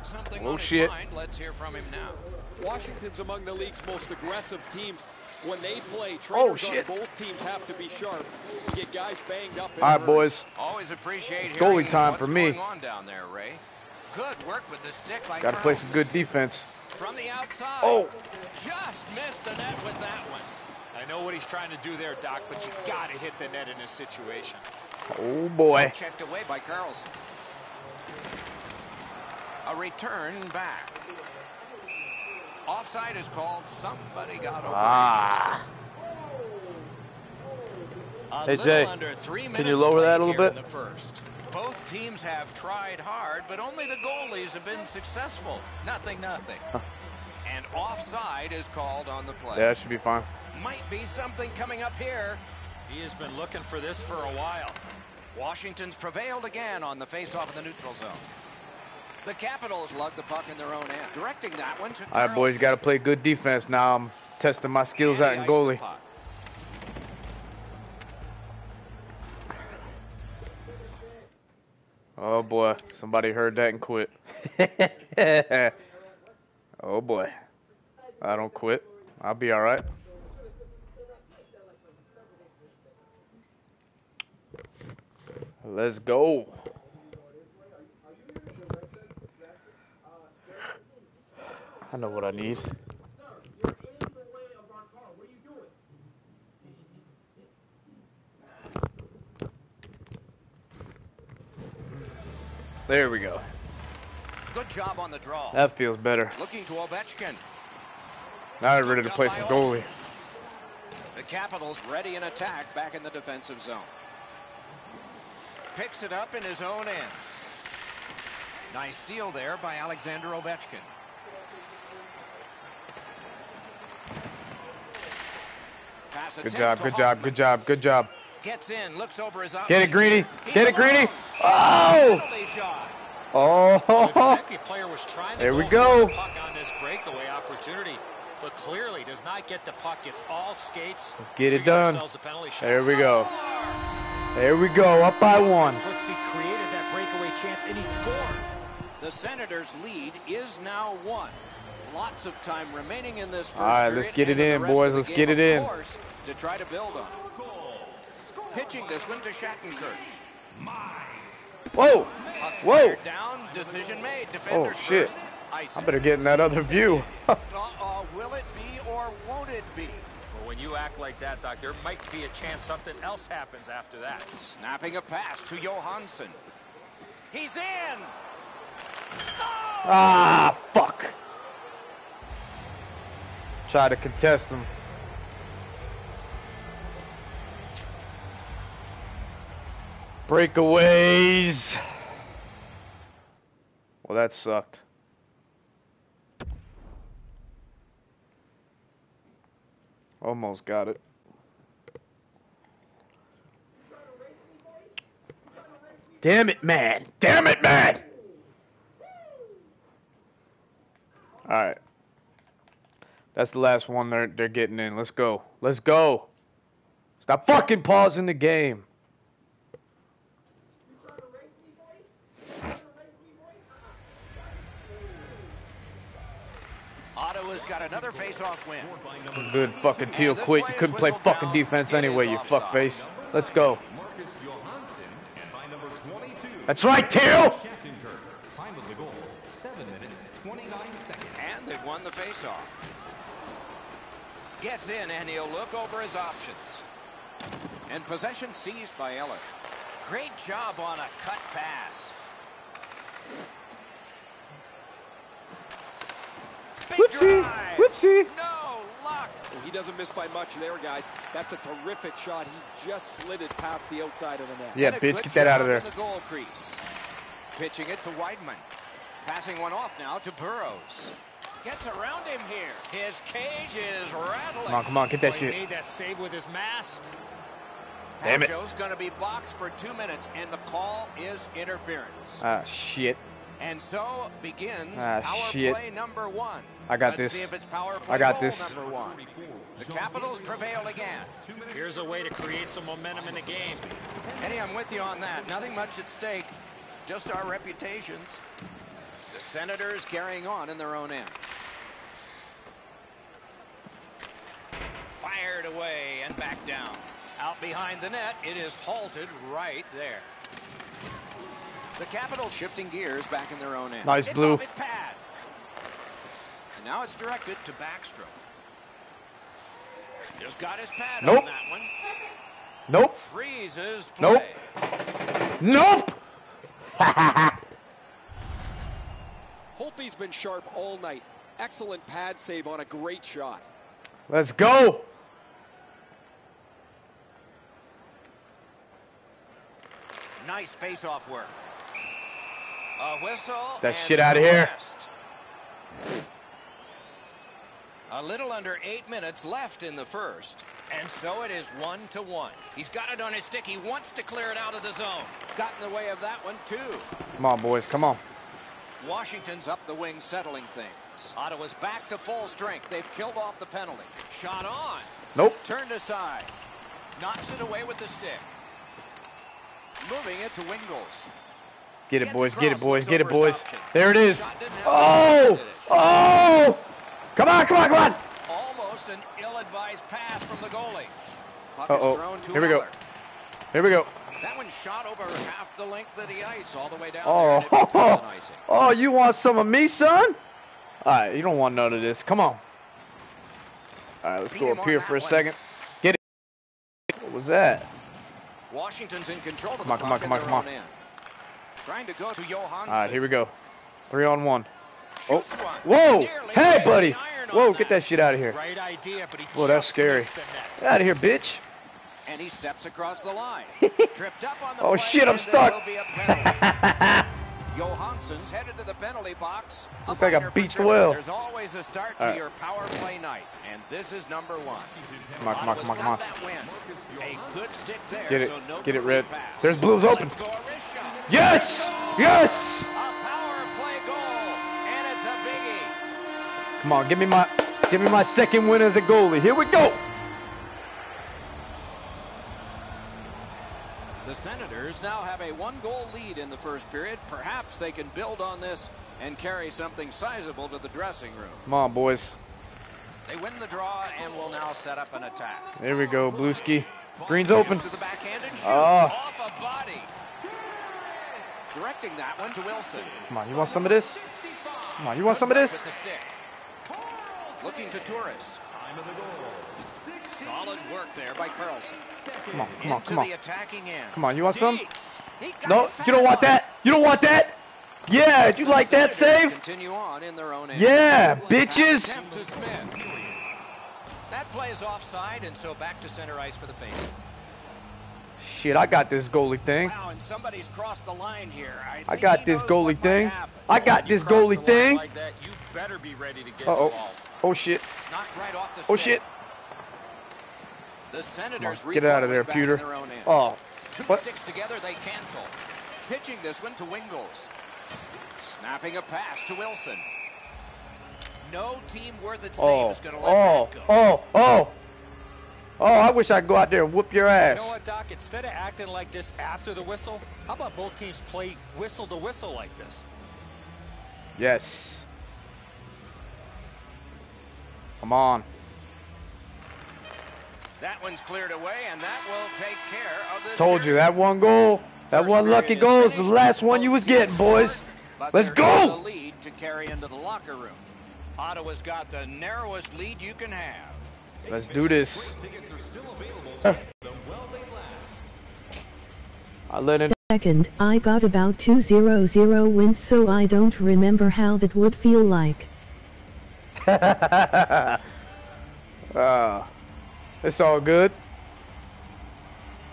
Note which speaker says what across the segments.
Speaker 1: got something
Speaker 2: Oh,
Speaker 1: on his
Speaker 2: shit.
Speaker 1: mind. Let's hear from him now.
Speaker 3: Washington's among the league's most aggressive teams. When they play,
Speaker 2: Oh,
Speaker 3: trainers
Speaker 2: shit.
Speaker 3: on both teams have to be sharp. and Get guys banged up. in
Speaker 2: All
Speaker 3: a
Speaker 2: right,
Speaker 3: hurry.
Speaker 2: boys.
Speaker 1: Always appreciate
Speaker 2: It's goalie time for me.
Speaker 1: going on down there, Ray. Good work with the stick
Speaker 2: Got to play
Speaker 1: Carlson.
Speaker 2: some good defense.
Speaker 1: From the outside.
Speaker 2: Oh.
Speaker 1: Just missed the net with that one.
Speaker 4: I know what he's trying to do there, Doc, but you got to hit the net in this situation.
Speaker 2: Oh boy.
Speaker 1: Checked away by Carlson. A return back. Offside is called. Somebody got over.
Speaker 2: Ah.
Speaker 1: A
Speaker 2: Hey, Jay,
Speaker 1: under three
Speaker 2: can you lower that a little bit?
Speaker 1: the first. Both teams have tried hard, but only the goalies have been successful. Nothing, nothing. And offside is called on the play.
Speaker 2: Yeah, that should be fine.
Speaker 1: Might be something coming up here.
Speaker 4: He has been looking for this for a while.
Speaker 1: Washington's prevailed again on the faceoff in the neutral zone. The Capitals lug the puck in their own end, directing that one to
Speaker 2: All right, boys. Got to play good defense now. I'm testing my skills out in goalie. Oh boy, somebody heard that and quit. oh boy, I don't quit. I'll be all right. Let's go. I know what I need. There we go.
Speaker 1: Good job on the draw.
Speaker 2: That feels better.
Speaker 1: Looking to Ovechkin.
Speaker 2: Now I'm ready to play some goalie.
Speaker 1: The Capitals ready in attack back in the defensive zone. Picks it up in his own end. Nice steal there by Alexander Ovechkin.
Speaker 2: Good job, good job, good job, good job.
Speaker 1: Gets in, looks over his
Speaker 2: Get it,
Speaker 1: Greedy.
Speaker 2: Get it,
Speaker 1: Greedy.
Speaker 2: Oh!
Speaker 1: Penalty shot. Oh!
Speaker 4: The
Speaker 2: Oh!
Speaker 4: Kentucky player was trying to
Speaker 2: There we go.
Speaker 4: puck on this breakaway opportunity, but clearly does not get the puck. Gets all skates.
Speaker 2: Let's get it done.
Speaker 4: ourselves a penalty shot.
Speaker 2: There we go. There we go. Up by one.
Speaker 4: Created that breakaway chance, and he scored.
Speaker 1: The Senators' lead is now one. Lots of time remaining in this first
Speaker 2: All right, let's get it in, boys. Let's get it in.
Speaker 1: to try to build on. Pitching this one to Shattenkirk.
Speaker 2: Whoa! Whoa!
Speaker 1: fired down, decision made.
Speaker 2: Oh shit!
Speaker 1: first.
Speaker 2: I better get in that other view.
Speaker 1: Will it be or won't it be?
Speaker 4: Well, when you act like that, Doc, there might be a chance something else happens after that.
Speaker 1: Snapping a pass to Johansson. He's in. Score!
Speaker 2: ah, fuck! Try to contest him. Breakaways. Well, that sucked. Almost got it. Damn it, man! Damn it, man! All right. That's the last one they're they're getting in. Let's go. Let's go. Stop fucking pausing the game.
Speaker 1: Ottawa's got another face-off win.
Speaker 2: Good fucking teal
Speaker 1: this
Speaker 2: quit. You couldn't play fucking defense anyway, you
Speaker 1: offside.
Speaker 2: fuckface. Let's go.
Speaker 5: Marcus Johansson, and by number 22,
Speaker 2: That's right, Teal!
Speaker 5: Shattenkirk. The goal, 7 minutes, 29 seconds.
Speaker 1: And they've won the face-off. Gets in, and he'll look over his options. And possession seized by Eller. Great job on a cut pass. Big
Speaker 2: Whoopsie!
Speaker 1: drive.
Speaker 2: Whoopsie!
Speaker 1: No luck.
Speaker 3: Well, he doesn't miss by much there, guys. That's a terrific shot. He just slid it past the outside of the net.
Speaker 2: Yeah,
Speaker 1: And
Speaker 2: bitch, get that out of there.
Speaker 1: the goal crease. Pitching it to Wideman. Passing one off now to Burrows. Gets around him here. His cage is rattling.
Speaker 2: Come on, come on, get that
Speaker 4: Boy, he
Speaker 2: shit.
Speaker 4: made that save with his mask.
Speaker 2: Damn it.
Speaker 1: Show's going to be boxed for two minutes, and the call is interference.
Speaker 2: Ah, shit.
Speaker 1: And so begins
Speaker 2: Ah,
Speaker 1: power
Speaker 2: shit.
Speaker 1: play number one.
Speaker 2: I got
Speaker 1: Let's
Speaker 2: this.
Speaker 1: see if it's power play
Speaker 2: I got this.
Speaker 1: number one. The Capitals prevail again.
Speaker 4: Here's a way to create some momentum in the game.
Speaker 1: Eddie, I'm with you on that. Nothing much at stake, just our reputations. The Senators carrying on in their own end. Fired away and back down. Out behind the net, it is halted right there. The Capitals shifting gears back in their own end.
Speaker 2: Nice
Speaker 1: it's
Speaker 2: blue.
Speaker 1: And now it's directed to Backstrom. Just got his pad
Speaker 2: Nope.
Speaker 1: on that one.
Speaker 2: Nope.
Speaker 1: Freezes play.
Speaker 2: Nope. Nope.
Speaker 3: Holtby's been sharp all night. Excellent pad save on a great shot.
Speaker 2: Let's go.
Speaker 1: Nice face-off work. A whistle.
Speaker 2: That shit out of
Speaker 1: here. A little under eight minutes left in the first. And so it is one to one. He's got it on his stick. He wants to clear it out of the zone. Got in the way of that one, too.
Speaker 2: Come on, boys. Come on.
Speaker 1: Washington's up the wing settling things. Ottawa's back to full strength. They've killed off the penalty. Shot on.
Speaker 2: Nope.
Speaker 1: Turned aside. Knocks it away with the stick. Moving it to Wingels.
Speaker 2: Get it, boys. Get it, boys. Get it, boys. There it is.
Speaker 1: Shot didn't have
Speaker 2: Oh!
Speaker 1: the did it.
Speaker 2: Oh! Come on, come on, come on.
Speaker 1: Almost an ill-advised pass from the goalie.
Speaker 2: Uh-oh.
Speaker 1: thrown to
Speaker 2: Here we go. Here we go.
Speaker 1: That one shot over half the length of the ice, all the way down
Speaker 2: Oh,
Speaker 1: there. and it oh. becomes an icing.
Speaker 2: oh, you want some of me, son? All right, you don't want none of this. Come on. All right, let's
Speaker 1: Beat
Speaker 2: go up here for a
Speaker 1: one.
Speaker 2: second. Get it. What was that?
Speaker 1: Washington's in control of
Speaker 2: Come
Speaker 1: the
Speaker 2: on, come on,
Speaker 1: puck in
Speaker 2: come on, come on.
Speaker 1: own end. Trying to go to Johansson.
Speaker 2: All right, here we go. Three on one. Oh, whoa! Hey, buddy!
Speaker 1: the iron on
Speaker 2: Whoa, get that shit out of here.
Speaker 4: Right idea, but he
Speaker 2: Whoa, that's scary.
Speaker 4: missed the net.
Speaker 2: Get out of here, bitch.
Speaker 1: And he steps across the line. Tripped up on the
Speaker 2: Oh,
Speaker 1: play,
Speaker 2: shit, I'm stuck.
Speaker 1: will be a penalty. Johansson's headed to the penalty box.
Speaker 2: Look like
Speaker 1: for
Speaker 2: beached well.
Speaker 1: There's always a start to
Speaker 2: right.
Speaker 1: your power play night, and this is number one.
Speaker 2: Come on, come on, come on, come on.
Speaker 1: Ottawa's got that win. A good stick there,
Speaker 2: Get it.
Speaker 1: so no
Speaker 2: Get it, Red.
Speaker 1: pass.
Speaker 2: There's Blues open.
Speaker 1: Let's go a wrist shot.
Speaker 2: Yes! Yes!
Speaker 1: A power play goal, and it's a biggie.
Speaker 2: Come on, give me my, give me my second win as a goalie. Here we go.
Speaker 1: The Senators now have a one-goal lead in the first period. Perhaps they can build on this and carry something sizable to the dressing room.
Speaker 2: Come on, boys.
Speaker 1: They win the draw and will now set up an attack.
Speaker 2: There we go, Blueski. Green's open.
Speaker 1: To the backhand and shoots
Speaker 2: Ah.
Speaker 1: off a body. Directing that one to Wilson.
Speaker 2: Come on, you want some of this? Come on, you want some of this?
Speaker 1: With the stick. Looking to Torres. Solid work there by Carlson.
Speaker 2: Come on, come on, come on.
Speaker 1: the attacking end.
Speaker 2: Come on, you want some?
Speaker 1: Deeks. He got
Speaker 2: No, you don't want that. You don't want that. Yeah, did you like that save?
Speaker 1: Continue on in their own end.
Speaker 2: Yeah, bitches.
Speaker 1: attempt to Smith. That play is offside, and so back to center ice for the face.
Speaker 2: Shit, I got this goalie thing.
Speaker 1: Wow, and somebody's crossed the line here. I,
Speaker 2: I got this goalie thing.
Speaker 1: happen.
Speaker 2: I got this goalie thing.
Speaker 4: Like that, you better be ready to get
Speaker 2: Uh oh.
Speaker 4: involved.
Speaker 2: Oh shit.
Speaker 1: Knocked right off the
Speaker 2: Oh
Speaker 1: stick.
Speaker 2: shit.
Speaker 1: The Senators
Speaker 2: Get it out of there, Pewter. Oh,
Speaker 1: Two
Speaker 2: what?
Speaker 1: sticks together, they cancel. Pitching this one to Wingels. Snapping a pass to Wilson. No team worth its name
Speaker 2: Oh,
Speaker 1: is going to let
Speaker 2: oh,
Speaker 1: that go.
Speaker 2: oh, oh. Oh, oh I wish I could go out there and whoop your ass.
Speaker 4: You know what, Doc? Instead of acting like this after the whistle, how about both teams play whistle to whistle like this?
Speaker 2: Yes. Come on.
Speaker 1: That one's cleared away, and that will take care of this.
Speaker 2: Told you that one goal, that
Speaker 1: First
Speaker 2: one lucky goal is the last one you was getting, boys.
Speaker 1: but
Speaker 2: Let's go.
Speaker 1: a lead to carry into the locker room. Ottawa's got the narrowest lead you can have.
Speaker 2: Let's do this.
Speaker 5: Tickets are still available to them while they last.
Speaker 2: I let in.
Speaker 6: Second, I got about 200 wins so I don't remember how that would feel like.
Speaker 2: uh, it's all good.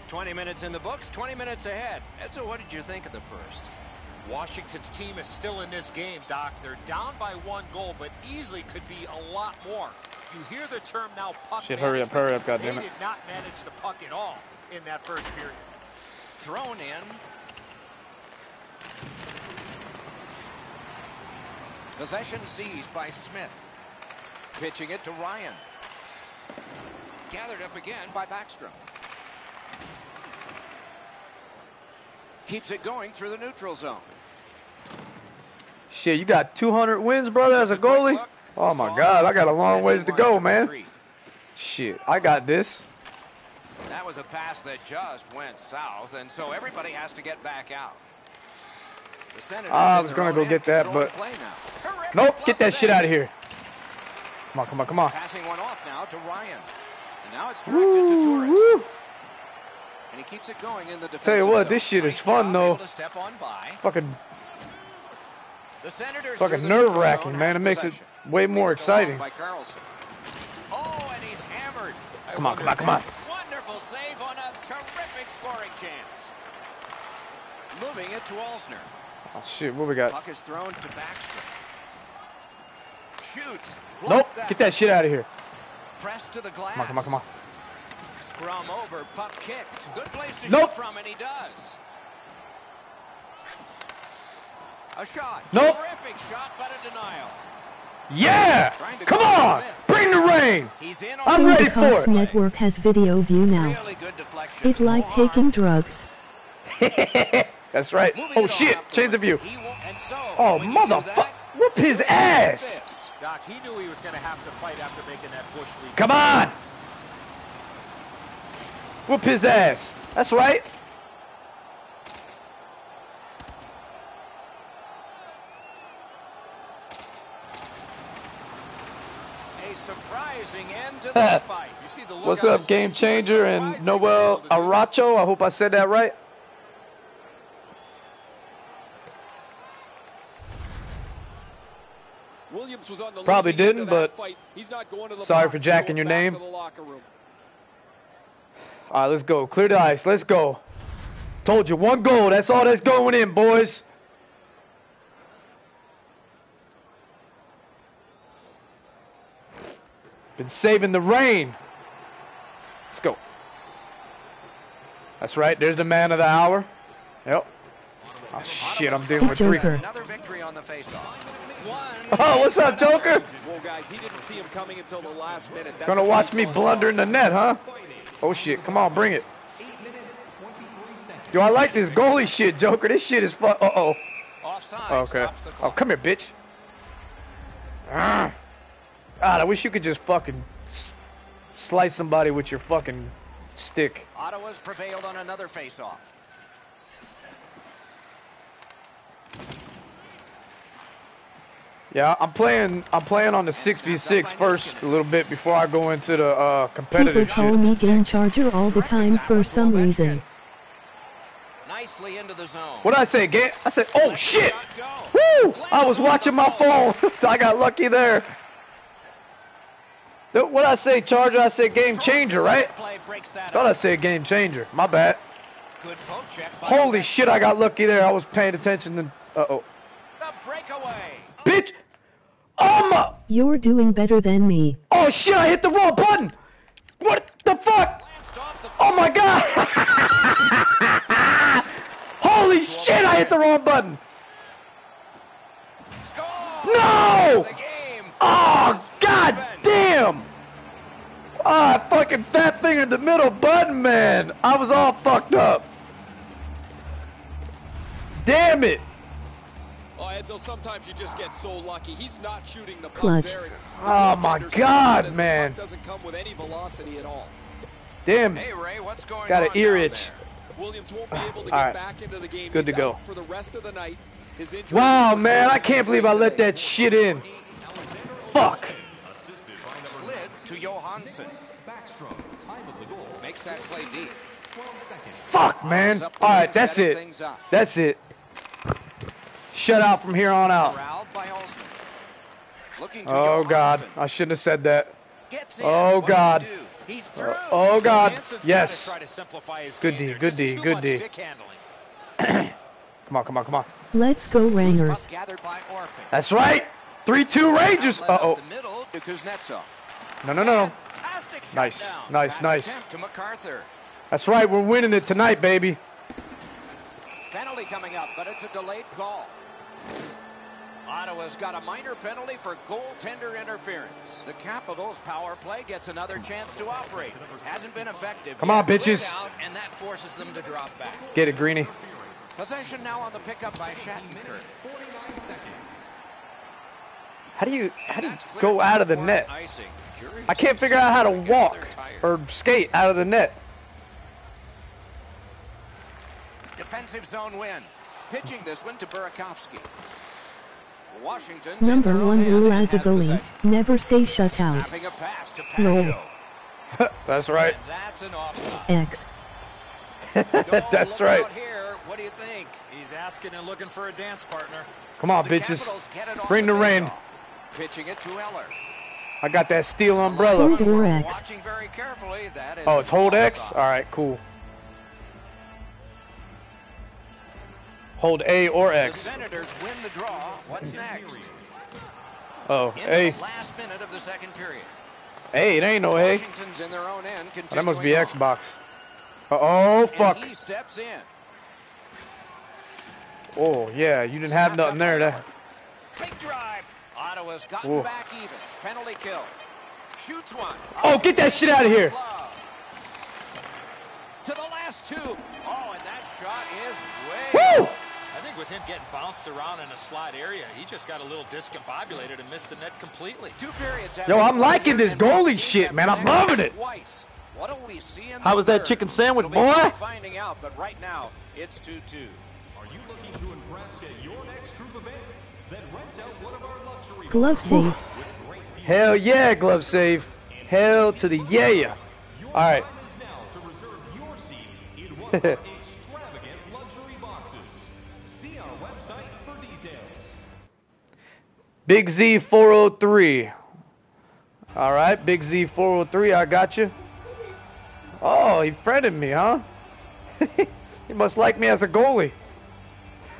Speaker 1: 20 minutes in the books, 20 minutes ahead. Edzo, what did you think of the first?
Speaker 4: Washington's team is still in this game, Doc. They're down by one goal, but easily could be a lot more. You hear the term now, puck
Speaker 2: Shit, hurry up, hurry up, god damn
Speaker 4: They
Speaker 2: goddammit.
Speaker 4: did not manage the puck at all in that first period.
Speaker 1: Thrown in. Possession seized by Smith. Pitching it to Ryan. Gathered up again by Backstrom. Keeps it going through the neutral zone.
Speaker 2: Shit, you got 200 wins, brother, as a goalie? Oh my God, I got a long ways to go, man. Shit, I got this.
Speaker 1: That was a pass that just went south, and so everybody has to get back out. Ah,
Speaker 2: I was gonna go get that, but-
Speaker 1: the play now. Terrific
Speaker 2: Nope, get that shit out of here. Come on, come on, come on.
Speaker 1: Passing one off now to Ryan. And now it's directed to Torres. And he keeps it going in the defensive
Speaker 2: Tell you what,
Speaker 1: zone.
Speaker 2: this shit is fun, though.
Speaker 1: step on by.
Speaker 2: Fucking,
Speaker 1: The Senators
Speaker 2: fucking
Speaker 1: through the neutral
Speaker 2: nerve-wracking, man. It makes it way more exciting.
Speaker 1: By Carlson. Oh, and he's hammered.
Speaker 2: Come on, come on, come on.
Speaker 1: Wonderful save on a terrific scoring chance. Moving it to Alzner.
Speaker 2: oh shit, what we got?
Speaker 1: Puck is thrown to Backstrom. Shoot.
Speaker 2: Nope,
Speaker 1: Block
Speaker 2: get that shit out of here.
Speaker 1: Press to the glass.
Speaker 2: Come on, come on, come on.
Speaker 1: Scrum over, puck kicked. Good place to
Speaker 2: Nope.
Speaker 1: shoot from, and he does. A shot.
Speaker 2: Nope.
Speaker 1: Terrific shot, but a denial.
Speaker 2: Yeah! Come on! Bring the rain!
Speaker 1: He's in
Speaker 2: I'm ready
Speaker 1: the
Speaker 2: for
Speaker 6: Cox
Speaker 2: it.
Speaker 6: Network has video view now.
Speaker 1: Really.
Speaker 6: It like
Speaker 1: No
Speaker 6: taking
Speaker 1: harm.
Speaker 6: drugs.
Speaker 2: That's right.
Speaker 1: Moving
Speaker 2: Oh shit, change the view.
Speaker 1: He won't- and so,
Speaker 2: Oh
Speaker 1: when you
Speaker 2: motherfucker! Whoop his ass!
Speaker 1: like this.
Speaker 4: Doc, he knew he was going to have to fight after making that bush league.
Speaker 2: Come on! Whoop his ass. That's right.
Speaker 1: A surprising end to this fight.
Speaker 4: You see the look
Speaker 2: What's up, Game
Speaker 4: face, he was
Speaker 2: Changer and Noel
Speaker 4: able to do that.
Speaker 2: Aracho? I hope I said that right.
Speaker 3: Williams was on the
Speaker 2: Probably didn't, but
Speaker 3: fight. He's not going to the
Speaker 2: sorry
Speaker 3: box.
Speaker 2: for
Speaker 3: He's
Speaker 2: jacking your name.
Speaker 3: the locker room.
Speaker 2: All right, let's go. Clear the ice. Let's go. Told you, one goal. That's all that's going in, boys. Been saving the rain. Let's go. That's right. There's the man of the hour. Yep. Oh, shit, I'm dealing with three.
Speaker 1: Another victory on the faceoff.
Speaker 2: Oh, what's up, Joker?
Speaker 3: Whoa, guys, he didn't see him coming until the last minute. That's
Speaker 2: Gonna watch me blunder in the net, huh? Oh, shit. Come on, bring it. Yo, I like this goalie shit, Joker. This shit is fun. Uh-oh. Okay. Oh, come here, bitch. Ah. God, I wish you could just fucking slice somebody with your fucking stick.
Speaker 1: Ottawa's prevailed on another faceoff.
Speaker 2: Yeah, I'm playing. I'm playing on the 6v6 first a little bit before I go into the uh,
Speaker 6: People call
Speaker 2: shit.
Speaker 6: me Game Charger all the time for some reason.
Speaker 1: Nicely into the zone.
Speaker 2: What did I say? Game? I said, oh shit! Woo! I was watching my phone. I got lucky there. What I say, Charger? I said game changer, right?
Speaker 1: Play breaks that
Speaker 2: Thought I
Speaker 1: up.
Speaker 2: said game changer. My bad.
Speaker 1: Good check.
Speaker 2: Holy shit, I got lucky there. I was paying attention to. Uh oh.
Speaker 1: The breakaway.
Speaker 2: Bitch! Oh my!
Speaker 6: You're doing better than me.
Speaker 2: Oh shit, I hit the wrong button! What the fuck?
Speaker 1: Glanced off the
Speaker 2: Oh my god! Holy shit, I hit the wrong button! No! Oh god damn! Ah, I fucking fat fingered the middle button, man! I was all fucked up. Damn it!
Speaker 3: Oh, Edzo, sometimes you just get so lucky. He's not shooting the puck
Speaker 6: Clutch.
Speaker 3: very. Oh, the
Speaker 2: Oh, my God, man.
Speaker 3: doesn't come with any velocity at all.
Speaker 2: Damn
Speaker 1: Hey Ray, what's going
Speaker 2: Got
Speaker 1: on?
Speaker 2: an ear itch.
Speaker 1: there?
Speaker 3: Williams won't be ah, able to get
Speaker 2: All right.
Speaker 3: back into the game.
Speaker 2: Good
Speaker 3: He's
Speaker 2: to go.
Speaker 3: for the rest of the night. His
Speaker 2: Wow, man, I can't believe I let
Speaker 3: today.
Speaker 2: that shit in. Fuck.
Speaker 1: Slid to Johansson.
Speaker 5: Backstrom, time of the goal,
Speaker 1: Makes that play deep.
Speaker 2: Fuck, man.
Speaker 1: He's up the
Speaker 2: Alright, that's it. That's it. Shut out from here on out.
Speaker 1: Corralled by Alston. Looking to
Speaker 2: Oh god, I shouldn't have said that. Oh,
Speaker 1: What do you
Speaker 2: God.
Speaker 1: do? He's oh, through.
Speaker 2: Oh god, yes.
Speaker 4: gotta try to simplify his
Speaker 2: Good
Speaker 4: game
Speaker 2: D, good
Speaker 4: Just
Speaker 2: D, good
Speaker 4: much
Speaker 2: D. Come on, come on, come on.
Speaker 6: Let's go Rangers.
Speaker 1: puck gathered by Orpik.
Speaker 2: That's right. 3-2 Rangers. Uh-oh.
Speaker 1: the middle to Kuznetsov.
Speaker 2: No, no, no. Nice, nice, nice.
Speaker 1: attempt to MacArthur.
Speaker 2: That's right. We're winning it tonight, baby.
Speaker 1: Penalty coming up, but it's a delayed call. Ottawa's got a minor penalty for goaltender interference. The Capitals' power play gets another chance to operate. Hasn't been effective.
Speaker 2: Come on, bitches.
Speaker 1: Out, and that forces them to drop back.
Speaker 2: Get it, Greeny.
Speaker 1: Possession now on the pickup by Shattenkirk.
Speaker 2: How do you how do you go out of the net? I can't figure out how to walk or skate out of the net.
Speaker 1: Defensive zone win. Pitching this one to Burakovsky. Washington's in
Speaker 6: Number one rule
Speaker 1: and
Speaker 6: as a goalie, never say shut out.
Speaker 1: Snapping a pass to
Speaker 6: Roll.
Speaker 2: That's right.
Speaker 1: And that's an offside.
Speaker 6: X.
Speaker 1: Don't
Speaker 2: That's right.
Speaker 1: here. What do you think?
Speaker 4: He's asking and looking for a dance partner.
Speaker 2: Come on,
Speaker 1: The
Speaker 2: bitches.
Speaker 1: Capitals get it on
Speaker 2: Bring the rain.
Speaker 1: Pitching it to Eller.
Speaker 2: I got that steel umbrella.
Speaker 6: Hold or X.
Speaker 1: Watching very carefully. That is
Speaker 2: Oh, it's hold X?
Speaker 1: offside.
Speaker 2: Alright, cool. Hold A or
Speaker 1: The
Speaker 2: X.
Speaker 1: Senators win the draw. What's next?
Speaker 2: Oh,
Speaker 1: Into
Speaker 2: A.
Speaker 1: the last minute of the second period.
Speaker 2: A, it ain't no A.
Speaker 1: Washington's in their own end.
Speaker 2: That must be
Speaker 1: on.
Speaker 2: Xbox. Uh oh, fuck.
Speaker 1: he steps in.
Speaker 2: Oh, yeah, you didn't have nothing there. That,
Speaker 1: Big drive. Ottawa's gotten
Speaker 2: Ooh.
Speaker 1: back even. Penalty kill. Shoots one.
Speaker 2: Oh, get that shit out of
Speaker 1: here. To the last two. Oh, and that shot is way.
Speaker 2: woo!
Speaker 4: I think with him getting bounced around in a slot area, he just got a little discombobulated and missed the net completely.
Speaker 1: Two periods
Speaker 2: Yo, I'm liking this goalie shit, man. I'm loving it.
Speaker 1: Twice. What do we see in
Speaker 2: How was that chicken sandwich, boy?
Speaker 1: fun Finding out, but right now it's 2-2.
Speaker 5: Are you looking to impress at your next group event? Then rent out one of our luxury
Speaker 6: Glove save.
Speaker 5: with great views.
Speaker 2: Hell yeah, glove save. Hell to the yeah.
Speaker 5: Your
Speaker 2: Alright. Big Z 403. All right, Big Z 403, I got you. Oh, he friended me, huh? he must like me as a goalie.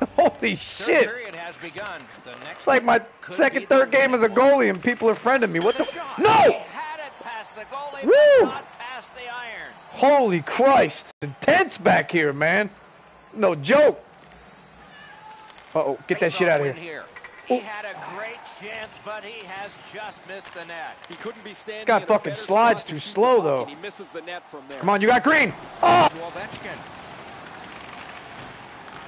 Speaker 2: Holy shit.
Speaker 1: period has begun. The next
Speaker 2: It's like my second, third game as a goalie and people are friending me. What the?
Speaker 1: Shot.
Speaker 2: No!
Speaker 1: had it past the goalie,
Speaker 2: Woo!
Speaker 1: not past the iron.
Speaker 2: Holy Christ. Intense back here, man. No joke. Uh-oh, get that shit out of here.
Speaker 1: He had a great chance, but he has just missed the net.
Speaker 3: He couldn't be standing
Speaker 2: guy
Speaker 3: in a
Speaker 2: fucking slides too slow, though.
Speaker 3: he misses the net from there.
Speaker 2: Come on, you got green. Oh!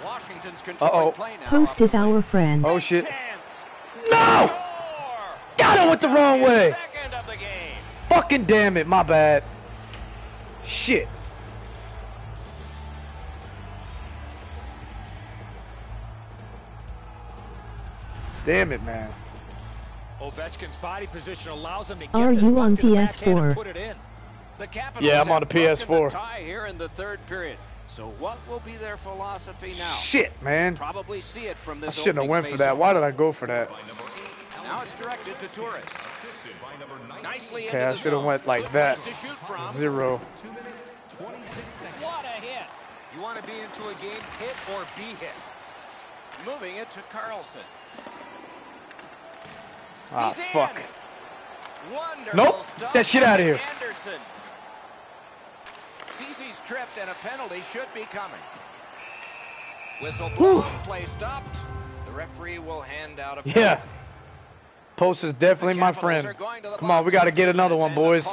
Speaker 1: Washington's controlling
Speaker 2: Uh-oh.
Speaker 1: play now.
Speaker 6: Host is our friend.
Speaker 2: Oh, shit.
Speaker 1: Chance.
Speaker 2: No! Got him with the wrong way.
Speaker 1: Second of the game.
Speaker 2: Fucking damn it, my bad. Shit. Damn it, man.
Speaker 4: Ovechkin's body position allows him to get
Speaker 6: Are
Speaker 4: this
Speaker 6: you on
Speaker 4: to the backhand and
Speaker 6: PS4?
Speaker 4: put it in.
Speaker 1: The Capitals
Speaker 2: Yeah, I'm on
Speaker 1: have
Speaker 2: the PS4.
Speaker 1: The tie here in the third period. So what will be their philosophy now?
Speaker 2: Shit, man.
Speaker 1: Probably see it from
Speaker 2: I shouldn't have went for that. Why did I go for that?
Speaker 1: Now it's directed to Torres. Nicely
Speaker 2: Okay,
Speaker 1: into
Speaker 2: I
Speaker 1: the
Speaker 2: should have went like that.
Speaker 1: place to shoot from.
Speaker 2: Zero.
Speaker 1: What a hit.
Speaker 4: You want to be into a game hit or be hit.
Speaker 1: Moving it to Carlson.
Speaker 2: Ah,
Speaker 1: He's
Speaker 2: fuck. Nope. Get that shit out
Speaker 1: of
Speaker 2: here.
Speaker 1: Anderson. Cece's tripped and a penalty should be coming. Whistle blown, play stopped. The referee will hand out a penalty.
Speaker 2: Yeah. Post is definitely my friend.
Speaker 1: are going to the
Speaker 2: Come on, we got to get another one, boys.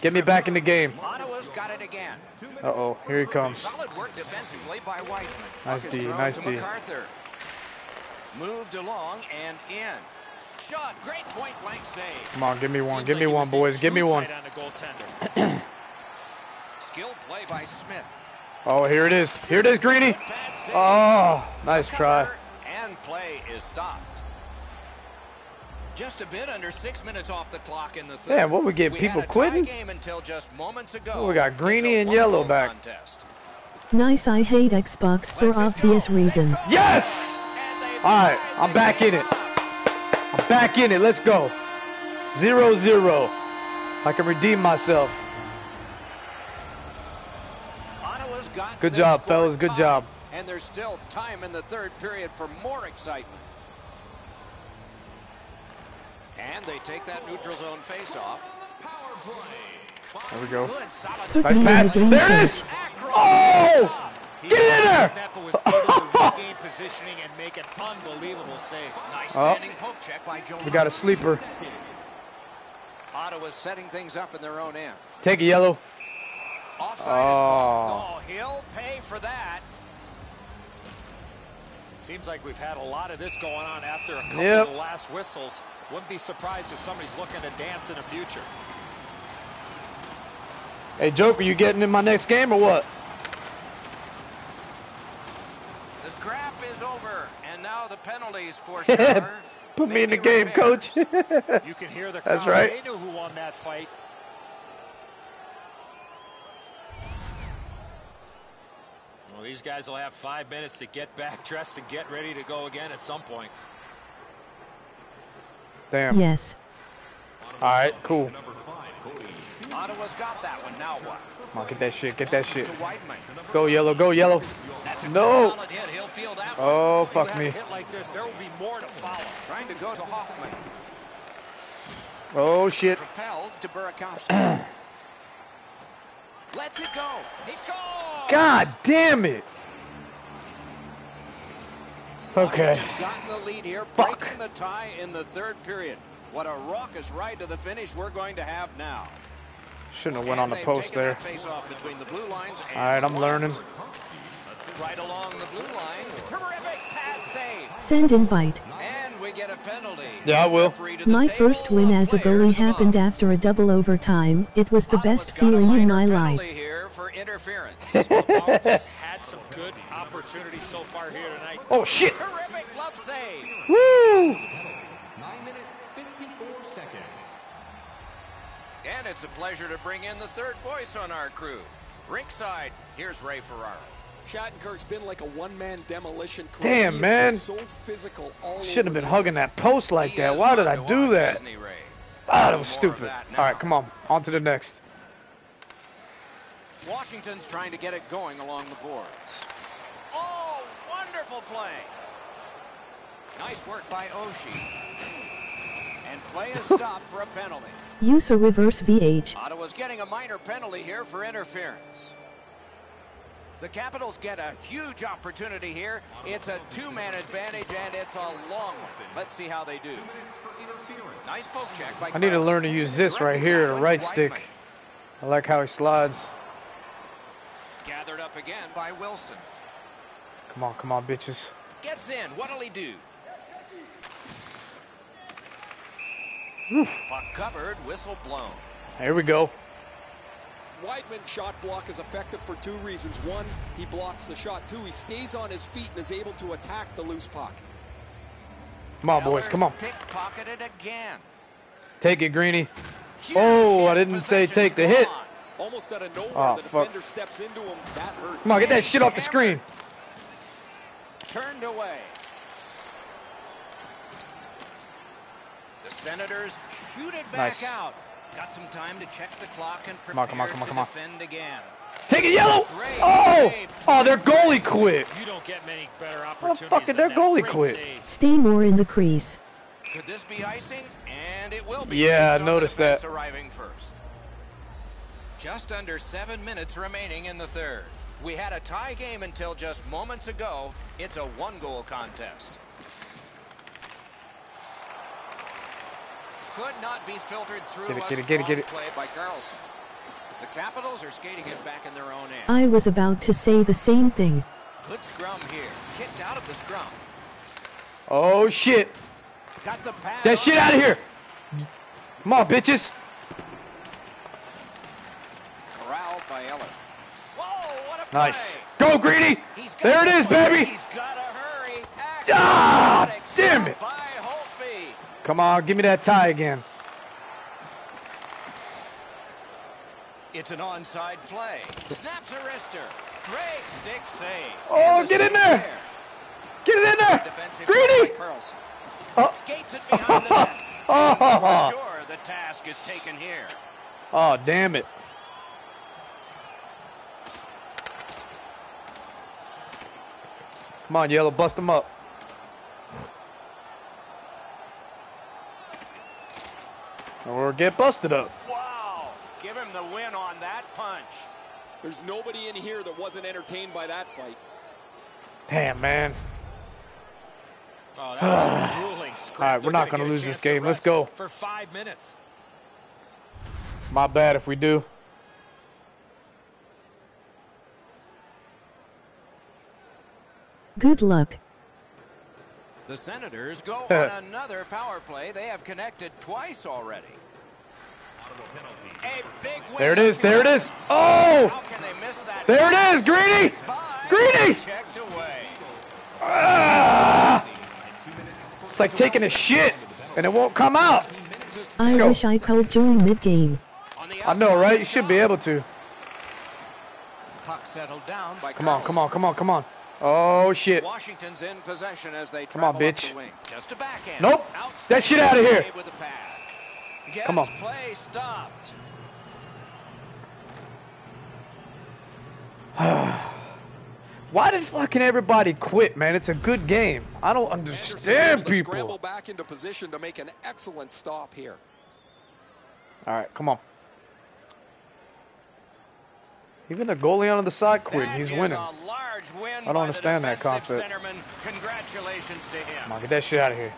Speaker 2: Get me back in the game.
Speaker 1: Ottawa's got it again.
Speaker 2: Uh-oh, here he comes.
Speaker 1: Solid work defensively by Wideman.
Speaker 2: Nice D, nice D.
Speaker 1: Moved along and in. Shot, great point blank save.
Speaker 2: Come on, give me one.
Speaker 4: Seems
Speaker 2: Give
Speaker 4: like
Speaker 2: me
Speaker 4: he
Speaker 2: one, boys. Give me
Speaker 4: too
Speaker 2: one.
Speaker 4: on the.
Speaker 1: Skilled play by Smith.
Speaker 2: Oh, here it is. Here it is, Greeny. Oh, nice try.
Speaker 1: Cover, And play is stopped. Just a bit under six minutes off the clock in the third.
Speaker 2: Damn, what we get, people
Speaker 1: had a tie
Speaker 2: quitting?
Speaker 1: game until just moments ago.
Speaker 2: Oh, we got Greeny and Yellow back.
Speaker 1: contest.
Speaker 6: Nice I hate Xbox for obvious reasons.
Speaker 2: Yes! All right, I'm back in it.
Speaker 1: Up.
Speaker 2: I'm back in it. Let's go. Zero, zero. I can redeem myself.
Speaker 1: Ottawa's got
Speaker 2: Good job, fellas. Good
Speaker 1: tied,
Speaker 2: job.
Speaker 1: And there's still time in the third period for more excitement. And they take that neutral zone faceoff.
Speaker 2: There we go.
Speaker 1: Good, solid
Speaker 2: Nice pass. There it is.
Speaker 6: coach.
Speaker 2: Oh!
Speaker 4: He
Speaker 2: Get in there!
Speaker 4: his net, but was able to regain positioning and make an unbelievable save.
Speaker 1: Nice
Speaker 2: Oh.
Speaker 1: standing poke check by Joe.
Speaker 2: We got a sleeper.
Speaker 1: Ottawa's setting things up in their own end.
Speaker 2: Take a yellow.
Speaker 1: Offside is called.
Speaker 2: Oh.
Speaker 1: Oh, he'll pay for that.
Speaker 4: Seems like we've had a lot of this going on after a couple
Speaker 2: Yep.
Speaker 4: of the last whistles. Wouldn't be surprised if somebody's looking to dance in the future.
Speaker 2: Hey, Joker, you getting in my next game or what?
Speaker 1: The scrap is over, and now the penalties for sure.
Speaker 2: Put me in the game,
Speaker 1: repairs.
Speaker 2: coach.
Speaker 4: You can hear the crowd.
Speaker 2: That's right.
Speaker 4: They knew who won that fight. Well, these guys will have five minutes to get back dressed and get ready to go again at some point.
Speaker 2: Damn.
Speaker 6: Yes.
Speaker 2: All right, cool.
Speaker 5: Number five, Cody.
Speaker 1: Ottawa's got that one. Now what?
Speaker 2: Come on, get that shit. Get that shit. Go yellow. Go yellow.
Speaker 1: That's a good
Speaker 2: No.
Speaker 1: solid hit. He'll feel that one.
Speaker 2: Oh, fuck me.
Speaker 4: a hit like this, there will be more to follow.
Speaker 1: Trying to go to Hoffman.
Speaker 2: Oh shit.
Speaker 1: Propelled to Burakovsky. Lets it go. He scores!
Speaker 2: God damn it. Okay.
Speaker 1: Gotten the lead here,
Speaker 2: Fuck.
Speaker 1: breaking the tie in the third period. What a raucous ride to the finish we're going to have now.
Speaker 2: Shouldn't have went on the post there.
Speaker 1: that face-off between the blue lines and
Speaker 2: All right, I'm learning.
Speaker 1: Right along the blue line. Terrific pad save.
Speaker 6: Send invite.
Speaker 1: And we get a penalty.
Speaker 2: Yeah, I will.
Speaker 1: Referee to the
Speaker 6: My
Speaker 1: table,
Speaker 6: first win as a goalie happened
Speaker 1: box.
Speaker 6: after a double overtime. It was the best
Speaker 1: got a
Speaker 6: feeling in
Speaker 1: minor
Speaker 6: my life.
Speaker 1: penalty here for interference.
Speaker 4: Powertech's had some good opportunities so far here tonight.
Speaker 2: Oh shit.
Speaker 1: Terrific glove save.
Speaker 2: Woo.
Speaker 5: Nine minutes, 54 seconds.
Speaker 1: And it's a pleasure to bring in the third voice on our crew. Rinkside, here's Ray Ferraro.
Speaker 3: Shattenkirk's been like a one-man demolition crew.
Speaker 2: Damn, man.
Speaker 3: So physical
Speaker 2: Shouldn't have been
Speaker 3: the
Speaker 2: hugging that post like
Speaker 1: He
Speaker 2: that.
Speaker 1: is
Speaker 2: Why did I do
Speaker 1: that?
Speaker 2: that?
Speaker 1: isn't he, Ray?
Speaker 2: Ah, that was stupid.
Speaker 1: that
Speaker 2: All right, come on. On to the next.
Speaker 1: Washington's trying to get it going along the boards. Oh, wonderful play. Nice work by Oshie. And play is stopped for a penalty.
Speaker 6: Use a reverse VH.
Speaker 1: Ottawa's getting a minor penalty here for interference. The Capitals get a huge opportunity here. It's a two-man advantage, and it's a long one. Let's see how they do. Nice poke check by
Speaker 2: I need to learn to use this right here, the right stick. I like how he slides.
Speaker 1: Gathered up again by Wilson.
Speaker 2: Come on, come on, bitches.
Speaker 1: Gets in. What'll he do? Puck covered, whistle blown.
Speaker 2: Here we go.
Speaker 3: Wideman's shot block is effective for two reasons. One, he blocks the shot. Two, he stays on his feet and is able to attack the loose puck.
Speaker 2: Come on, boys. Come on.
Speaker 1: Pickpocketed again.
Speaker 2: Take it, Greeny. Oh, I didn't say take the hit.
Speaker 3: Almost out of nowhere,
Speaker 2: Oh,
Speaker 3: the
Speaker 2: fuck.
Speaker 3: defender steps into him. That hurts.
Speaker 2: Come on, get that shit off the screen.
Speaker 1: Turned away. Senators shoot it back
Speaker 2: Nice.
Speaker 1: out. Got some time to check the clock and prepare
Speaker 2: come on, come on,
Speaker 1: to
Speaker 2: come on.
Speaker 1: defend again.
Speaker 2: Take it, yellow.
Speaker 1: Great
Speaker 2: Oh,
Speaker 1: save.
Speaker 2: oh, their goalie quit.
Speaker 4: You don't get many better
Speaker 2: the
Speaker 4: opportunities.
Speaker 2: fuck did
Speaker 4: than
Speaker 2: their goalie quit?
Speaker 4: save.
Speaker 6: Stay more in the crease.
Speaker 1: Could this be icing? And it will be.
Speaker 2: Yeah, I
Speaker 1: based on the
Speaker 2: noticed that.
Speaker 1: Arriving first. Just under seven minutes remaining in the third. We had a tie game until just moments ago. It's a one-goal contest. Could not be filtered through
Speaker 2: Get it, get it, get it, get
Speaker 1: strong play by Carlson. The Capitals are skating it back in their own end.
Speaker 6: I was about to say the same thing.
Speaker 1: Good scrum here. Kicked out of the scrum.
Speaker 2: Oh shit.
Speaker 1: Got the pad
Speaker 2: That shit out of here. Come on, bitches.
Speaker 1: Corralled by Eller. Whoa, what a
Speaker 2: Nice.
Speaker 1: play.
Speaker 2: Go, Greeny. There it
Speaker 1: the
Speaker 2: baby.
Speaker 1: He's got to hurry.
Speaker 2: Ah, damn
Speaker 1: stop
Speaker 2: it. Come on, give me that tie again.
Speaker 1: It's an onside play. Snaps a wrister. Great stick save.
Speaker 2: Oh, get in
Speaker 1: save
Speaker 2: there. Get it in there.
Speaker 1: Play.
Speaker 2: Oh. Uh.
Speaker 1: Skates it behind the net.
Speaker 2: Oh.
Speaker 1: Sure, the task is taken here.
Speaker 2: Oh, damn it. Come on, Yellow, bust them up. Or get busted up.
Speaker 1: Wow. Give him the win on that punch.
Speaker 3: There's nobody in here that wasn't entertained by that fight.
Speaker 2: Damn, man.
Speaker 4: Oh, that was a grueling script.
Speaker 2: All right, we're
Speaker 4: They're
Speaker 2: not
Speaker 4: gonna
Speaker 2: gonna
Speaker 4: get a
Speaker 2: lose this game. Let's go.
Speaker 4: For five minutes.
Speaker 2: My bad if we do.
Speaker 6: Good luck.
Speaker 1: The Senators go on another power play. They have connected twice already. A big win
Speaker 2: There it is, there it is. Oh!
Speaker 1: How can they miss that?
Speaker 2: There it is, Greeny!
Speaker 1: It's by.
Speaker 2: Greeny!
Speaker 1: Checked away.
Speaker 2: Ah! It's like taking a shit and it won't come out.
Speaker 6: I wish I could join mid-game.
Speaker 2: I know, right? You should be able to.
Speaker 1: Puck settled down by
Speaker 2: Come on, come on, come on, come on. Oh shit.
Speaker 1: Washington's in possession as they
Speaker 2: Come on, bitch.
Speaker 1: the wing. Just a backhand.
Speaker 2: Nope.
Speaker 1: Outstanding
Speaker 2: That shit out of
Speaker 1: here. With. Gets
Speaker 2: Come on.
Speaker 1: play stopped.
Speaker 2: Why did fucking everybody quit, man? It's a good game. I don't understand
Speaker 3: able to scramble
Speaker 2: people.
Speaker 3: back into position to make an excellent stop here.
Speaker 2: All right, come on. Even the goalie on the side quit.
Speaker 1: That
Speaker 2: He's winning.
Speaker 1: a large win
Speaker 2: I don't understand that concept.
Speaker 1: Centerman. Congratulations to him.
Speaker 2: Come on, get that shit out of here.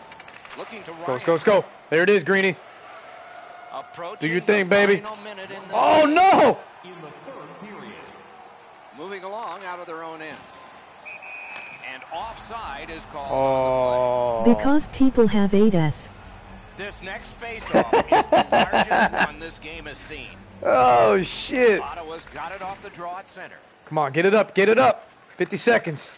Speaker 1: Looking to
Speaker 2: Let's go, let's go, let's go. There it is, Greeny. Do your
Speaker 1: the
Speaker 2: thing, baby.
Speaker 1: final minute in this
Speaker 2: Oh
Speaker 1: game.
Speaker 2: no!
Speaker 5: In the third period.
Speaker 1: Moving along out of their own end. And offside is called on the play.
Speaker 2: Oh.
Speaker 6: Because people have 8S.
Speaker 1: This next face-off is the largest one this game has seen.
Speaker 2: Oh shit.
Speaker 1: Ottawa's got it off the draw at center.
Speaker 2: Come on, get it up, get it up. 50 seconds.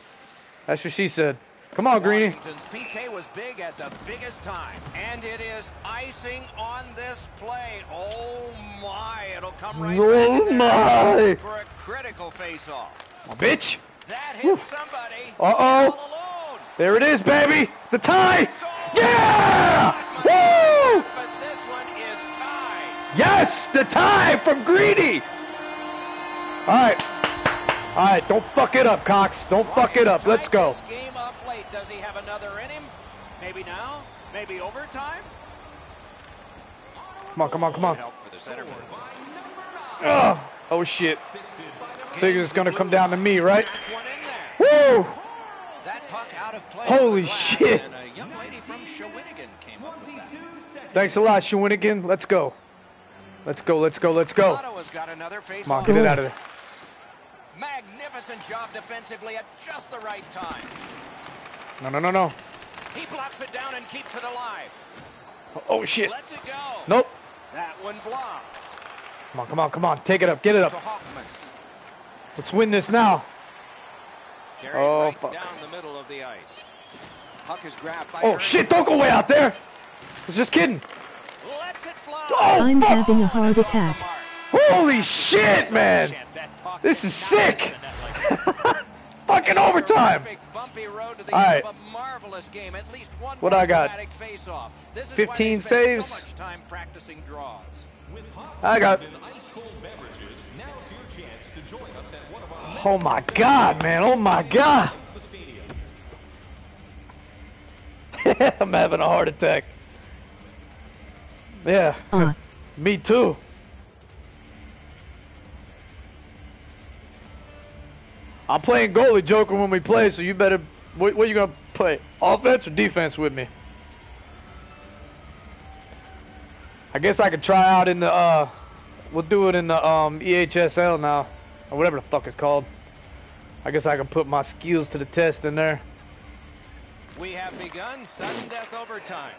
Speaker 2: That's what she said. Come on, Greeny.
Speaker 1: Washington's PK was big at the biggest time. And it is icing on this play. Oh my, it'll come right
Speaker 2: Oh,
Speaker 1: back in oh, there
Speaker 2: my.
Speaker 1: for a critical face-off.
Speaker 2: Oh, bitch.
Speaker 1: That hit somebody.
Speaker 2: Uh-oh. There it is, baby. The tie. Yeah! Woo! Yes, the tie from Greedy. All right. All right, don't fuck it up, Cox. Don't fuck it up. Let's go.
Speaker 1: This game up late. Does he have another in him? Maybe now? Maybe overtime?
Speaker 2: Come on, come on, come on.
Speaker 1: Help for the center.
Speaker 2: Ugh. Oh shit. Figure it's gonna come down to me, right?
Speaker 1: That's one in there.
Speaker 2: Woo!
Speaker 1: That puck out of play.
Speaker 2: Holy
Speaker 1: glass,
Speaker 2: shit.
Speaker 1: A young lady from came up with that.
Speaker 2: Thanks a lot, Shawinigan. Let's go. Let's go, let's go, let's go.
Speaker 1: Ottawa's got another face
Speaker 2: Come on, get it out of there.
Speaker 1: Magnificent job defensively at just the right time.
Speaker 2: No, no, no, no.
Speaker 1: He blocks it down and keeps it alive.
Speaker 2: Oh shit.
Speaker 1: Lets it go.
Speaker 2: Nope.
Speaker 1: That one blocked
Speaker 2: Come on, come on, come on. Take it up, get it up. Let's win this now.
Speaker 1: Carried
Speaker 2: Oh,
Speaker 1: right
Speaker 2: fuck.
Speaker 1: down the middle of the ice. Puck is grabbed by
Speaker 2: Oh shit, don't go way out there. I was just kidding.
Speaker 1: Lets it fly.
Speaker 2: Oh,
Speaker 6: I'm
Speaker 2: fuck.
Speaker 6: having a heart attack.
Speaker 2: Holy shit, man.
Speaker 1: Chance that puck
Speaker 2: This is sick.
Speaker 1: miss the net like that.
Speaker 2: Fucking overtime.
Speaker 1: Terrific bumpy road to the
Speaker 2: All
Speaker 1: end
Speaker 2: right.
Speaker 1: of a marvelous game. At least one
Speaker 2: What I got?
Speaker 1: dramatic face-off. This is
Speaker 2: 15
Speaker 1: why they spend
Speaker 2: saves.
Speaker 1: So much time practicing draws.
Speaker 5: With hot
Speaker 2: I got-
Speaker 5: ice-cold beverages, now's your chance to join us at one of our
Speaker 2: Oh my god, man. Oh my god. I'm having a heart attack. Yeah.
Speaker 6: Uh,
Speaker 2: Me too. I'm playing goalie Joker when we play, so you better. What, what you gonna play? Offense or defense with me? I guess I could try out in the. uh We'll do it in the um EHSL now, or whatever the fuck it's called. I guess I can put my skills to the test in there.
Speaker 1: We have begun sudden death overtime.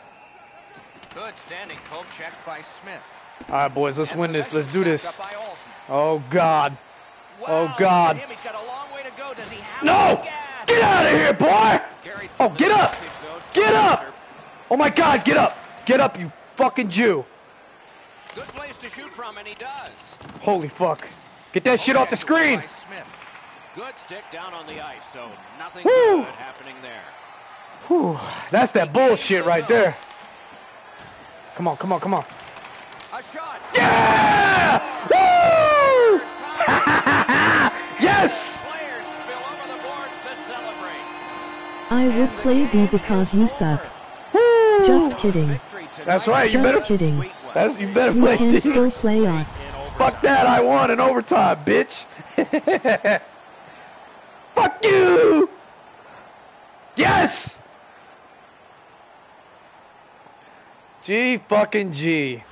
Speaker 1: Good standing poke check by Smith.
Speaker 2: All right, boys, let's
Speaker 1: And
Speaker 2: win this. Let's do this.
Speaker 1: snapped up by Olsen.
Speaker 2: Oh God. Oh, God.
Speaker 1: he's got a long way to go. Does he have
Speaker 2: No! Get out of here, boy! Oh, get up! Get up! Oh my God, get up! Get up, you fucking Jew!
Speaker 1: Good place to shoot from, and he does.
Speaker 2: Holy fuck! Get that shit off the screen!
Speaker 1: Good stick down on the ice, so nothing
Speaker 2: Woo!
Speaker 1: happening there.
Speaker 2: Whew, that's that bullshit right there. Come on, come on, come on.
Speaker 1: A shot.
Speaker 2: Yeah! Woo! yes!
Speaker 1: Players spill over the boards to celebrate.
Speaker 6: I will play D because you suck.
Speaker 2: Woo!
Speaker 6: Just kidding.
Speaker 2: That's right. You
Speaker 6: Just
Speaker 2: better.
Speaker 6: kidding.
Speaker 2: That's you better
Speaker 6: You
Speaker 2: play.
Speaker 6: can
Speaker 2: D.
Speaker 6: still play off.
Speaker 1: In overtime.
Speaker 2: Fuck that! I won in overtime, bitch. Fuck you! Yes! G fucking G.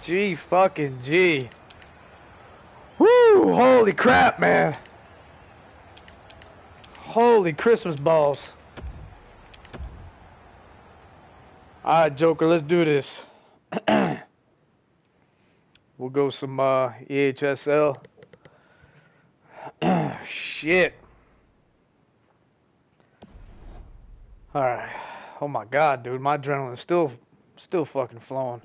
Speaker 2: G fucking G. Woo! Holy crap, man. Holy Christmas balls. Alright, Joker, let's do this. we'll go some uh, EHSL. Shit. Alright. Oh my god, dude, my adrenaline's still still fucking flowing.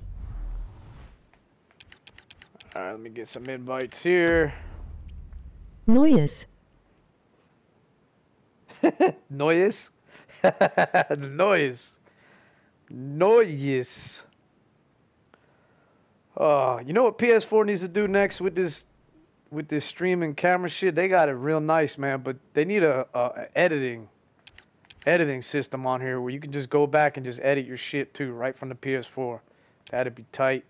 Speaker 2: Alright, let me get some invites here.
Speaker 6: Noyes.
Speaker 2: Noise? Noise. Noise. Oh, you know what PS4 needs to do next with this with this streaming camera shit? They got it real nice, man, but they need a, a, a editing editing system on here where you can just go back and just edit your shit too, right from the PS4. That'd be tight.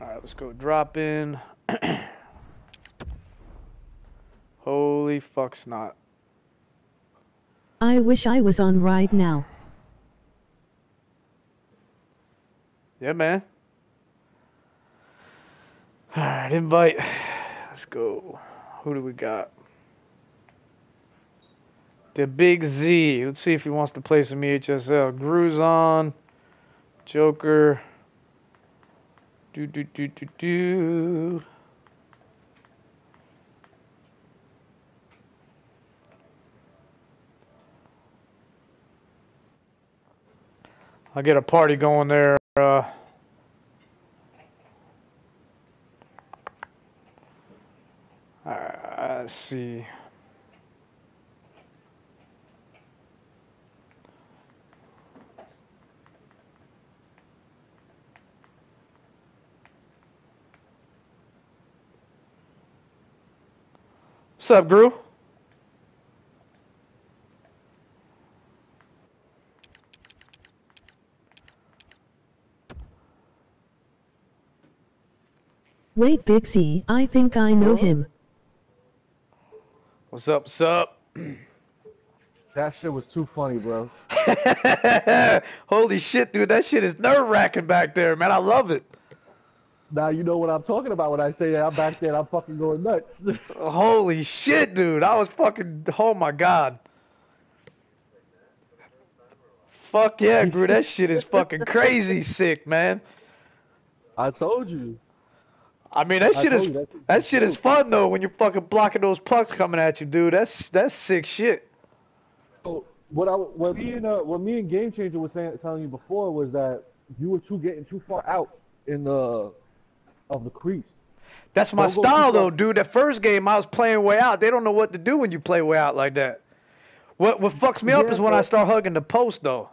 Speaker 2: Alright, let's go drop in. Holy fuck snot.
Speaker 6: I wish I was on right now.
Speaker 2: Yeah, man. Alright, invite. Let's go. Who do we got? The Big Z. Let's see if he wants to play some EHSL. Gruzon. Joker. Do do do do do. I'll get a party going there. Uh, uh, let's see. What's up, Gru?
Speaker 6: Wait, Big Z, I think I know him.
Speaker 2: What's up? What's up?
Speaker 7: That shit was too funny, bro.
Speaker 2: Holy shit, dude, that shit is nerve wracking back there, man. I love it.
Speaker 7: Now you know what I'm talking about when I say that I'm back there and I'm fucking going nuts.
Speaker 2: Holy shit, dude. I was fucking. Oh my god. Fuck yeah, Gru. That shit is fucking crazy sick, man.
Speaker 7: I told you.
Speaker 2: I mean, that shit is
Speaker 7: you,
Speaker 2: that shit is fun though when you're fucking blocking those pucks coming at you, dude. That's that's sick shit.
Speaker 7: So what I what me and uh, what me and Game Changer was saying telling you before was that you were too getting too far out in the of the crease.
Speaker 2: That's my
Speaker 7: Don't
Speaker 2: style though, dude. That first game I was playing way out. They don't know what to do when you play way out like that. What what fucks me up is when I start hugging the post though.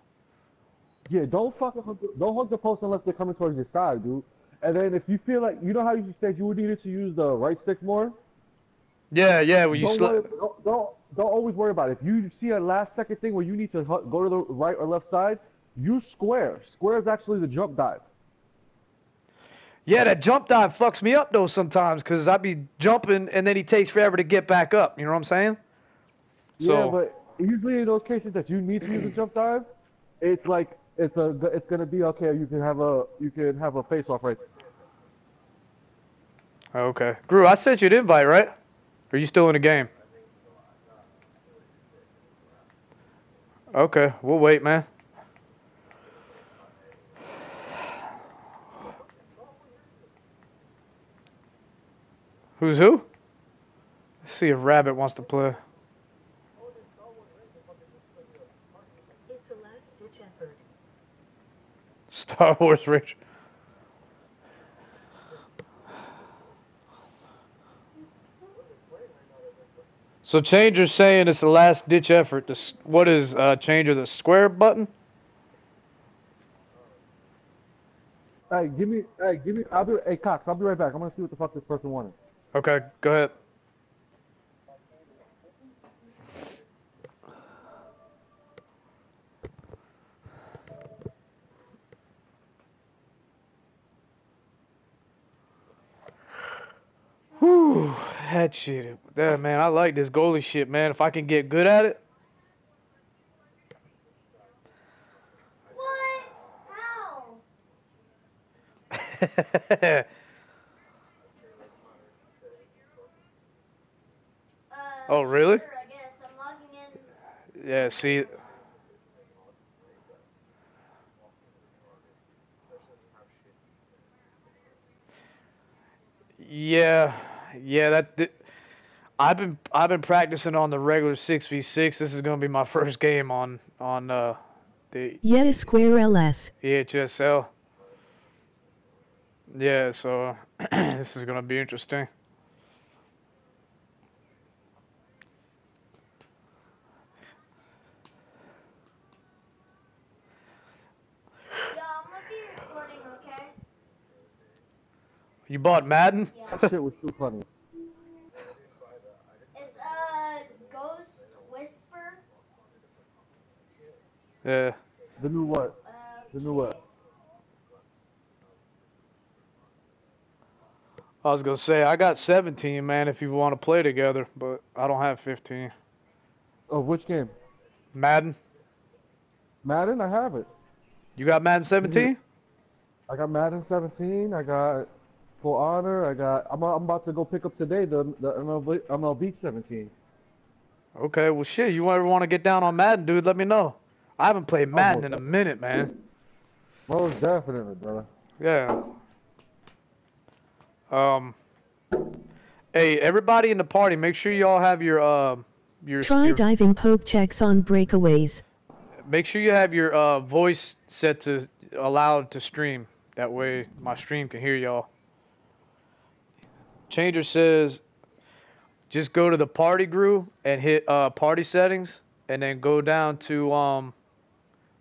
Speaker 7: Yeah, don't fucking hug don't hug the post unless they're coming towards your side, dude. And then if you feel like you know how you said you would needed to use the right stick more,
Speaker 2: Yeah, yeah. When you
Speaker 7: don't, worry, don't, don't don't always worry about it. If you see a last second thing where you need to go to the right or left side, use square. Square is actually the jump dive.
Speaker 2: Yeah, that jump dive fucks me up though sometimes because I'd be jumping and then he takes forever to get back up. You know what I'm saying?
Speaker 7: yeah,
Speaker 2: So-
Speaker 7: but usually in those cases that you need to use a jump dive, it's like it's a it's gonna be okay. You can have a you can have a face off right.
Speaker 2: Okay. Gru, I sent you an invite, right? Are you still in the game? Okay, we'll wait, man. Who's who? Let's see if Rabbit wants to play. Star Wars Rich. So Changer's saying it's the last ditch effort. What is uh, Changer? The square button?
Speaker 7: Hey, give me hey give me I'll be hey Cox I'll be right back. I'm gonna see what the fuck this person wanted.
Speaker 2: Okay, go ahead. Whew, that shit. That man, I like this goalie shit, man. If I can get good at it.
Speaker 8: What? How?
Speaker 2: see. Yeah, yeah. That th- I've been I've been practicing on the regular six v six. This is going to be my first game on on uh, the
Speaker 6: yeah Square LS
Speaker 2: EHSL. Yeah, so this is
Speaker 9: going to be interesting.
Speaker 2: You bought Madden? Yeah.
Speaker 7: That shit was too funny.
Speaker 9: It's uh Ghost Whisper.
Speaker 2: Yeah.
Speaker 7: The new what?
Speaker 9: Uh,
Speaker 7: The new what?
Speaker 2: I was gonna say I got 17, man. If you want to play together, but I don't have 15.
Speaker 7: Of which game?
Speaker 2: Madden.
Speaker 7: Madden. I have it.
Speaker 2: You got Madden 17?
Speaker 7: I got Madden 17. I got For Honor. I got. I'm, I'm about to go pick up today the the MLB, MLB 17.
Speaker 2: Okay. Well, shit. You ever want to get down on Madden, dude? Let me know. I haven't played Madden in a minute, man.
Speaker 7: Most definitely, brother.
Speaker 2: Yeah. Um. Hey, everybody in the party, make sure y'all have your uh your,
Speaker 6: Try
Speaker 2: your
Speaker 6: diving poke checks on breakaways.
Speaker 2: make sure you have your uh voice set to allowed to stream. That way my stream can hear y'all. Changer says just go to the party group and hit uh party settings and then go down to um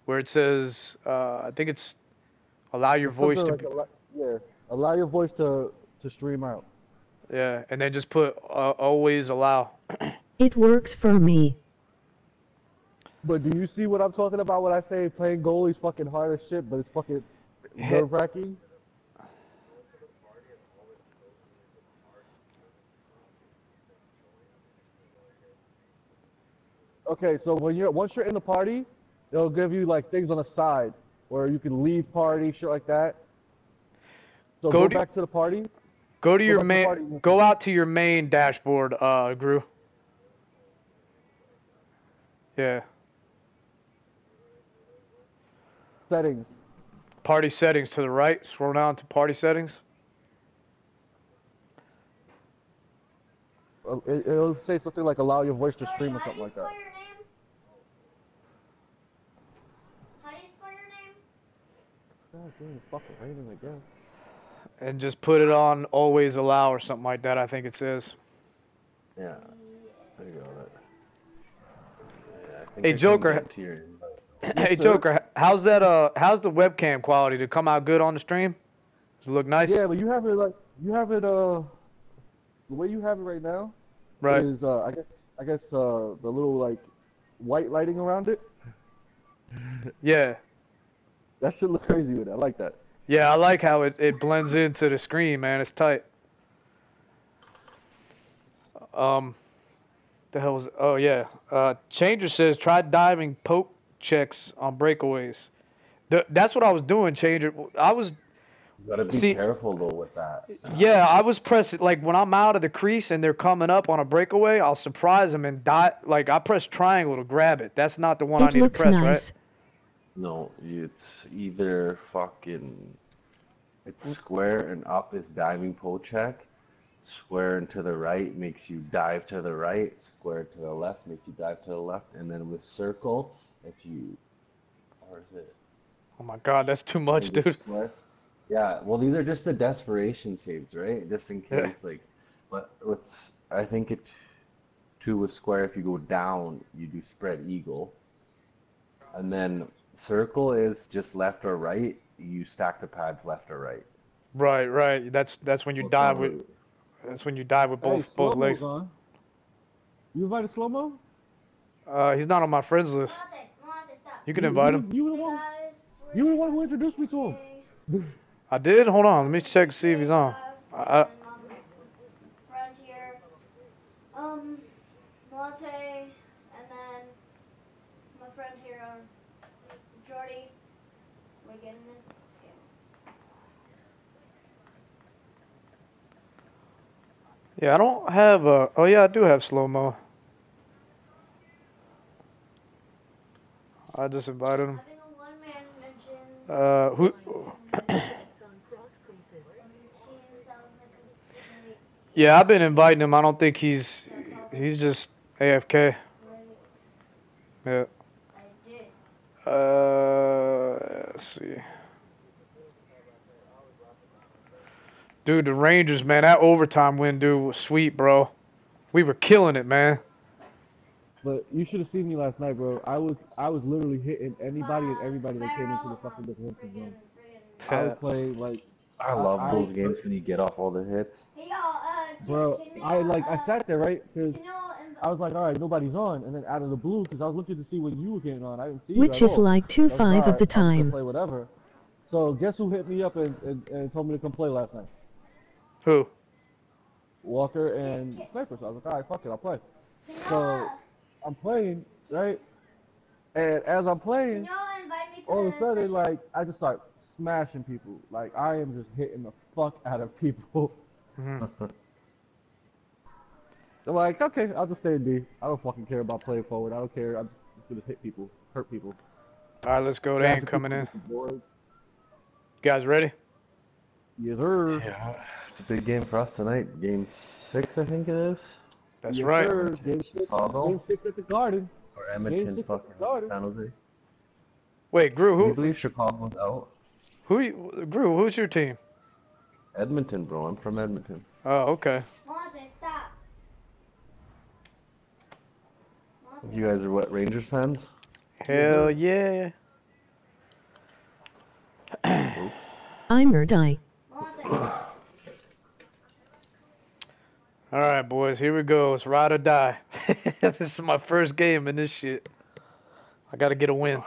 Speaker 2: where it says uh I think it's allow your voice to
Speaker 7: Something like a, yeah. Allow your voice to to stream out.
Speaker 2: yeah and then just put uh, always allow.
Speaker 6: It works for me.
Speaker 7: But do you see what I'm talking about when I say playing goalie's fucking hard as shit, but it's fucking nerve wracking? Okay, so when you're once you're in the party, it'll give you like things on the side where you can leave party, shit like that. So
Speaker 2: Go
Speaker 7: go,
Speaker 2: to-
Speaker 7: back to the party.
Speaker 2: Go to your
Speaker 7: back to
Speaker 2: main go out to your main dashboard, uh Gru. Yeah.
Speaker 7: Settings.
Speaker 2: Party settings to the right. Scroll down to party settings.
Speaker 7: Uh, It, it'll say something like allow your voice to stream or something like that.
Speaker 9: spell your name? How do you spell your name?
Speaker 7: God damn, it's fucking raining again.
Speaker 2: And just put it on always allow or something like that, I think it says.
Speaker 10: Yeah. There you go. Yeah, I think
Speaker 2: Hey,
Speaker 10: I
Speaker 2: Joker.
Speaker 10: your invite.
Speaker 2: hey
Speaker 7: sir.
Speaker 2: Joker, how's that uh how's the webcam quality? Did it come out good on the stream? Does it look nice?
Speaker 7: Yeah, but you have it like you have it uh the way you have it right now
Speaker 2: Right.
Speaker 7: is uh I guess I guess uh the little like white lighting around it.
Speaker 2: Yeah.
Speaker 7: That should look crazy with it. I like that.
Speaker 2: Yeah, I like how it, it blends into the screen, man. It's tight. Um, the hell was? Oh yeah. Uh, Changer says try diving poke checks on breakaways. The, that's what I was doing, Changer. I was
Speaker 10: You gotta be
Speaker 2: See-
Speaker 10: careful though with that.
Speaker 2: yeah, I was pressing like when I'm out of the crease and they're coming up on a breakaway, I'll surprise them and die. Like I press triangle to grab it. That's not the one I
Speaker 6: It
Speaker 2: need to
Speaker 6: looks
Speaker 2: press,
Speaker 6: nice.
Speaker 2: right?
Speaker 10: No, it's either fucking it's square and up is diving pole check. Square and to the right makes you dive to the right. Square to the left makes you dive to the left. And then with circle, if you or is it
Speaker 2: Oh my God, that's too much,
Speaker 10: Maybe
Speaker 2: dude.
Speaker 10: square? Yeah, well, these are just the desperation saves, right? Just in
Speaker 2: Yeah.
Speaker 10: case, like, but with I think it two with square. If you go down, you do spread eagle, and then circle is just left or right. You stack the pads left or right.
Speaker 2: Right, right. That's that's when you
Speaker 10: Well,
Speaker 2: dive
Speaker 10: so-
Speaker 2: with. That's when you dive with
Speaker 7: Hey,
Speaker 2: both both legs.
Speaker 7: on. You invited slow mo?
Speaker 2: Uh, he's not on my friends list.
Speaker 9: Monte, Monte, stop.
Speaker 2: You can invite him.
Speaker 7: You, you were the one. You were the one who introduced me to him.
Speaker 2: I did. Hold on. Let me check to see if he's on. I, I,
Speaker 9: And, um, friend here, um, Monte, and then my friend here, um, Jordy. We're
Speaker 2: yeah, I don't have. a. oh yeah, I do have slow mo. I just invited him. Uh, who? Yeah, I've been inviting him. I don't think he's he's just AFK. Yeah. Uh, let's see. Dude, the Rangers, man, that overtime win, dude, was sweet, bro. We were killing it, man.
Speaker 7: But you should have seen me last night, bro. I was I was literally hitting anybody and everybody that came into the fucking defensive zone. I was playing like
Speaker 10: I love
Speaker 7: I-
Speaker 10: those games when you get off all the hits.
Speaker 9: Hey, y'all, uh,
Speaker 7: Bro,
Speaker 9: can we,
Speaker 7: I like I
Speaker 9: uh,
Speaker 7: sat there right because
Speaker 9: You know, and
Speaker 7: I was like, all right, nobody's on, and then out of the blue, because I was looking to see when you were getting on, I didn't see you
Speaker 6: Which
Speaker 7: at
Speaker 6: is
Speaker 7: all.
Speaker 6: like two
Speaker 7: was,
Speaker 6: five
Speaker 7: all
Speaker 6: of the
Speaker 7: I'm just gonna
Speaker 6: time.
Speaker 7: Play whatever. So guess who hit me up and, and, and told me to come play last night?
Speaker 2: Who?
Speaker 7: Walker and Sniper. So I was like, all right, fuck it, I'll play. So I'm playing, right? And as I'm playing,
Speaker 9: y'all invite me to
Speaker 7: all of a sudden, like, I just start smashing people. Like, I am just hitting the fuck out of people. Mm-hmm. I'm like, okay, I'll just stay in D. I don't fucking care about playing forward. I don't care. I'm just gonna hit people, hurt people.
Speaker 2: All right, let's go. They ain't coming in.
Speaker 7: Board.
Speaker 2: You guys ready?
Speaker 7: Yes, sir.
Speaker 10: Yeah, it's a big game for us tonight. Game six, I think it is.
Speaker 2: That's
Speaker 7: Yes,
Speaker 2: right.
Speaker 7: Sir. Game six,
Speaker 10: Chicago.
Speaker 7: game six at the Garden.
Speaker 10: Or Edmonton, fucking. San Jose.
Speaker 2: Wait, Gru,
Speaker 10: Do you believe Chicago's out?
Speaker 2: Who? you- Gru, who's your team?
Speaker 10: Edmonton, bro. I'm from Edmonton.
Speaker 2: Oh, okay.
Speaker 9: Monte, stop.
Speaker 10: You guys are what, Rangers fans?
Speaker 2: Hell yeah.
Speaker 6: I'm or die.
Speaker 2: All right, boys, here we go. It's ride or die. this is my first game in this shit. I gotta get a win.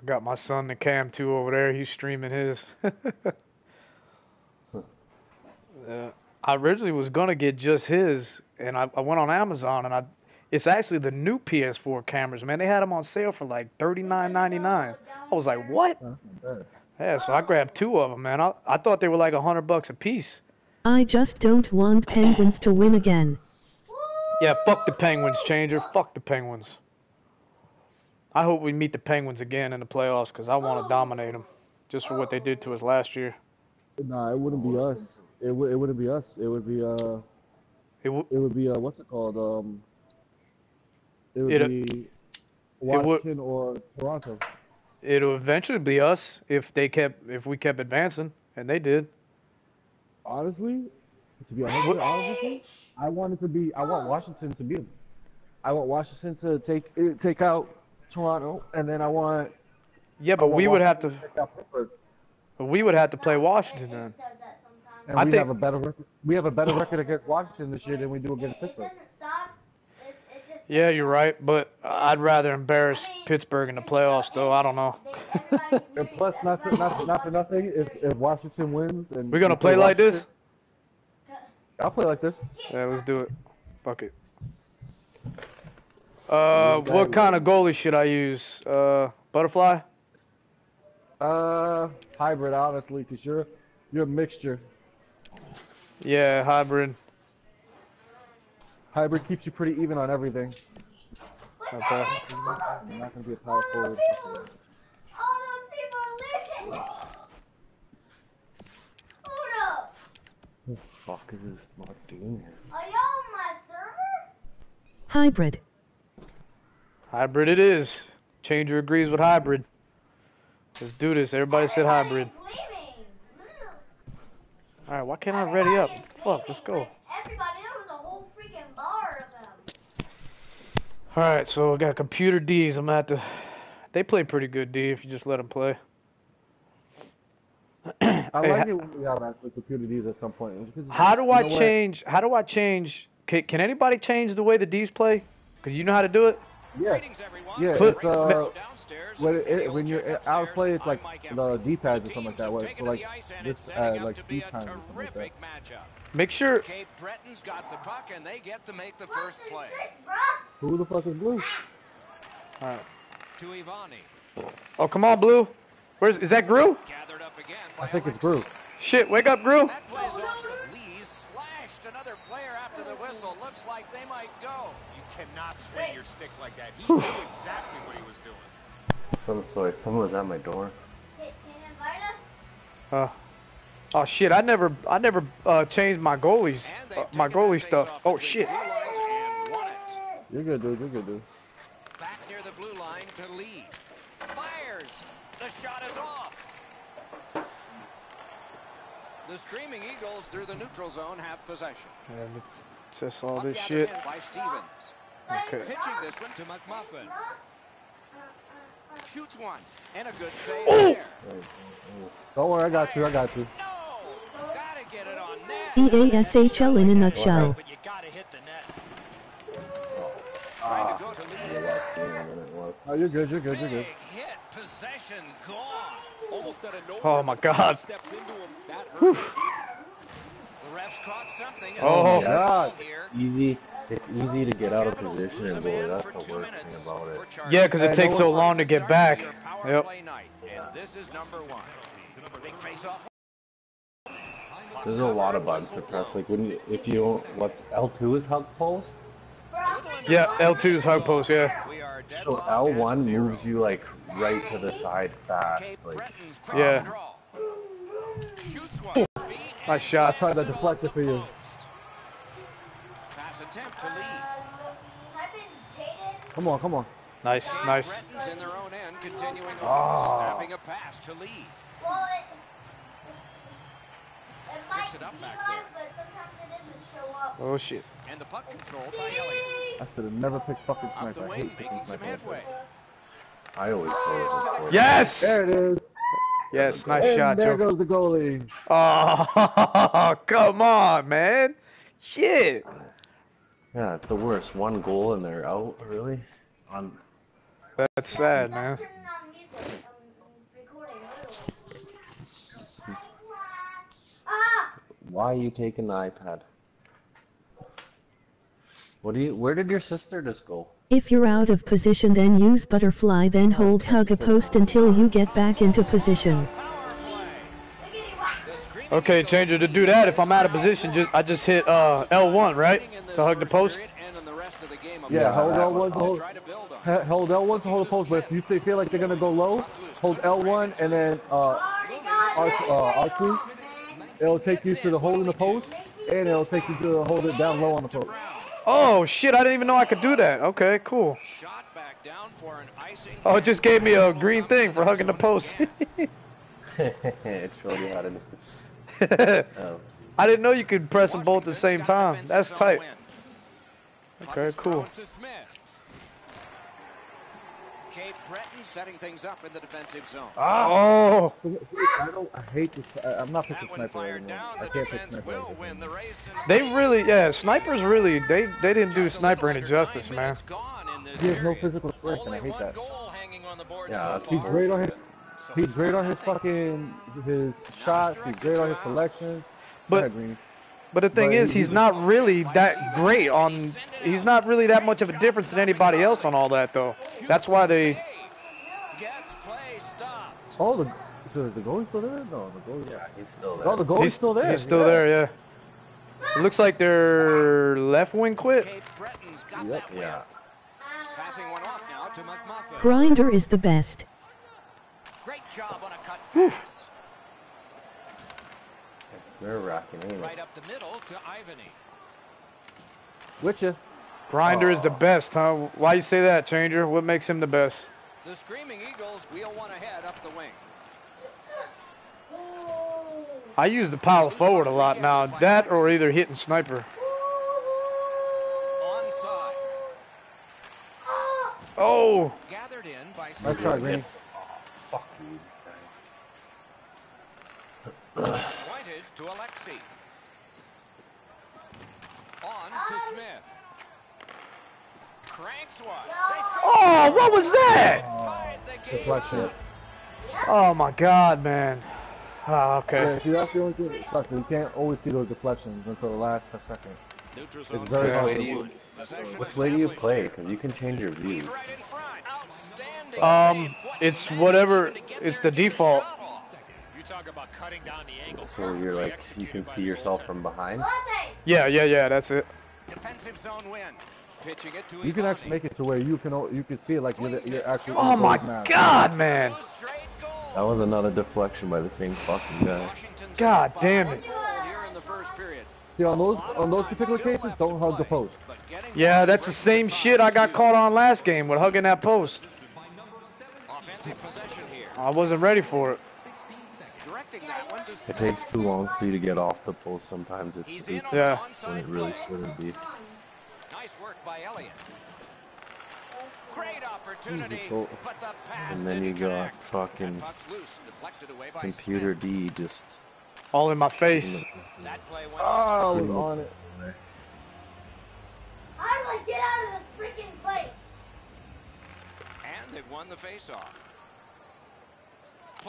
Speaker 2: I got my son, the Cam, too, over there. He's streaming his. Uh, I originally was gonna get just his, and I, I went on Amazon, and I, it's actually the new PS4 cameras, man. They had them on sale for like thirty nine ninety nine. I was like, what?
Speaker 7: That's not bad.
Speaker 2: Yeah, so I grabbed two of them, man. I, I thought they were like a hundred bucks a piece.
Speaker 6: I just don't want Penguins to win again.
Speaker 2: Yeah, fuck the Penguins, changer. Fuck the Penguins. I hope we meet the Penguins again in the playoffs because I want to dominate them, just for what they did to us last year.
Speaker 7: Nah, it wouldn't be us. It would. It wouldn't be us. It would be uh.
Speaker 2: It w-
Speaker 7: It would be uh. What's it called? Um. It would
Speaker 2: It-
Speaker 7: be
Speaker 2: would-
Speaker 7: Washington or Toronto.
Speaker 2: It'll eventually be us if they kept if we kept advancing, and they did.
Speaker 7: Honestly, to be honest, honest with you, I want it to be. I want Washington to be. I want Washington to take eh, take out Toronto, and then I want.
Speaker 2: Yeah, but
Speaker 7: want
Speaker 2: we would have to.
Speaker 7: Washington take out Pittsburgh.
Speaker 2: But we would have to play Washington then.
Speaker 9: It does that sometimes.
Speaker 7: And
Speaker 2: I
Speaker 7: we
Speaker 2: think-
Speaker 7: have a better record. We have a better record against Washington this year than we do against
Speaker 9: It
Speaker 7: Pittsburgh.
Speaker 9: doesn't stop. It, it.
Speaker 2: Yeah, you're right, but I'd rather embarrass Pittsburgh in the playoffs, though. I don't know.
Speaker 7: And plus, not for, not, not for nothing, if, if Washington wins and
Speaker 2: We're gonna
Speaker 7: we
Speaker 2: play like this.
Speaker 7: I'll play like this.
Speaker 2: Yeah, let's do it. Fuck it. Uh, what kind of goalie should I use? Uh, butterfly.
Speaker 7: Uh, hybrid, honestly, because you're you're a mixture.
Speaker 2: Yeah, hybrid.
Speaker 7: Hybrid keeps you pretty even on everything.
Speaker 2: Okay.
Speaker 7: You're not gonna be a power forward.
Speaker 9: All those people are leaving. Hold up.
Speaker 10: What the fuck is this not doing here?
Speaker 9: Are y'all on my server?
Speaker 6: Hybrid.
Speaker 2: Hybrid it is. Changer agrees with hybrid. Let's do this. Everybody said hybrid. All right, why can't I ready up?
Speaker 9: Everybody's
Speaker 2: Fuck, let's go.
Speaker 9: Like, Everybody, there was a whole freaking bar of them.
Speaker 2: All right, so I got computer D's. I'm gonna have to. They play pretty good D if you just let them play.
Speaker 7: I
Speaker 2: Hey,
Speaker 7: like it when we have actually computer D's at some point.
Speaker 2: How do I
Speaker 7: know what?
Speaker 2: change? How do I change? Can, can anybody change the way the D's play? Cause you know how to do it.
Speaker 7: Yeah,
Speaker 1: Greetings, everyone.
Speaker 7: yeah.
Speaker 2: Put-
Speaker 7: It's uh,
Speaker 1: Downstairs,
Speaker 7: when, it, when you're out of play, it's like the
Speaker 1: Emmett.
Speaker 7: D-pads or something like that.
Speaker 1: have
Speaker 7: Where
Speaker 1: taken
Speaker 7: so like
Speaker 1: the ice, and
Speaker 7: this
Speaker 1: it's
Speaker 7: uh, like
Speaker 1: to be
Speaker 7: these
Speaker 1: a
Speaker 7: times or something like that.
Speaker 2: Make sure.
Speaker 1: Cape Breton's got the puck, and they get to make the
Speaker 9: Plus
Speaker 1: first play.
Speaker 7: Who the fuck is blue?
Speaker 2: All right.
Speaker 1: To Ivany.
Speaker 2: Oh come on, Blue. Where's is that Gru?
Speaker 1: Gathered up again
Speaker 7: I think it's
Speaker 1: Alexi.
Speaker 7: Brew.
Speaker 2: Shit, wake up, Gru.
Speaker 1: That plays awesome. Lee slashed another player after the whistle. Looks like they might go.
Speaker 4: You cannot swing your stick like that. He knew exactly what he was doing.
Speaker 10: Some, sorry, someone was at my door.
Speaker 9: Can can you invite us?
Speaker 2: Uh, oh shit, I never, I never uh, changed my goalies, uh, my goalie stuff. Oh shit.
Speaker 1: blue lines and won it.
Speaker 7: You're good, dude. You're good, dude.
Speaker 1: Back near the blue line to Lee. Fires. The shot is off. The Screaming Eagles through the neutral zone have possession.
Speaker 2: And it's just all this shit.
Speaker 1: by Stevens.
Speaker 2: Okay.
Speaker 1: Pitching this one to McMuffin. Shoots one. And a good save
Speaker 2: Oh!
Speaker 7: Don't worry, I got you. I got you.
Speaker 1: No! Gotta get it on net.
Speaker 6: EASHL in a nutshell.
Speaker 4: But you gotta hit the net.
Speaker 1: Trying to go to
Speaker 10: I
Speaker 1: lead.
Speaker 10: got two, and then it was.
Speaker 7: Oh, you're good. You're good. You're
Speaker 1: Big
Speaker 7: good.
Speaker 1: hit. Possession gone.
Speaker 3: Almost out of nowhere.
Speaker 2: Oh, my God.
Speaker 3: Steps into him. That hurt.
Speaker 1: The refs caught something.
Speaker 2: Oh,
Speaker 1: it's
Speaker 7: God.
Speaker 10: Easy. It's easy to get out of position
Speaker 1: lose
Speaker 10: and goal.
Speaker 1: man
Speaker 10: That's the worst thing about it.
Speaker 1: Charlie.
Speaker 2: Yeah, because it takes so long to get back. Yep.
Speaker 1: play night, and this is number one. Big face-off.
Speaker 10: There's a lot of buttons to press. Like when you, if you what's L2 is hug post.
Speaker 2: Yeah, L2 is hug post. Yeah.
Speaker 10: So L1 moves you like right to the side fast.
Speaker 1: Cape
Speaker 10: Like
Speaker 2: Yeah.
Speaker 1: draw. Shoots one. Beat
Speaker 2: Nice shot.
Speaker 7: I tried to deflect it for you.
Speaker 1: Post. Pass attempt to lead.
Speaker 9: Type in Jaden.
Speaker 7: Come on, come on.
Speaker 2: Nice, nice.
Speaker 1: Breton's in their own end, continuing on,
Speaker 2: Ah.
Speaker 1: snapping a pass to lead.
Speaker 9: Well, it, it might
Speaker 1: Picks it up
Speaker 9: be
Speaker 1: back there.
Speaker 9: but sometimes it doesn't show up.
Speaker 2: Oh shit.
Speaker 1: And the puck controlled by Elliott.
Speaker 7: I should have never picked fucking
Speaker 1: Up the
Speaker 7: sniper. I
Speaker 1: wing,
Speaker 7: hate picking
Speaker 1: making some headway.
Speaker 10: I always play it before.
Speaker 2: Yes.
Speaker 7: There it is.
Speaker 2: Yes, nice
Speaker 7: and
Speaker 2: shot,
Speaker 7: there
Speaker 2: Joe.
Speaker 7: goes the goalie.
Speaker 2: Oh, come on, man. Shit.
Speaker 10: Yeah, it's the worst. One goal and they're out. Really? On
Speaker 2: That's sad, man.
Speaker 9: On music. I'm recording.
Speaker 10: Why are you taking the iPad? What do you? Where did your sister just go?
Speaker 6: If you're out of position then use butterfly then hold hug a post until you get back into position.
Speaker 2: Okay,
Speaker 1: Eagles
Speaker 2: changer to do that. If I'm out of position, just I just hit uh L1, right,
Speaker 1: Leading in this
Speaker 2: to hug the post.
Speaker 1: period and in the rest of the game, a
Speaker 7: Yeah, hold L1 to hold,
Speaker 1: Try to build on.
Speaker 7: he- hold L1 to hold the post, but if you they feel like they're gonna go low, hold L1 and then uh, R, uh, R2. It'll take you to the hole in the post, and it'll take you to hold it down low on the post.
Speaker 2: Oh shit! I didn't even know I could do that. Okay, cool.
Speaker 1: Shot back down for an icing.
Speaker 2: Oh, it just gave me a green thing for hugging the post.
Speaker 10: it showed you how to. Do Oh.
Speaker 2: I didn't know you could press them both at the same time. That's tight. Okay, cool.
Speaker 1: thrown. Cape Breton setting things up in the defensive zone.
Speaker 2: Ah!
Speaker 7: Oh, I don't. I hate this. I, I'm not picking
Speaker 1: That one
Speaker 7: sniper anymore.
Speaker 1: down.
Speaker 7: I can't pick sniper.
Speaker 1: will win the race.
Speaker 2: they really, yeah. Snipers really, they they didn't do
Speaker 1: just a
Speaker 2: sniper any justice, man.
Speaker 1: minutes gone in this
Speaker 7: He has no physical strength, and I hate that.
Speaker 1: goal hanging on the board
Speaker 10: Yeah,
Speaker 1: so
Speaker 7: He's great on his.
Speaker 1: So
Speaker 7: He's great on his fucking his shots. He's great on his selections.
Speaker 2: But-
Speaker 7: Go ahead, Green.
Speaker 2: But the thing
Speaker 7: But
Speaker 2: is, he's not really that great on. He's not really that much of a difference than anybody else on all that, though. That's why they.
Speaker 1: Gets.
Speaker 7: Oh, the so is the goalie still there? No, the goalie.
Speaker 10: Yeah, he's still there.
Speaker 7: Oh, the goalie's
Speaker 2: He's
Speaker 7: still there.
Speaker 2: He's still
Speaker 7: yeah.
Speaker 2: there, yeah. It looks like their left wing quit.
Speaker 1: Cape
Speaker 7: Yep.
Speaker 10: Yeah.
Speaker 1: Passing one off now to McMuffin.
Speaker 6: Grinder is the best.
Speaker 1: Great job on a cut pass.
Speaker 10: It's nerve wracking, ain't it?
Speaker 1: Right up the middle to Ivany.
Speaker 7: With you.
Speaker 2: Grinder is the oh. best, huh? Why you say that, Changer? What makes him the best?
Speaker 1: The Screaming Eagles wheel one ahead up the wing.
Speaker 2: I use the power forward a lot now. That or either hitting sniper.
Speaker 1: Onside.
Speaker 2: Oh,
Speaker 1: Gathered in by
Speaker 7: Nice
Speaker 1: Smith.
Speaker 7: try, Green.
Speaker 10: Fuck you, this.
Speaker 1: Pointed to Alexi. On to Smith. Cranks one.
Speaker 2: Oh, what was that?
Speaker 1: tied.
Speaker 7: Deflection.
Speaker 2: Oh my God, man. Ah, okay.
Speaker 7: Yeah, see, that's the only thing. that sucks. You can't always see those deflections until the last second. It's very hard
Speaker 10: Which way
Speaker 7: to
Speaker 10: do you, which way do you play? Because you can change your views.
Speaker 1: He's right in front. Outstanding
Speaker 2: Um, it's whatever-
Speaker 1: even to get
Speaker 2: it's the default.
Speaker 1: Shot off.
Speaker 4: talk about cutting down the angle.
Speaker 10: So you're like, you can see yourself from behind.
Speaker 2: Yeah, yeah, yeah. That's it.
Speaker 1: Defensive zone win. Pitching it to
Speaker 7: You can actually make it to where you can you can see it like you're, you're actually.
Speaker 2: Oh my. God, man.
Speaker 10: That was another deflection by the same fucking guy.
Speaker 2: God damn it.
Speaker 1: goal here in the first period.
Speaker 7: See on those
Speaker 1: A lot of
Speaker 7: on those particular cases, don't hug the post.
Speaker 2: Yeah, that's the same shit I got caught on last game with hugging that post.
Speaker 1: Offensive possession here.
Speaker 2: I wasn't ready for it.
Speaker 10: It takes too long for you to get off the post. Sometimes it's
Speaker 1: He's in
Speaker 10: stupid
Speaker 1: on
Speaker 2: Yeah.
Speaker 10: when it really shouldn't be.
Speaker 1: Nice work by Elliott. Great opportunity,
Speaker 7: goal.
Speaker 1: but the pass
Speaker 10: And then you got
Speaker 1: connect.
Speaker 10: fucking
Speaker 1: loose, away by
Speaker 10: computer
Speaker 1: Smith.
Speaker 10: D just.
Speaker 2: All in my face.
Speaker 1: That play went
Speaker 7: Oh, I was on it.
Speaker 10: away.
Speaker 9: How do I get out of this freaking place?
Speaker 1: and they've won the faceoff.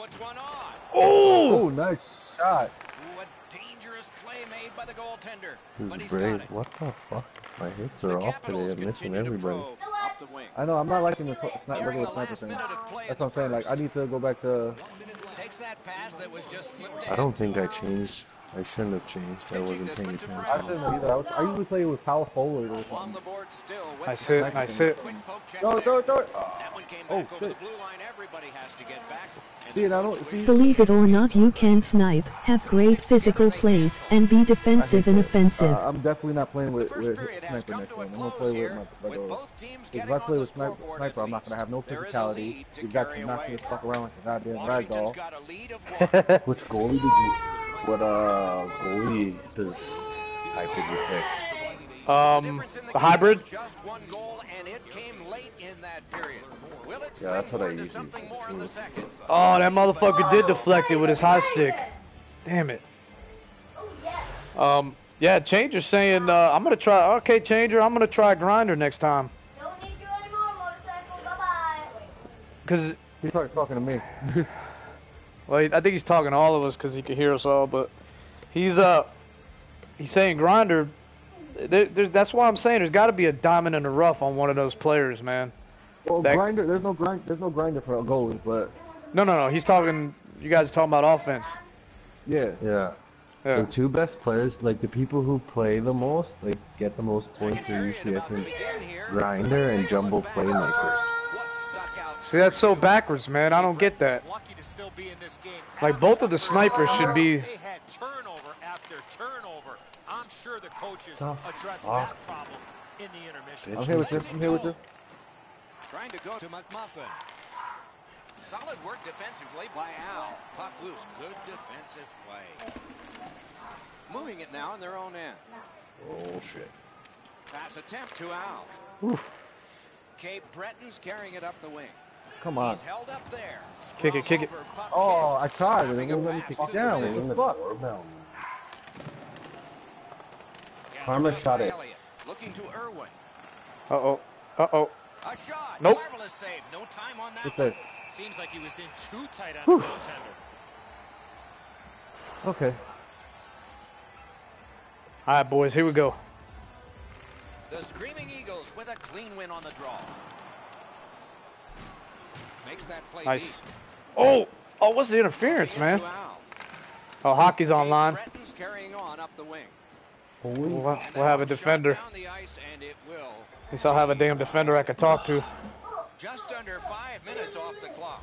Speaker 1: Puts one on.
Speaker 2: Oh!
Speaker 7: Oh, nice shot.
Speaker 1: Ooh, a dangerous play made by the goaltender.
Speaker 10: This is great. What the fuck? My hits
Speaker 1: The
Speaker 10: are off today. I'm missing everybody.
Speaker 1: probe up the wing.
Speaker 7: I know. I'm not liking the sni- sniper, regular sniper thing.
Speaker 1: minute of play in
Speaker 7: That's what I'm
Speaker 1: the
Speaker 7: saying. Like I need to go back to.
Speaker 1: Takes that pass that was just
Speaker 10: I don't think I changed. I shouldn't have changed. I wasn't paying attention.
Speaker 7: I didn't know either. I, was, I usually play with power forward or
Speaker 1: On
Speaker 7: something.
Speaker 1: the board still. With
Speaker 2: Nice
Speaker 1: the
Speaker 2: hit,
Speaker 1: second.
Speaker 2: nice hit.
Speaker 1: Quick poke check
Speaker 7: Throw it,
Speaker 1: there.
Speaker 7: throw it, throw it.
Speaker 1: That one came
Speaker 7: Oh,
Speaker 1: back over the
Speaker 7: shit.
Speaker 1: blue line. Everybody has to get back. And
Speaker 7: See, and I
Speaker 1: in
Speaker 7: don't
Speaker 1: those
Speaker 7: see.
Speaker 1: situations,
Speaker 6: Believe it or not, you can snipe, have great physical plays, and be defensive and offensive.
Speaker 7: Uh, I'm definitely not playing with, with sniper next
Speaker 1: to a
Speaker 7: time. I'm gonna play with
Speaker 1: here,
Speaker 7: my
Speaker 1: with
Speaker 7: regular.
Speaker 1: both teams
Speaker 7: If I play with sniper,
Speaker 1: scoreboard
Speaker 7: sniper I'm not gonna have no
Speaker 1: There is a
Speaker 7: physicality.
Speaker 1: lead to
Speaker 7: You got
Speaker 1: carry
Speaker 7: you knocking
Speaker 1: away.
Speaker 7: this fuck around like a goddamn
Speaker 1: Washington's
Speaker 7: ragdoll.
Speaker 1: got a lead of one.
Speaker 10: Which goalie did you? What uh goalie does type did you pick?
Speaker 2: Um,
Speaker 1: Difference in
Speaker 2: the hybrid.
Speaker 1: Just one goal, and it came late in that period. Will it
Speaker 10: Yeah, that's what I
Speaker 1: springboard
Speaker 10: usually do,
Speaker 1: more in the
Speaker 10: too.
Speaker 1: second?
Speaker 2: Oh, that motherfucker did deflect it with his high stick. Damn it.
Speaker 9: Oh, yes.
Speaker 2: Um, yeah, Changer's saying, uh, I'm gonna try, okay, Changer, I'm gonna try Grinder next time.
Speaker 9: Don't need you anymore, motorcycle. Bye-bye.
Speaker 2: Cause,
Speaker 7: He's talking, talking to me.
Speaker 2: well, I think he's talking to all of us cause he can hear us all, but he's, uh, he's saying Grinder, there, there, that's why I'm saying there's gotta be a diamond in the rough on one of those players, man.
Speaker 7: well,
Speaker 2: That-
Speaker 7: grinder. There's no grind. There's no grinder for a goalies, but
Speaker 2: No, no, no, he's talking, you guys are talking about offense.
Speaker 7: yeah.
Speaker 10: Yeah.
Speaker 2: Yeah.
Speaker 10: The two best players, like the people who play the most, like get the most points, are usually I think Grinder and Jumbo Playmaker.
Speaker 2: See, that's so backwards, man. I don't get that.
Speaker 4: Lucky to still be in this game.
Speaker 2: Like, both of the snipers should be...
Speaker 4: They had turnover after turnover. I'm sure the coaches
Speaker 10: Oh,
Speaker 4: addressed
Speaker 10: fuck.
Speaker 4: that problem in the intermission.
Speaker 7: I'm here with you. I'm here with you.
Speaker 1: Trying to go to McMuffin. Solid work defensively by Al. Puck loose. Good defensive play. Moving it now in their own end.
Speaker 10: Oh shit.
Speaker 1: Pass attempt to Al. Oof. Cape Breton's carrying it up the wing.
Speaker 7: Come on.
Speaker 1: He's held up there.
Speaker 2: Kick it, kick it.
Speaker 7: Oh, I tried it. It
Speaker 1: Snapping a
Speaker 7: won't let me kick it down.
Speaker 1: Smith.
Speaker 7: What the fuck?
Speaker 10: Doorbell.
Speaker 1: Gathered
Speaker 10: Karma shot it.
Speaker 1: Elliott. Looking to Irwin.
Speaker 2: Uh-oh, uh-oh.
Speaker 1: A shot.
Speaker 2: Nope.
Speaker 1: Marvelous save. No time on that one.
Speaker 4: Seems like he was in too tight on the goaltender.
Speaker 7: Okay.
Speaker 2: All right, boys, here we go.
Speaker 1: The Screaming Eagles with a clean win on the draw. Makes that play
Speaker 2: Nice.
Speaker 1: deep.
Speaker 2: Oh, oh, what's the interference, man? Oh, hockey's online.
Speaker 1: Breton's carrying on up the wing.
Speaker 2: We'll,
Speaker 1: And
Speaker 2: we'll have a defender.
Speaker 1: down the ice, and it will.
Speaker 2: At least I'll have a damn defender I can talk to.
Speaker 1: Just under five minutes off the clock.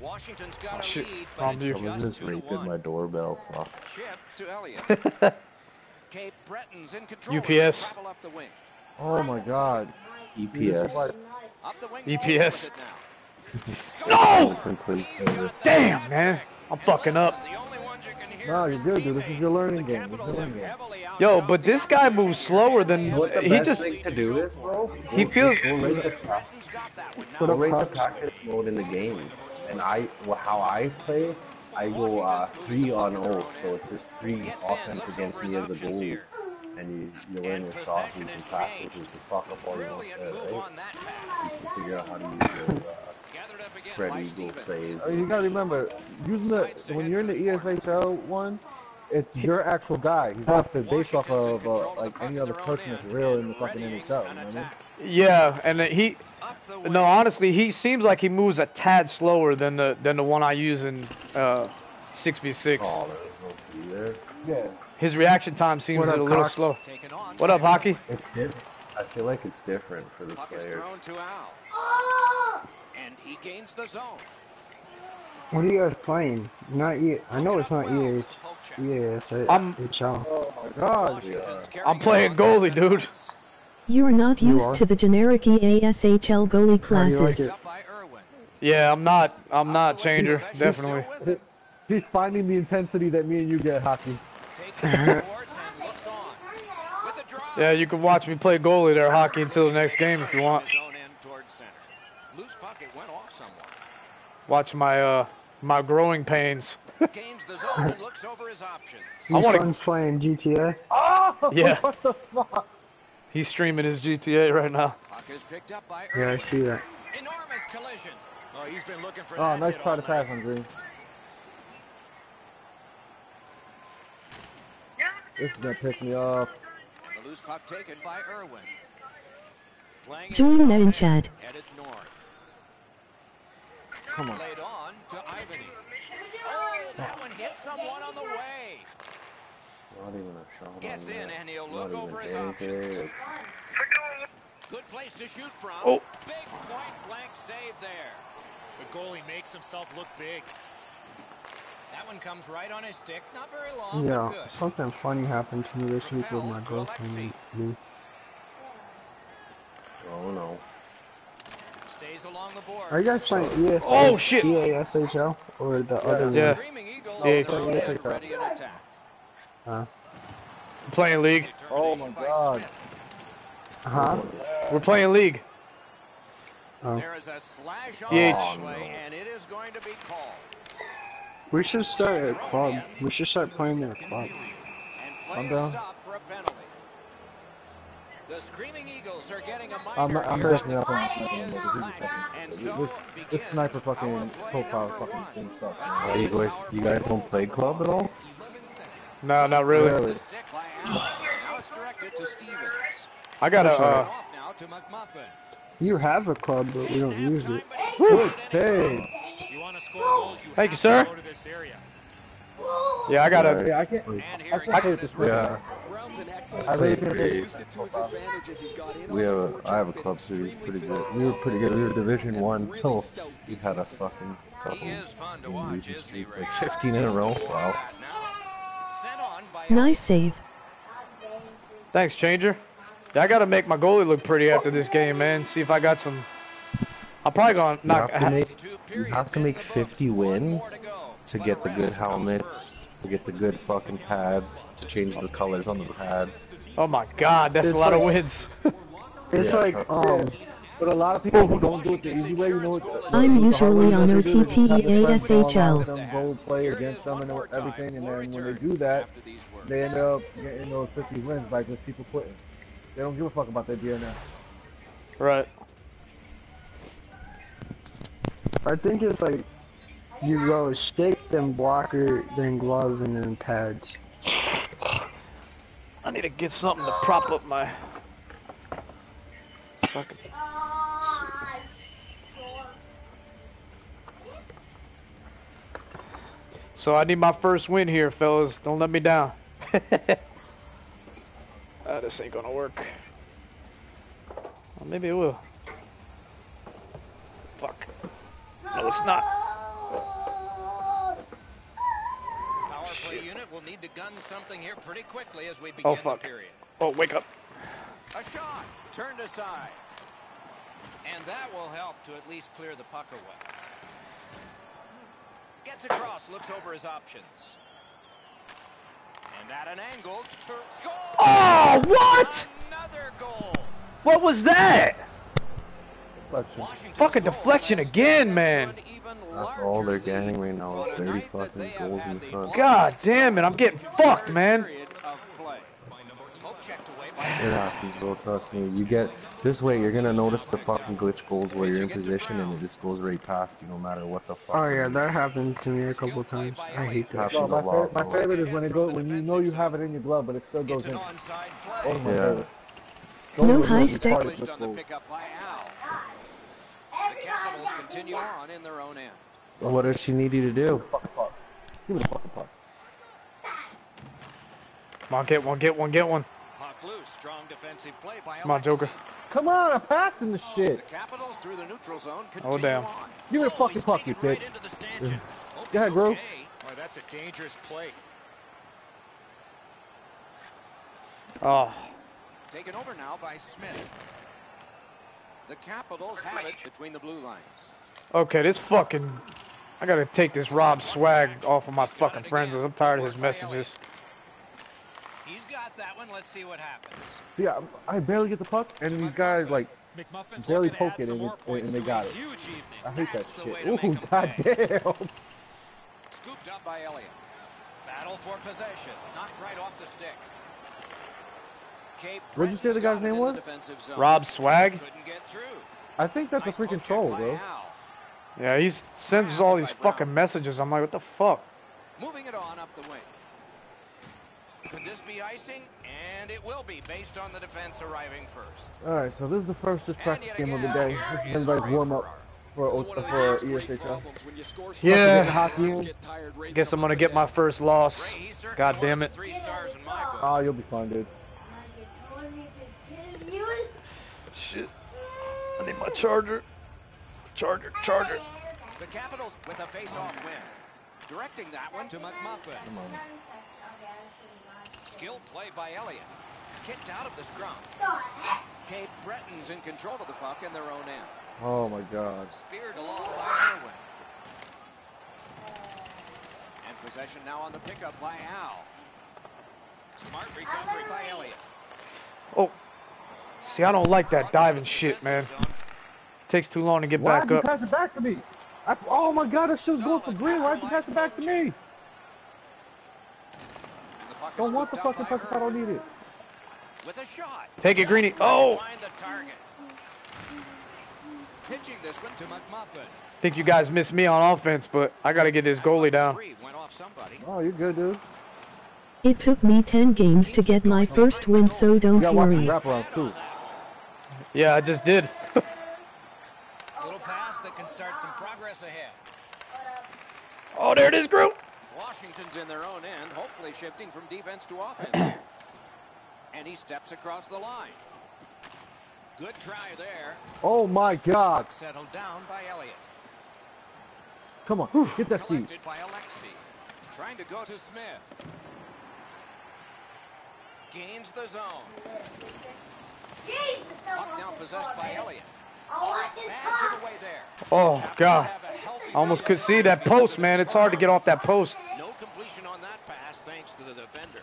Speaker 1: Washington's got
Speaker 2: Oh,
Speaker 1: a
Speaker 2: shit.
Speaker 1: lead,
Speaker 2: Wrong
Speaker 1: but
Speaker 10: Someone
Speaker 1: just
Speaker 10: just
Speaker 1: two to
Speaker 10: raped my doorbell. Fuck.
Speaker 1: Chip to Elliott. Cape Breton's in control.
Speaker 2: UPS.
Speaker 1: up the wing.
Speaker 7: Oh my God.
Speaker 10: EPS.
Speaker 1: Up the wing.
Speaker 2: EPS. No!
Speaker 1: now.
Speaker 10: Different place service.
Speaker 2: Damn, man. I'm fucking up.
Speaker 1: The
Speaker 7: you're
Speaker 1: you're
Speaker 7: good, dude. This is your learning game. This is
Speaker 1: Capitals
Speaker 7: your learning game.
Speaker 2: Yo, but this guy moves slower than
Speaker 1: and
Speaker 10: What the
Speaker 2: he
Speaker 10: best
Speaker 2: just
Speaker 10: thing to do is, bro?
Speaker 2: he feels
Speaker 10: We'll rate the,
Speaker 1: Breton's got that one.
Speaker 10: we'll
Speaker 1: Now
Speaker 10: rate the practice mode in the game. And I, well, how I play, I go uh, three on O, so it's just three offense against me as a goalie. And you, you learn your shots, and you can practice, and you can fuck up all your own
Speaker 1: brilliant
Speaker 10: shit, right?
Speaker 1: on that pass.
Speaker 10: You can figure out how to use your uh,
Speaker 1: Gathered up again
Speaker 10: spread
Speaker 1: by
Speaker 10: eagle
Speaker 1: Stevens.
Speaker 10: saves.
Speaker 7: Uh, You gotta remember, using the when you're in the ESHL one, it's your actual guy. He's not the based off of uh, like any other person that's
Speaker 1: end
Speaker 7: real in the fucking
Speaker 1: ready
Speaker 7: NHL. You know what I mean?
Speaker 2: yeah, and he
Speaker 1: Up the wing.
Speaker 2: no, honestly, he seems like he moves a tad slower than the than the one I use in uh, 6v6.
Speaker 10: Oh, there's no there.
Speaker 7: Yeah,
Speaker 2: His reaction time seems
Speaker 8: What up,
Speaker 2: a little
Speaker 8: Cox?
Speaker 2: slow. What up, Hockey?
Speaker 10: It's different. I feel like it's different for the
Speaker 1: Puck is
Speaker 10: players.
Speaker 1: Thrown to Al. And he gains the zone.
Speaker 8: What are you guys playing? Not E. I know it's not EA. It's
Speaker 1: Poke check.
Speaker 8: So uh,
Speaker 2: I'm-
Speaker 8: it's y'all.
Speaker 7: Oh my god.
Speaker 1: Washington's
Speaker 2: I'm playing goalie, dude.
Speaker 6: You're not
Speaker 8: You
Speaker 6: used
Speaker 8: are.
Speaker 6: to the generic EASHL goalie
Speaker 8: How do you
Speaker 6: classes.
Speaker 8: like
Speaker 1: ice.
Speaker 8: it?
Speaker 1: Up by Irwin.
Speaker 2: Yeah, I'm not. I'm not
Speaker 1: Off the
Speaker 2: changer. Definitely.
Speaker 7: He's finding the intensity that me and you get hockey.
Speaker 1: Takes it to the boards and looks on. With a drive.
Speaker 2: Yeah, you can watch me play goalie there, hockey, until the next game if you want.
Speaker 1: Zone in towards center. Loose puck, it went off somewhat.
Speaker 2: Watch my uh my growing pains.
Speaker 1: Gains the zone and looks over his options.
Speaker 8: Your
Speaker 2: wanna-
Speaker 8: son's playing GTA.
Speaker 7: Oh,
Speaker 2: Yeah.
Speaker 7: what the fuck?
Speaker 2: He's streaming his GTA right now.
Speaker 1: Is picked up by
Speaker 8: Yeah, I see that.
Speaker 1: Enormous collision.
Speaker 4: Oh, he's been looking for
Speaker 7: Oh,
Speaker 4: that
Speaker 7: nice
Speaker 4: hit
Speaker 7: try
Speaker 4: all
Speaker 7: to pass on Green. This is gonna piss me off.
Speaker 1: And the loose puck taken by Irwin. Playing in
Speaker 6: Join
Speaker 1: zone
Speaker 6: that in
Speaker 1: and
Speaker 6: chat.
Speaker 1: Headed north.
Speaker 7: Come on.
Speaker 1: Laid on to Ivany. Oh, that one hit someone on the way.
Speaker 10: Not even a shot
Speaker 1: Gets
Speaker 10: on
Speaker 1: in
Speaker 10: net.
Speaker 1: and he'll look over his options. Good place to shoot from.
Speaker 2: Oh.
Speaker 1: Big point blank save there.
Speaker 4: The goalie makes himself look big.
Speaker 1: That one comes right on his stick. Not very long,
Speaker 8: Yeah,
Speaker 1: but good.
Speaker 8: something funny happened to me this week with my girlfriend me.
Speaker 10: Oh no.
Speaker 1: Stays along the board.
Speaker 8: Are you guys playing ES?
Speaker 2: Oh, shit.
Speaker 8: EASHL or the other
Speaker 2: Yeah.
Speaker 8: one?
Speaker 1: Screaming Eagles
Speaker 2: Yeah.
Speaker 1: are ready in attack.
Speaker 8: Uh
Speaker 2: We're playing league.
Speaker 7: Oh my God.
Speaker 1: Smith.
Speaker 8: huh.
Speaker 2: We're playing league.
Speaker 8: Oh.
Speaker 1: There is a slash on the play, and it is going to be called.
Speaker 8: We should start a club. We should start playing in a club.
Speaker 7: I'm down.
Speaker 1: stopped for a penalty. The Screaming Eagles are getting a
Speaker 7: I'm,
Speaker 1: minor
Speaker 7: I'm
Speaker 1: here.
Speaker 7: breaking up on
Speaker 1: Is
Speaker 7: this.
Speaker 1: slashing, so
Speaker 7: This, this sniper fucking
Speaker 1: power play
Speaker 7: profile fucking
Speaker 1: one.
Speaker 7: thing sucks.
Speaker 10: Oh, you guys, you guys don't play club at all?
Speaker 2: No, not really.
Speaker 7: Really?
Speaker 1: The stick by Allen. Now it's directed to Stevens.
Speaker 2: I got a. Uh,
Speaker 8: You have a club, but we don't use it.
Speaker 7: Good save.
Speaker 4: You want to score goals, you
Speaker 2: Thank you, sir. Yeah, I got a.
Speaker 7: Yeah, I can't.
Speaker 1: And
Speaker 7: I can't
Speaker 1: again
Speaker 7: this
Speaker 1: Ritter.
Speaker 10: Yeah.
Speaker 3: Brown's an excellent
Speaker 7: I
Speaker 3: player.
Speaker 7: really
Speaker 3: He's
Speaker 7: think
Speaker 3: used it to his advantage as he's got in
Speaker 10: We have a, I have a club series pretty good. We were pretty good. We were Division One
Speaker 3: Really
Speaker 10: till we had a fucking couple
Speaker 1: is fun
Speaker 10: losing streak, like 15 in a row. Wow.
Speaker 1: That now. Sent on by
Speaker 6: Nice save.
Speaker 2: Thanks, changer. Yeah, I got to make my goalie look pretty after this game, man. See if I got some. I'm probably gonna
Speaker 10: You
Speaker 2: knock.
Speaker 10: have to make,
Speaker 1: Two
Speaker 10: you
Speaker 1: periods
Speaker 10: have to make
Speaker 1: the books.
Speaker 10: 50
Speaker 1: One
Speaker 10: wins
Speaker 1: more to go.
Speaker 10: to
Speaker 1: But
Speaker 10: get the good helmets, to get the good fucking pads, to change the colors on the pads.
Speaker 2: Oh my God, that's a
Speaker 8: It's
Speaker 2: lot of wins.
Speaker 8: It's
Speaker 10: Yeah,
Speaker 8: like
Speaker 10: trust
Speaker 8: um.
Speaker 7: But a lot of people who don't do it the easy way, you know what?
Speaker 6: I'm usually on
Speaker 7: to do it is
Speaker 6: OTP
Speaker 7: have the friends all
Speaker 6: ASHL.
Speaker 7: them go play against them and everything, and then when they do that,
Speaker 1: after these words.
Speaker 7: they end up getting those 50 wins by just people quitting. They don't give a fuck about their DNF.
Speaker 2: Right.
Speaker 8: I think it's like you go stick, then blocker, then glove, and then pads.
Speaker 2: I need to get something to prop up my. Fucking. So I need my first win here, fellas. Don't let me down. Ah, this ain't gonna work. Well, maybe it will. Fuck. No, it's not.
Speaker 1: We oh, begin
Speaker 2: Oh,
Speaker 1: the
Speaker 2: fuck.
Speaker 1: period.
Speaker 2: Oh, wake up.
Speaker 1: A shot turned aside. And that will help to at least clear the puck away. Gets across, looks over his options. And at an angle,
Speaker 2: Oh, what?
Speaker 1: Another goal.
Speaker 2: What was that?
Speaker 7: Deflection.
Speaker 1: Washington's
Speaker 2: Fucking deflection again, man.
Speaker 1: to an even
Speaker 10: That's all they're getting right now
Speaker 1: on
Speaker 10: is 30 fucking
Speaker 1: they
Speaker 10: goals in
Speaker 1: the
Speaker 10: front.
Speaker 2: God damn it, I'm getting fucked, man.
Speaker 1: period of play. Poke checked away by
Speaker 10: It happens, bro. Trust me. You get this way, you're gonna notice the fucking glitch goals where you're in position and it just goes right past you, no matter what the fuck.
Speaker 8: Oh yeah, that happened to me a couple times. I hate that.
Speaker 7: No,
Speaker 10: Happens
Speaker 7: my,
Speaker 10: a lot,
Speaker 7: my favorite is when it goes when you know you have it in your glove, but it still goes in.
Speaker 1: onside
Speaker 7: One
Speaker 1: play.
Speaker 7: of my
Speaker 10: Yeah.
Speaker 7: favorite.
Speaker 6: No high
Speaker 7: the
Speaker 6: stick.
Speaker 7: hardest
Speaker 1: Placed on the
Speaker 7: goals.
Speaker 1: pickup by Al. The Capitals continue on in their own end.
Speaker 10: What does she need you to do?
Speaker 7: Give me the fucking puck.
Speaker 2: Come on, get one, get one, get one.
Speaker 1: Puck loose. Strong defensive play by
Speaker 2: Come on, Joker.
Speaker 7: Come on, I'm passing the
Speaker 1: The
Speaker 7: shit.
Speaker 1: Capitals through the neutral zone
Speaker 2: Oh, damn.
Speaker 1: on.
Speaker 7: Give me the
Speaker 1: Oh,
Speaker 7: fucking puck, you
Speaker 1: taken right
Speaker 7: bitch.
Speaker 1: into the stanchion.
Speaker 7: Go ahead, bro.
Speaker 1: okay.
Speaker 4: Boy, that's a dangerous play.
Speaker 2: Oh,
Speaker 1: Taken over now by Smith. The Capitals have it between the blue lines.
Speaker 2: okay, this fucking. I gotta take this Rob swag off of my fucking friends. I'm tired of his messages.
Speaker 1: He's got that one. Let's see what happens.
Speaker 7: Yeah, I barely get the puck, and these guys like
Speaker 4: McMuffin's
Speaker 7: barely
Speaker 4: looking
Speaker 7: poke it, and, it, and they got it. I hate that
Speaker 1: That's the way
Speaker 7: shit.
Speaker 1: to make
Speaker 7: Ooh,
Speaker 1: 'em
Speaker 7: goddamn.
Speaker 1: Scooped up by Elliott. Battle for possession. Knocked right off the stick. Cape
Speaker 7: What'd you say the
Speaker 1: Breton's
Speaker 7: guy's
Speaker 1: got it
Speaker 7: name was?
Speaker 2: Rob Swag?
Speaker 1: Couldn't get through.
Speaker 7: I think that's a
Speaker 1: Nice
Speaker 7: freaking
Speaker 1: poke
Speaker 7: troll, bro.
Speaker 2: Yeah, he sends all these fucking messages. I'm like, what the fuck?
Speaker 1: Moving it on up the wing. Could this be icing? And it will be based on the defense arriving first.
Speaker 7: All right, so this is the first just practice
Speaker 1: yet
Speaker 7: game of the day.
Speaker 1: here
Speaker 7: This is
Speaker 1: is
Speaker 7: everybody's warm up for
Speaker 3: This is one of the
Speaker 7: for
Speaker 3: game's
Speaker 7: ESHL.
Speaker 3: problems. When you score
Speaker 2: Yeah.
Speaker 3: some
Speaker 7: Hockey
Speaker 3: runs,
Speaker 7: in.
Speaker 3: get tired, raise
Speaker 2: Guess I'm gonna get my first loss.
Speaker 1: Ray, he's certainly
Speaker 2: God damn it.
Speaker 1: the Three stars in my ah, book.
Speaker 7: Oh, you'll be fine, dude.
Speaker 2: I need my charger. Charger, charger.
Speaker 1: The Capitals with a face-off win. Directing that one to McMuffin.
Speaker 7: Come on.
Speaker 1: Skilled play by Elliott. Kicked out of the scrum. Cape Breton's in control of the puck in their own end.
Speaker 7: Oh my God.
Speaker 1: Speared along by Irwin. And possession now on the pickup by Al. Smart recovery by Elliott.
Speaker 2: Oh. See, I don't like that diving shit, man. Takes too long to get
Speaker 7: Why
Speaker 2: back
Speaker 7: did you
Speaker 2: up.
Speaker 7: pass it back to me? I, oh my God, that shit was going for green. Why'd you pass it back to me?
Speaker 1: And the puck is
Speaker 7: Don't want the fucking
Speaker 1: by
Speaker 7: puck if I don't need it.
Speaker 1: With a shot.
Speaker 2: Take it, Greeny.
Speaker 1: Just trying
Speaker 2: Oh!
Speaker 1: to Find the target. Pitching this one to McMuffin.
Speaker 2: think you guys missed me on offense, but I gotta get this goalie down.
Speaker 1: Three went off somebody.
Speaker 7: Oh, you're good, dude.
Speaker 6: It took me 10 games to get my first win, so don't
Speaker 7: gotta watch
Speaker 6: worry.
Speaker 7: Wraparounds too.
Speaker 2: Yeah, I just did.
Speaker 1: Little pass that can start some progress ahead.
Speaker 2: oh, there it is, Group.
Speaker 1: Washington's in their own end, hopefully shifting from defense to offense. and he steps across the line. Good try there.
Speaker 7: Oh my God.
Speaker 1: Settled down by Elliott.
Speaker 7: Come on, get that feet.
Speaker 1: By Alexi. Trying to go to Smith. Gains the zone. Puck now possessed by Elliott. Bad to the way there.
Speaker 2: Oh, God. I almost could see that post, man. It's hard to get off that post.
Speaker 1: No completion on that pass thanks to the defender.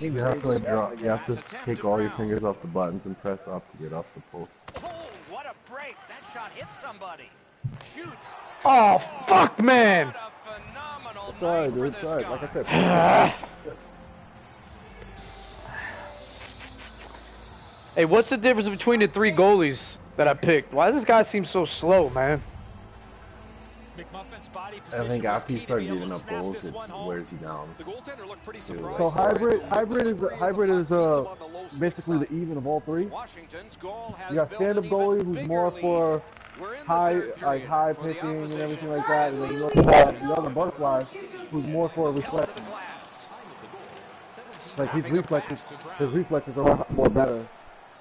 Speaker 7: you have to like draw. You have to take all your fingers off the buttons and press up to get off the post.
Speaker 1: Oh, what a break. That shot hit somebody. Shoots.
Speaker 2: Oh, fuck, man.
Speaker 1: What a phenomenal
Speaker 7: It's alright,
Speaker 1: night for
Speaker 7: dude. It's
Speaker 1: this
Speaker 7: alright.
Speaker 1: guy.
Speaker 7: Like I said.
Speaker 2: Hey, what's the difference between the three goalies that I picked? Why does this guy seem so slow, man?
Speaker 4: Body
Speaker 10: I think
Speaker 4: was
Speaker 10: after
Speaker 4: key
Speaker 10: you start
Speaker 4: be
Speaker 10: giving up goals,
Speaker 4: this
Speaker 10: it wears you down.
Speaker 3: The looked.
Speaker 7: So hybrid, hybrid is hybrid is uh
Speaker 3: Beats him on the low stick
Speaker 7: basically the even of all three.
Speaker 1: Washington's goal
Speaker 7: You got stand-up goalie who's more for
Speaker 1: lead. We're in the
Speaker 7: high like high
Speaker 1: for the
Speaker 7: pitching and everything like that, and then you look at the other butterfly who's more for
Speaker 1: Held to the
Speaker 7: reflection. Like his reflexes,
Speaker 1: pass to Brown.
Speaker 7: his reflexes are a lot more better.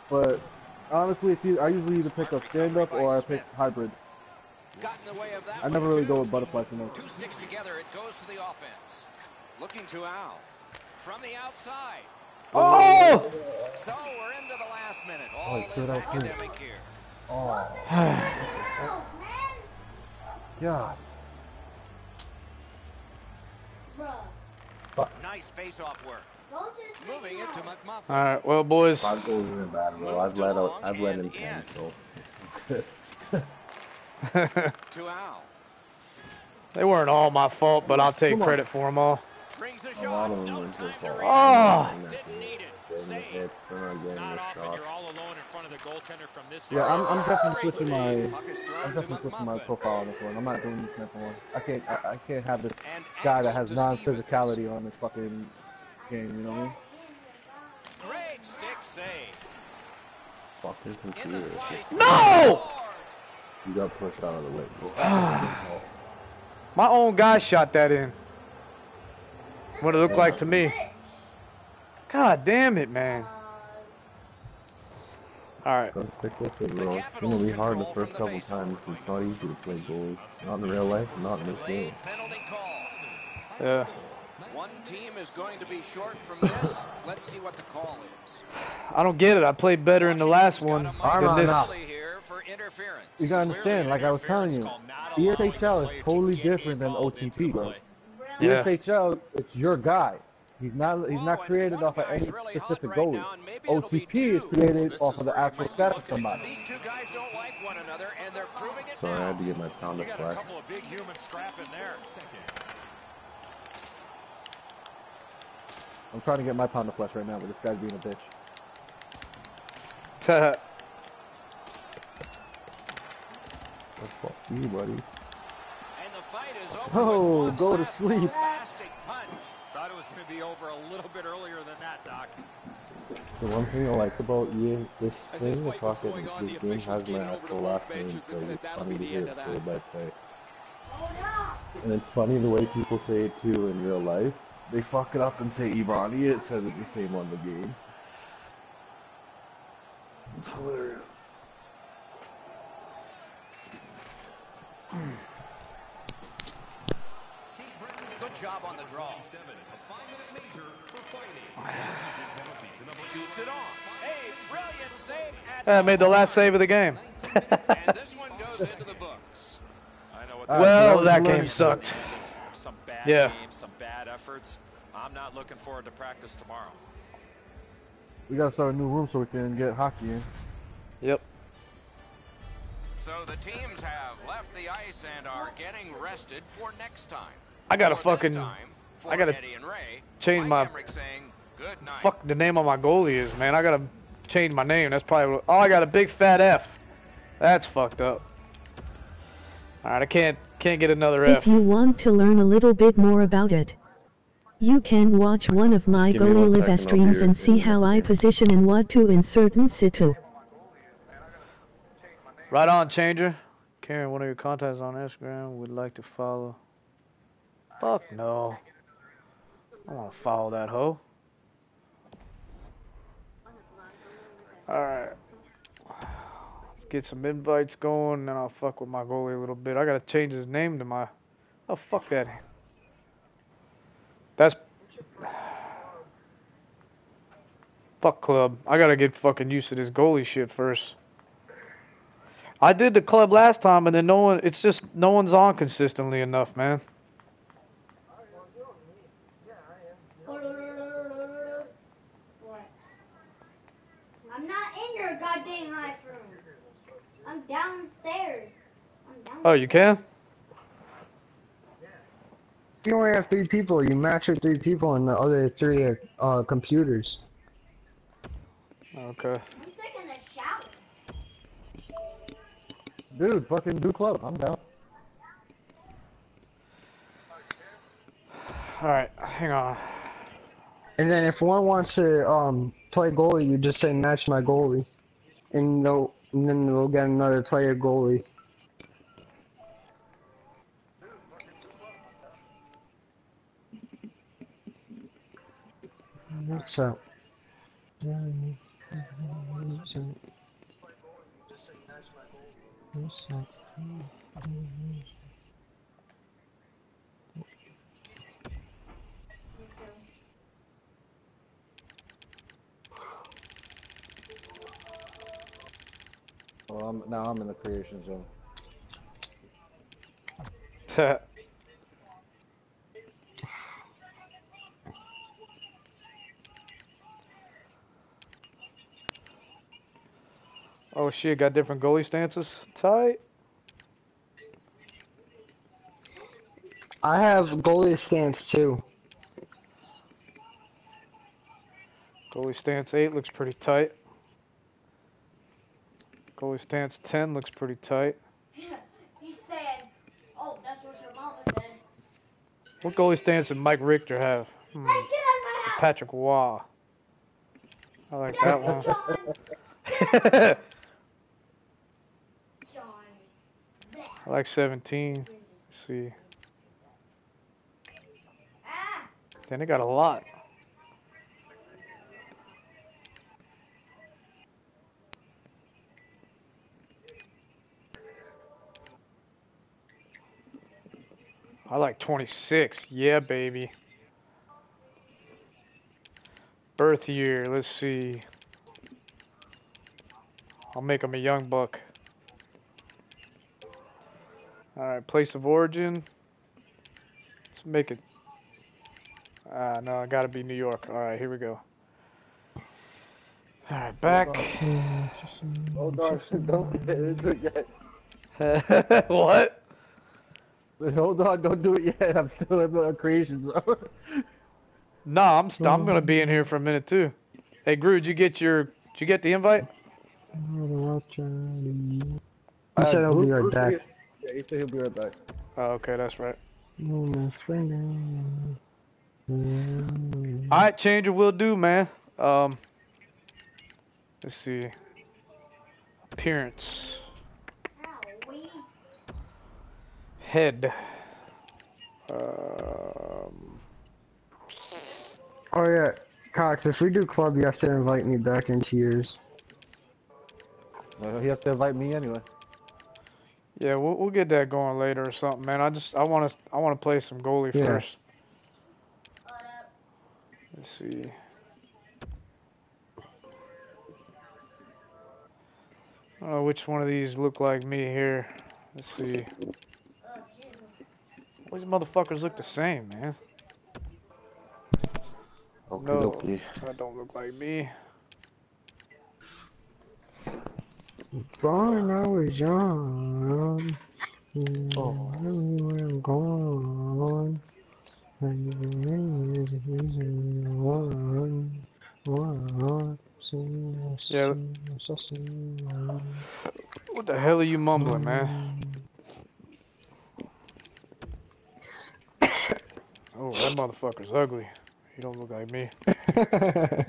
Speaker 7: But honestly, it's either, I usually either pick up stand-up or I pick hybrid.
Speaker 1: Got in the way of that
Speaker 7: I never really
Speaker 1: too.
Speaker 7: go with butterfly too much.
Speaker 1: Two sticks together, it goes to the offense. Looking to Al. From the outside.
Speaker 2: Oh!
Speaker 1: So we're into the last minute. Oh, All
Speaker 7: Oh, he threw
Speaker 1: is
Speaker 7: it out,
Speaker 1: academic here.
Speaker 7: Oh, God.
Speaker 1: Nice face-off work. Moving it to McMuffin.
Speaker 2: All right, well, boys.
Speaker 10: Five goals isn't bad, bro. I've let out, I've let him ten, so good.
Speaker 1: To Al.
Speaker 2: they weren't all my fault, but I'll take
Speaker 7: Come on.
Speaker 2: credit for them all.
Speaker 1: Brings a
Speaker 10: A lot of them
Speaker 1: No
Speaker 10: went to
Speaker 1: time to
Speaker 10: fault.
Speaker 2: Oh!
Speaker 1: Didn't need it.
Speaker 10: Getting hits, we're not getting
Speaker 4: Not often
Speaker 10: shots.
Speaker 4: you're all alone in front of the goaltender from this
Speaker 7: Yeah, I'm, I'm definitely
Speaker 4: Great
Speaker 7: switching my I'm definitely switching my profile on this one. I'm not doing this next one. I can't I, I can't have this guy that has non-physicality on this fucking game. You know what I mean?
Speaker 1: Great stick save.
Speaker 10: Fucking
Speaker 1: In
Speaker 10: computer.
Speaker 2: No!
Speaker 10: You got pushed out of the way. bro. That's a good call.
Speaker 2: My own guy shot that in. What it looked like to me. God damn it, man. Alright.
Speaker 10: Gotta stick with it, bro. It's gonna be hard the first couple times. It's not easy to play goalie. Not in real life, not in this game.
Speaker 2: Yeah.
Speaker 1: One team is going to be short from this. Let's see what the call is.
Speaker 2: I don't get it. I played better in the last one than this.
Speaker 7: now.
Speaker 1: Penalty here for interference.
Speaker 7: You gotta understand, like I was telling you, ESHL is totally different than OTP, bro.
Speaker 2: Yeah.
Speaker 7: ESHL, it's your guy. He's not he's not oh, created off of any specific goalie. OTP is created off of the actual stats of somebody.
Speaker 1: These two guys don't like one another, and they're proving it
Speaker 10: Sorry, I
Speaker 1: now.
Speaker 10: had to get my pound
Speaker 4: You
Speaker 10: of
Speaker 4: got a
Speaker 10: flesh.
Speaker 4: couple of big humans scrapping there.
Speaker 7: I'm trying to get my pound of flesh right now, but this guy's being a bitch.
Speaker 10: Oh, fuck you, buddy.
Speaker 1: And the fight is over.
Speaker 7: Oh, go to sleep.
Speaker 1: punch.
Speaker 4: Thought it was going to be over a little bit earlier than that, Doc.
Speaker 10: The one thing I like about you, this
Speaker 3: As this
Speaker 10: thing, the
Speaker 3: fight was
Speaker 10: fucking, this
Speaker 3: the
Speaker 10: game has my
Speaker 3: came
Speaker 10: actual last
Speaker 3: both
Speaker 10: name,
Speaker 3: benches
Speaker 10: so it's
Speaker 3: that'll
Speaker 10: funny
Speaker 3: be
Speaker 10: to
Speaker 3: the end
Speaker 10: hear
Speaker 3: of
Speaker 10: play
Speaker 3: that.
Speaker 10: by play. Oh, and it's funny the way people say it too in real life. They fuck it up and say Ibani, it says it the same on the game. It's hilarious.
Speaker 1: Good job on the draw. Shoots it on. A brilliant save at
Speaker 2: I made the last save of the game.
Speaker 1: and this one goes into the books.
Speaker 4: I know what
Speaker 7: All right,
Speaker 2: well, that game sucked.
Speaker 4: Some bad
Speaker 2: Yeah.
Speaker 4: games, some bad efforts. I'm not looking forward to practice tomorrow.
Speaker 7: We gotta start a new room so we can get hockey in.
Speaker 2: Yep.
Speaker 1: So the teams have left the ice and are getting rested for next time.
Speaker 2: I gotta
Speaker 1: For
Speaker 2: fucking-
Speaker 1: time, for
Speaker 2: I gotta
Speaker 1: and Ray,
Speaker 2: change
Speaker 1: Mike
Speaker 2: my-
Speaker 1: saying good night.
Speaker 2: Fuck the name of my goalie is, man. I gotta change my name. That's probably what. Oh, I got a big fat F. That's fucked up. Alright, I can't can't get another
Speaker 6: If you want to learn a little bit more about it, you can watch one of my
Speaker 10: give me
Speaker 6: Goalie
Speaker 10: one
Speaker 6: Live streams and see how I position and what to insert in situ.
Speaker 2: Right on, changer. Karen, one of your contacts on Instagram would like to follow. Fuck no. I don't want to follow that hoe. Alright. Get some invites going, and then I'll fuck with my goalie a little bit. I gotta change his name to my. Oh, fuck that. That's. Fuck club. I gotta get fucking used to this goalie shit first. I did the club last time, and then no one. It's just no one's on consistently enough, man.
Speaker 9: What? I'm not in your goddamn life room. I'm downstairs. I'm downstairs.
Speaker 2: Oh, you can?
Speaker 8: You only have three people, you match with three people, and the other three are uh, computers.
Speaker 2: Okay.
Speaker 9: I'm taking a shower.
Speaker 7: Dude, fucking do club. I'm down.
Speaker 2: Alright, hang on.
Speaker 8: And then if one wants to um play goalie, you just say match my goalie, and they'll and then they'll get another player goalie. What's up? What's up?
Speaker 7: Well, I'm, now I'm in the creation zone.
Speaker 2: shit, got different goalie stances? Tight.
Speaker 8: I have goalie stance too.
Speaker 2: Goalie stance 8 looks pretty tight. Goalie stance 10 looks pretty tight.
Speaker 9: he said, oh, that's what your mama said.
Speaker 2: What goalie stance did Mike Richter have? Hmm.
Speaker 9: Hey, get out of my house!
Speaker 2: Patrick Roy. I like that one. I like 17. Let's see. Then they got a lot. I like 26. Yeah, baby. Birth year, let's see. I'll make him a young buck. Alright, place of origin. Let's make it. Ah, no, I gotta be New York. Alright, here we go. Alright, back.
Speaker 7: Hold on, don't get into it yet.
Speaker 2: what?
Speaker 7: Hold on, don't do it yet. I'm still in the creation zone.
Speaker 2: Nah, I'm st- I'm gonna be in here for a minute too. Hey, Gru, did you get your? Did you get the invite?
Speaker 8: He
Speaker 7: Uh,
Speaker 8: said I'll be right
Speaker 7: Bruce
Speaker 8: back.
Speaker 7: Said- Yeah, he said he'll be right back.
Speaker 2: Oh, okay, that's right.
Speaker 8: Mm.
Speaker 2: All right, changer will do, man. Um, let's see. Appearance. Head. Um,
Speaker 8: Oh yeah, Cox. If we do club, you have to invite me back into yours.
Speaker 7: Well, he has to invite me anyway.
Speaker 2: Yeah, we'll we'll get that going later or something, man. I just I want to I want to play some goalie
Speaker 8: Yeah.
Speaker 2: first. Let's see. I don't know which one of these look like me here. Let's see. All these motherfuckers look the same, man.
Speaker 10: Okie
Speaker 2: No,
Speaker 10: dokie.
Speaker 2: that don't look like me.
Speaker 8: Gone, I was young. Oh. Where I'm gone.
Speaker 2: Yeah. What the hell are you mumbling, man? Oh, that motherfucker's ugly. He don't look like me.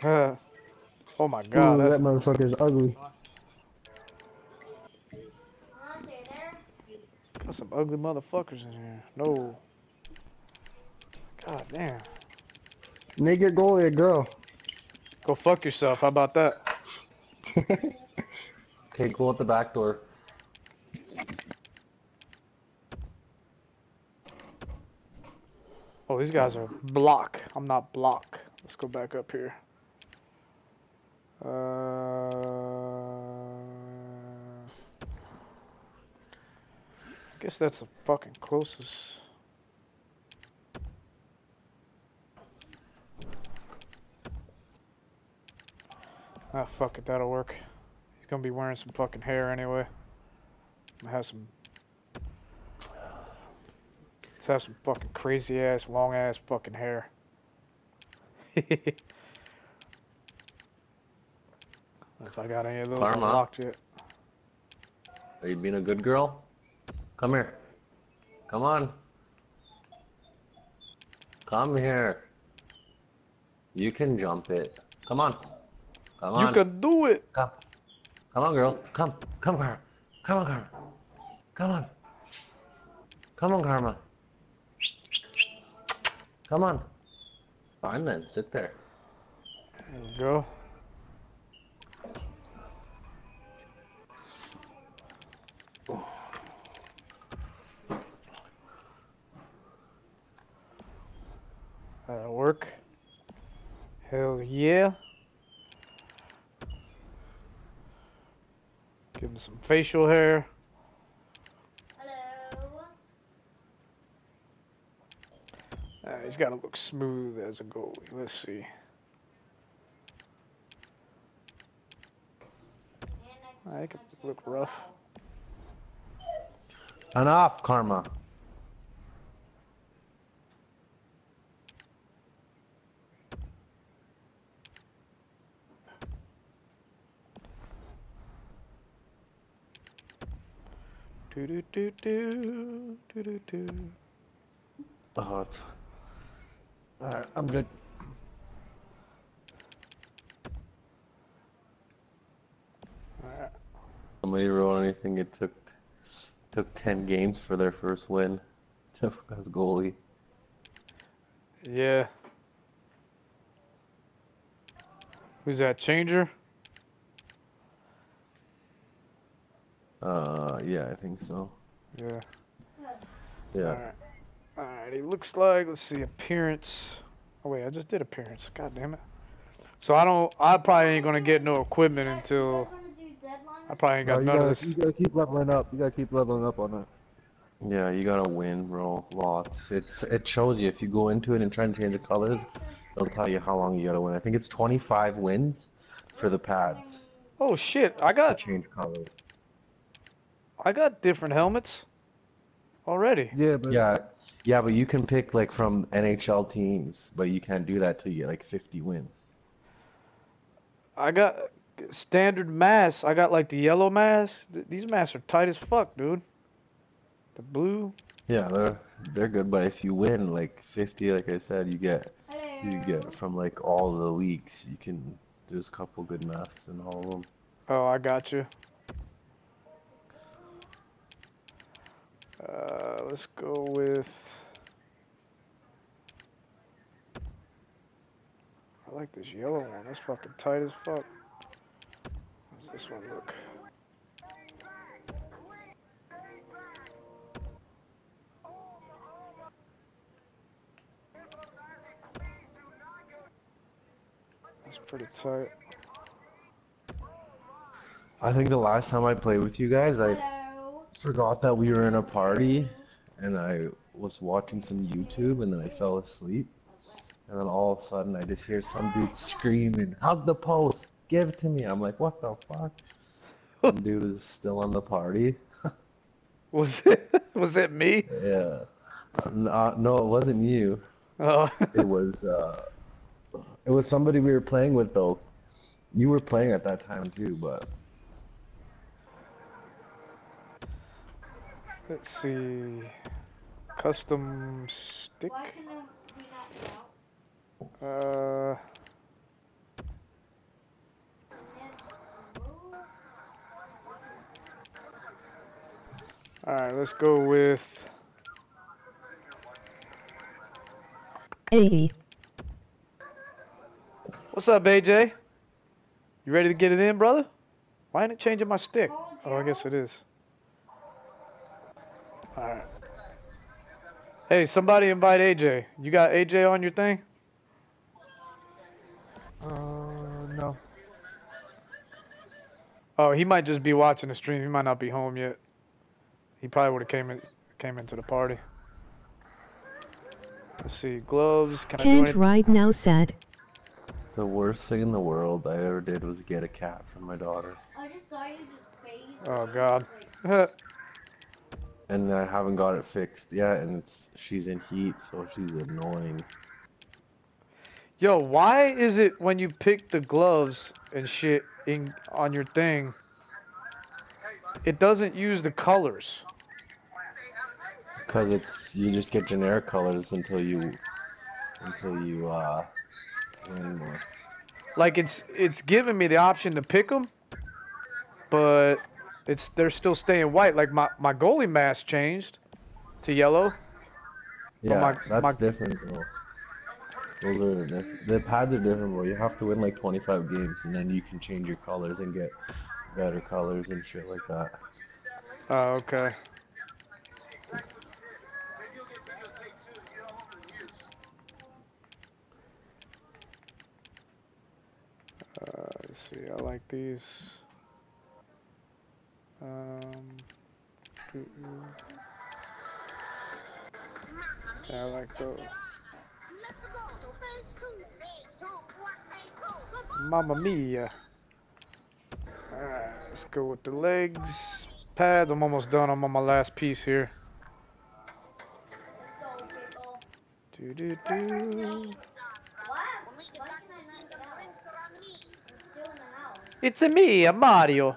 Speaker 2: Uh, Oh my god,
Speaker 8: Ooh, that motherfucker's ugly.
Speaker 2: got some ugly motherfuckers in here. No. God damn.
Speaker 8: Nigga goalie a girl.
Speaker 2: Go fuck yourself. How about that?
Speaker 10: Okay, go out the back door.
Speaker 2: Oh, these guys are block. I'm not block. Let's go back up here. Uh, I guess that's the fucking closest. Ah, fuck it, that'll work. He's gonna be wearing some fucking hair anyway. I'm gonna have some. Let's have some fucking crazy ass, long ass fucking hair. if I got any of those
Speaker 10: Karma.
Speaker 2: unlocked yet.
Speaker 10: Are you being a good girl? Come here. Come on. Come here. You can jump it. Come on. Come on.
Speaker 2: You can do it!
Speaker 10: Come. Come on, girl. Come. Come, Karma. Come on, Karma. Come on. Come on, Karma. Come on. Fine then. Sit there.
Speaker 2: There we go. That'll work. Hell yeah. Give him some facial hair. Hello. Uh, he's got to look smooth as a goalie. Let's see. I could look rough.
Speaker 10: Enough, Karma.
Speaker 2: Do do do do do do do.
Speaker 10: Oh, it's...
Speaker 7: Alright, I'm good.
Speaker 2: Alright.
Speaker 10: Somebody wrote anything. It took took ten games for their first win. as goalie.
Speaker 2: Yeah. Who's that? Changer?
Speaker 10: Uh, yeah, I think so.
Speaker 2: Yeah.
Speaker 10: Yeah.
Speaker 2: Alright. Alright, he looks like, let's see, appearance. Oh wait, I just did appearance. God damn it. So I don't, I probably ain't gonna get no equipment until, I probably ain't got
Speaker 7: No, you
Speaker 2: none
Speaker 7: gotta,
Speaker 2: of this.
Speaker 7: you gotta keep leveling up. You gotta keep leveling up on it.
Speaker 10: Yeah, you gotta win, bro. Lots. It's it shows you if you go into it and try and change the colors, it'll tell you how long you gotta win. I think it's 25 wins for the pads
Speaker 2: Oh shit, I got
Speaker 10: to
Speaker 2: got,
Speaker 10: change colors.
Speaker 2: I got different helmets already.
Speaker 7: Yeah, but
Speaker 10: Yeah, yeah, but you can pick like from NHL teams, but you can't do that till you get like 50 wins.
Speaker 2: I got standard masks. I got like the yellow mask. These masks are tight as fuck, dude. The blue.
Speaker 10: Yeah, they're they're good, but if you win like 50, like I said, you get you get from like all the leagues. You can there's a couple good masks in all of them.
Speaker 2: Oh, I got you. Uh, let's go with. I like this yellow one. That's fucking tight as fuck. How's this one look? That's pretty tight.
Speaker 10: I think the last time I played with you guys, I forgot that we were in a party, and I was watching some YouTube, and then I fell asleep, and then all of a sudden I just hear some dude screaming, "Hug the post, give it to me!" I'm like, "What the fuck?" Some dude is still on the party.
Speaker 2: Was it? Was it me?
Speaker 10: Yeah. No, no, it wasn't you.
Speaker 2: Oh.
Speaker 10: It was uh, it was somebody we were playing with though. You were playing at that time too, but
Speaker 2: Let's see. Custom stick.
Speaker 9: Why can we not
Speaker 2: Uh. Alright, let's go with.
Speaker 6: A.
Speaker 2: What's up, AJ? You ready to get it in, brother? Why ain't it changing my stick? Oh, I guess it is. Alright. Hey, somebody invite AJ. You got AJ on your thing?
Speaker 7: uh, no.
Speaker 2: Oh, he might just be watching the stream. He might not be home yet. He probably would have came in, came into the party. Let's see, gloves. Can
Speaker 6: Can't
Speaker 2: anything?
Speaker 6: right now sad.
Speaker 10: the worst thing in the world I ever did was get a cat from my daughter.
Speaker 9: I just saw you just.
Speaker 2: Oh God.
Speaker 10: And I haven't got it fixed yet, and it's she's in heat, so she's annoying.
Speaker 2: Yo, why is it when you pick the gloves and shit in on your thing, it doesn't use the colors?
Speaker 10: Cause it's you just get generic colors until you until you uh.
Speaker 2: Like it's it's giving me the option to pick them, but it's they're still staying white. Like my my goalie mask changed to yellow.
Speaker 10: Yeah,
Speaker 2: my-
Speaker 10: that's
Speaker 2: my-
Speaker 10: different, bro. Those are diff- the pads are different, bro. You have to win like 25 games, and then you can change your colors and get better colors and shit like that.
Speaker 2: Oh, okay. Uh, let's see. I like these. Um, doo- yeah, I like those. Mamma mia. Alright, let's go with the legs. Pads, I'm almost done. I'm on my last piece here. Do do do. It's a me, a Mario.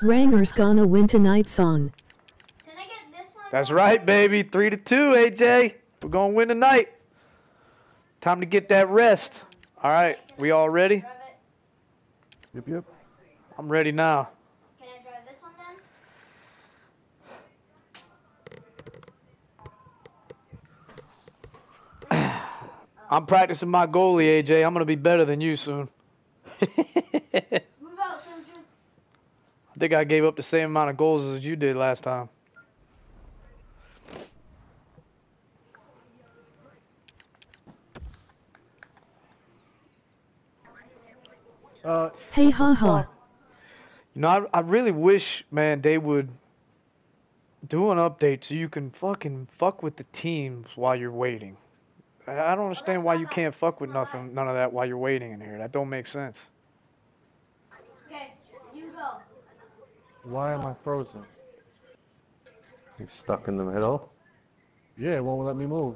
Speaker 6: Ranger's gonna win tonight song.
Speaker 9: Can I get this one?
Speaker 2: That's right, baby. Three to two, AJ. We're gonna win tonight. Time to get that rest. All right, we all ready?
Speaker 7: Yep, yep.
Speaker 2: I'm ready now.
Speaker 9: Can I drive this one then?
Speaker 2: I'm practicing my goalie, AJ. I'm gonna be better than you soon. I
Speaker 9: Move out, Sanchez.
Speaker 2: Think I gave up the same amount of goals as you did last time.
Speaker 7: Uh,
Speaker 6: Hey ha ha.
Speaker 2: You know, I, I really wish, man, they would do an update so you can fucking fuck with the teams while you're waiting. I I don't understand why you can't fuck with nothing, none of that while you're waiting in here. That don't make sense.
Speaker 9: Okay, you go.
Speaker 7: Why am I frozen?
Speaker 10: You're stuck in the middle.
Speaker 7: Yeah, it won't let me move.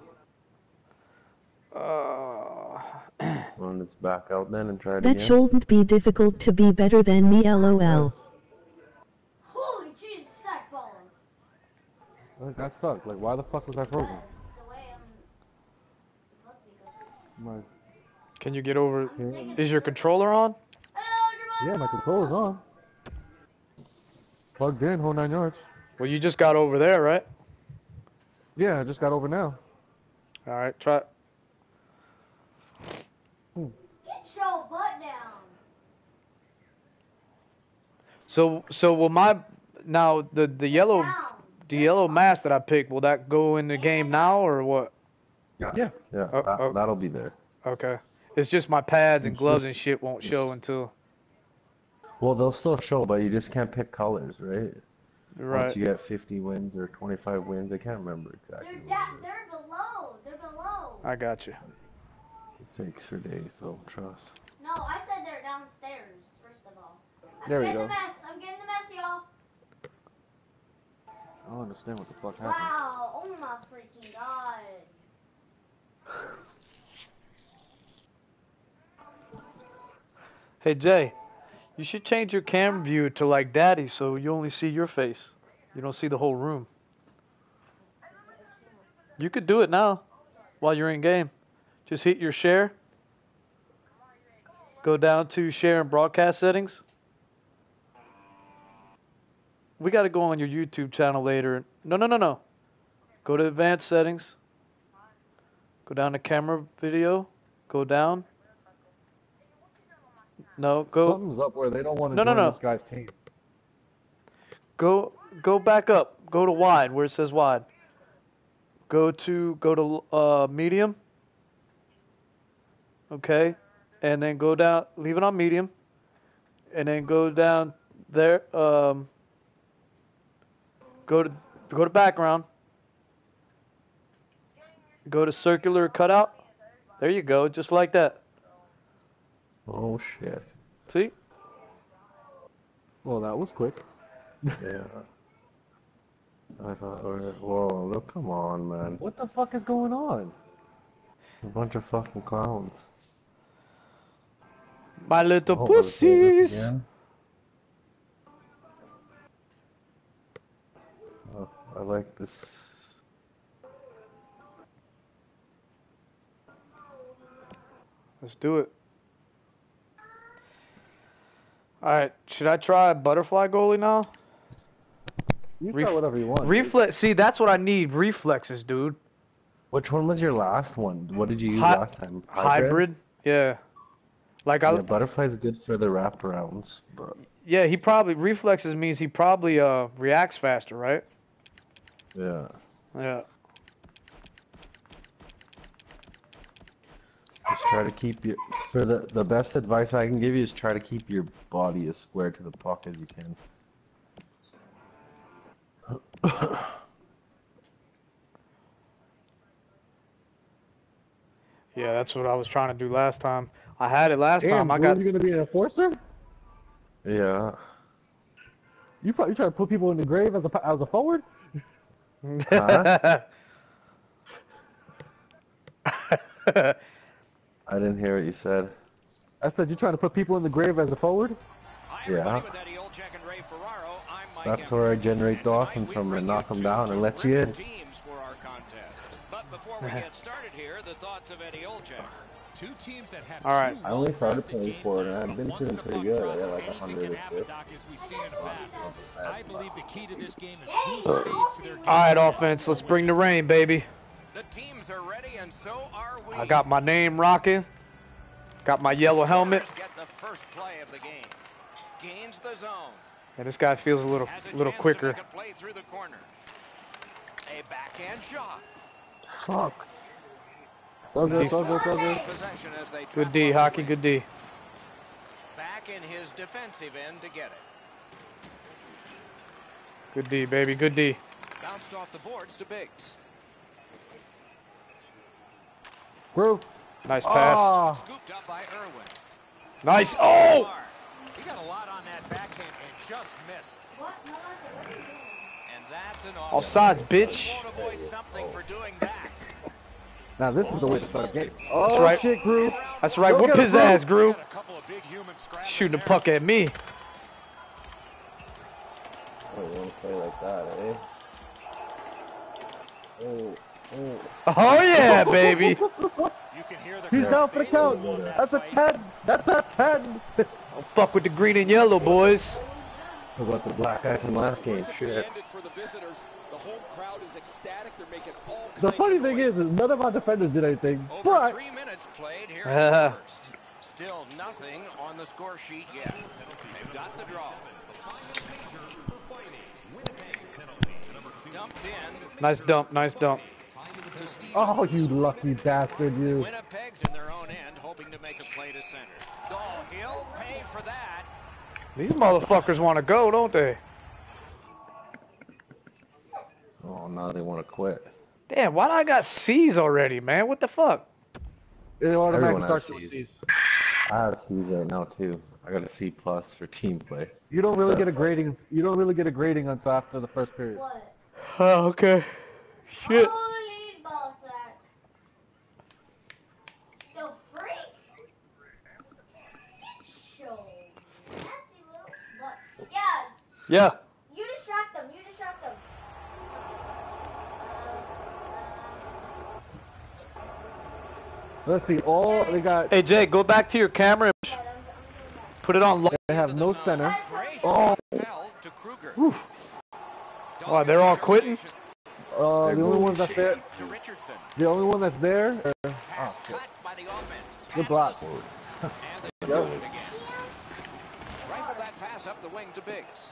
Speaker 2: Uh,
Speaker 10: Run this back out then and try it
Speaker 6: That
Speaker 10: again.
Speaker 6: shouldn't be difficult to be better than me lol.
Speaker 9: Holy Jesus, sack balls.
Speaker 7: Like, that sucked. Like, why the fuck was I frozen?
Speaker 9: The way I'm to be going.
Speaker 7: My,
Speaker 2: can you get over? Is your controller on?
Speaker 9: Hello,
Speaker 7: yeah, my controller's on. Plugged in, whole nine yards.
Speaker 2: Well, you just got over there, right?
Speaker 7: Yeah, I just got over now.
Speaker 2: All right, try.
Speaker 9: Get your butt down.
Speaker 2: So, so will my now the the yellow
Speaker 9: Down.
Speaker 2: the yellow mask that I picked will that go in the game now or what?
Speaker 10: Yeah.
Speaker 7: Yeah.
Speaker 10: Yeah,
Speaker 2: Oh,
Speaker 10: that,
Speaker 2: oh.
Speaker 10: that'll be there.
Speaker 2: Okay, it's just my pads and gloves
Speaker 10: just-
Speaker 2: and shit won't show until
Speaker 10: Well, they'll still show, but you just can't pick colors, right?
Speaker 2: right.
Speaker 10: Once you get 50 wins or 25 wins, I can't remember
Speaker 9: They're
Speaker 10: exactly
Speaker 9: da- they're below. They're below.
Speaker 2: I got you.
Speaker 10: it takes for days, so trust.
Speaker 9: No, I said they're downstairs, first of all. I'm
Speaker 7: There we
Speaker 9: getting
Speaker 7: go.
Speaker 9: the meth. I'm getting the meth, y'all.
Speaker 7: I don't understand what the fuck happened.
Speaker 9: Wow. Oh my freaking god.
Speaker 2: Hey Jay, you should change your camera view to like Daddy, so you only see your face. You don't see the whole room. You could do it now, while you're in game. Just hit your share. Go down to share and broadcast settings. We got to go on your YouTube channel later. No, no, no, no. Go to advanced settings. Go down to camera video. Go down. No, go
Speaker 7: Something's up where they don't want to
Speaker 2: No, no,
Speaker 7: join
Speaker 2: no.
Speaker 7: this guy's team.
Speaker 2: go go back up. Go to wide where it says wide. Go to go to uh medium. Okay? And then go down leave it on medium. And then go down there um go to go to background. Go to circular cutout. There you go, just like that.
Speaker 10: Oh shit.
Speaker 2: See?
Speaker 7: Well, that was quick.
Speaker 10: Yeah. I thought, uh, whoa, look, come on, man.
Speaker 7: What the fuck is going on?
Speaker 10: A bunch of fucking clowns.
Speaker 2: My little
Speaker 10: Oh, we're going up
Speaker 2: pussies.
Speaker 10: again. Oh, I like this.
Speaker 2: Let's do it. All right, should I try butterfly goalie now?
Speaker 7: You
Speaker 2: Ref-
Speaker 7: try whatever you want.
Speaker 2: Reflex. See, that's what I need. Reflexes, dude.
Speaker 10: Which one was your last one? What did you use
Speaker 2: Hy-
Speaker 10: last time?
Speaker 2: Hybrid. Yeah. Like I.
Speaker 10: Yeah, butterfly's good for the wraparounds, but
Speaker 2: Yeah, he probably reflexes means he probably uh reacts faster, right?
Speaker 10: yeah.
Speaker 2: Yeah.
Speaker 10: Just try to keep your for the the best advice I can give you is try to keep your body as square to the puck as you can.
Speaker 2: Yeah, that's what I was trying to do last time. I had it last
Speaker 7: Damn,
Speaker 2: time. I
Speaker 7: Blue,
Speaker 2: got.
Speaker 7: you gonna be an enforcer?
Speaker 10: Yeah.
Speaker 7: You probably try to put people in the grave as a as a forward?
Speaker 10: Huh? I didn't hear what you said.
Speaker 7: I said you're trying to put people in the grave as a forward.
Speaker 10: Yeah. That's where I generate the offense from and knock them down and let you in.
Speaker 1: But before we get started here, the thoughts of Eddie Olczyk.
Speaker 4: Two teams that have
Speaker 2: All right.
Speaker 10: I only started playing for it and I've been
Speaker 4: Once
Speaker 10: feeling pretty good. I got like
Speaker 4: anything
Speaker 10: 100 assists.
Speaker 4: As we've in the past. I believe the key to this game is who stays to their game.
Speaker 2: All right, offense. Let's bring the rain, baby.
Speaker 1: The teams are ready, and so are we.
Speaker 2: I got my name rocking. Got my yellow helmet.
Speaker 1: Get the first play of the game. Gains the zone.
Speaker 2: And this guy feels a little,
Speaker 1: a
Speaker 2: little quicker.
Speaker 1: A play through the corner. A backhand shot.
Speaker 8: Fuck.
Speaker 7: So good, so good, so good.
Speaker 1: Possession as they
Speaker 2: Good D, hockey. Good D.
Speaker 1: Back in his defensive end to get it.
Speaker 2: Good D, baby. Good D.
Speaker 1: Bounced off the boards to Biggs.
Speaker 7: Groove.
Speaker 2: Nice pass.
Speaker 1: Scooped up by Irwin.
Speaker 2: Nice. Oh!
Speaker 4: He got a lot on that backhand and just missed.
Speaker 1: And that's an
Speaker 2: Offsides, bitch.
Speaker 1: Avoid something for doing that.
Speaker 7: now this is the way to start a game. Oh
Speaker 2: That's right.
Speaker 7: shit, Groove.
Speaker 2: That's right.
Speaker 7: Go
Speaker 2: Whoop his
Speaker 7: Groove.
Speaker 2: ass, Gru.
Speaker 4: Got a couple of big humans scrapping
Speaker 2: Shooting a puck at me.
Speaker 10: Oh, you want to play like that, eh? Oh, oh.
Speaker 2: Oh, yeah, baby.
Speaker 4: You can hear the
Speaker 7: He's
Speaker 4: crowd.
Speaker 7: down for the
Speaker 4: They
Speaker 7: count. That's a
Speaker 4: fight.
Speaker 7: 10. That's a 10.
Speaker 2: Don't fuck with the green and yellow, boys.
Speaker 10: What about the black guys in last game? Shit.
Speaker 3: for the visitors. The home crowd is ecstatic. They're making all
Speaker 7: The funny thing is, is none of our defenders did anything. But
Speaker 1: three minutes played here
Speaker 2: Uh.
Speaker 1: in the first. Still nothing on the score sheet yet. They've got the draw. Dumped in
Speaker 2: Nice dump. Nice dump.
Speaker 1: To Steve.
Speaker 7: oh, you lucky bastard, you.
Speaker 1: Winnipeg's in their own end, hoping to make a play to center. Oh, he'll pay for that.
Speaker 2: These motherfuckers want to go, don't they?
Speaker 10: Oh, now they want to quit.
Speaker 2: Damn, why do I got C's already, man? What the fuck?
Speaker 7: It automatically
Speaker 10: Everyone has
Speaker 7: starts with
Speaker 10: C's.
Speaker 7: C's.
Speaker 10: I have C's right now too. I got a C plus for team play.
Speaker 7: You don't really get a grading. You don't really get a grading until after the first period.
Speaker 9: What?
Speaker 2: Oh, okay. Shit.
Speaker 9: Holy ball sacks. The freak. Show. Nasty little. But yeah,
Speaker 2: Yeah.
Speaker 9: you distract them. You distract them.
Speaker 7: Let's see. All they got.
Speaker 2: Hey, Jay, go back to your camera and put it on low.
Speaker 7: They have no center.
Speaker 1: Great
Speaker 2: Oh.
Speaker 1: bell to
Speaker 2: they're all quitting?
Speaker 7: Uh, the only one that's there.
Speaker 1: To Richardson.
Speaker 7: The only one that's there. Uh, oh,
Speaker 1: Pass cut by the offense.
Speaker 7: Good block.
Speaker 1: And they do it again. Rifle that pass up the wing to Biggs.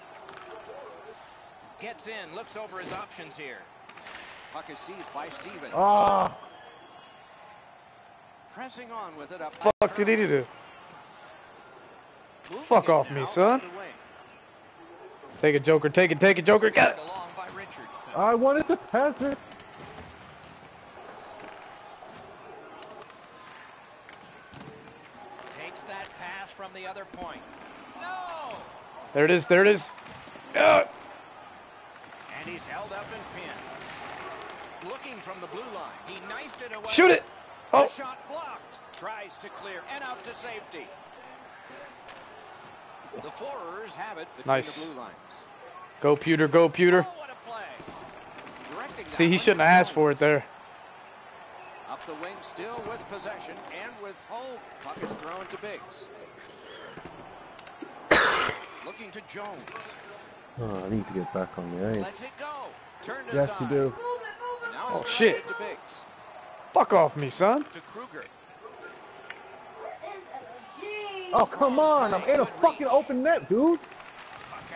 Speaker 1: Gets in, looks over his options here. Puck is seized by Stevens.
Speaker 7: Ah,
Speaker 1: Pressing on with it up.
Speaker 2: Fuck did he do?
Speaker 1: Moving
Speaker 2: fuck off me, son. Take it, Joker. Take it, take it, Joker. Got it.
Speaker 1: Squared along by Richardson.
Speaker 7: I wanted to pass it.
Speaker 1: Takes that pass from the other point. No!
Speaker 2: There it is. There it is. Yeah.
Speaker 1: And he's held up and pinned. Looking from the blue line. He knifed it away.
Speaker 2: Shoot it. Oh.
Speaker 1: The shot blocked. Tries to clear and out to safety. The forers have it between
Speaker 2: Nice.
Speaker 1: the blue lines.
Speaker 2: Go, Pewter. Go, Pewter.
Speaker 1: Oh, what a play.
Speaker 2: See, he shouldn't have asked for it there.
Speaker 1: Up the wing, still with possession and with hope. Puck is thrown to Biggs. Looking to Jones.
Speaker 10: Oh, I need to get back on the
Speaker 1: Lets
Speaker 10: ice.
Speaker 1: it go. Turned
Speaker 7: Yes,
Speaker 1: aside.
Speaker 7: you do.
Speaker 9: Move it, move it.
Speaker 1: Now
Speaker 2: Oh, shit.
Speaker 1: directed to Biggs.
Speaker 2: Fuck off me, son.
Speaker 1: To Kruger.
Speaker 7: Oh come on! I'm in a fucking open net, dude.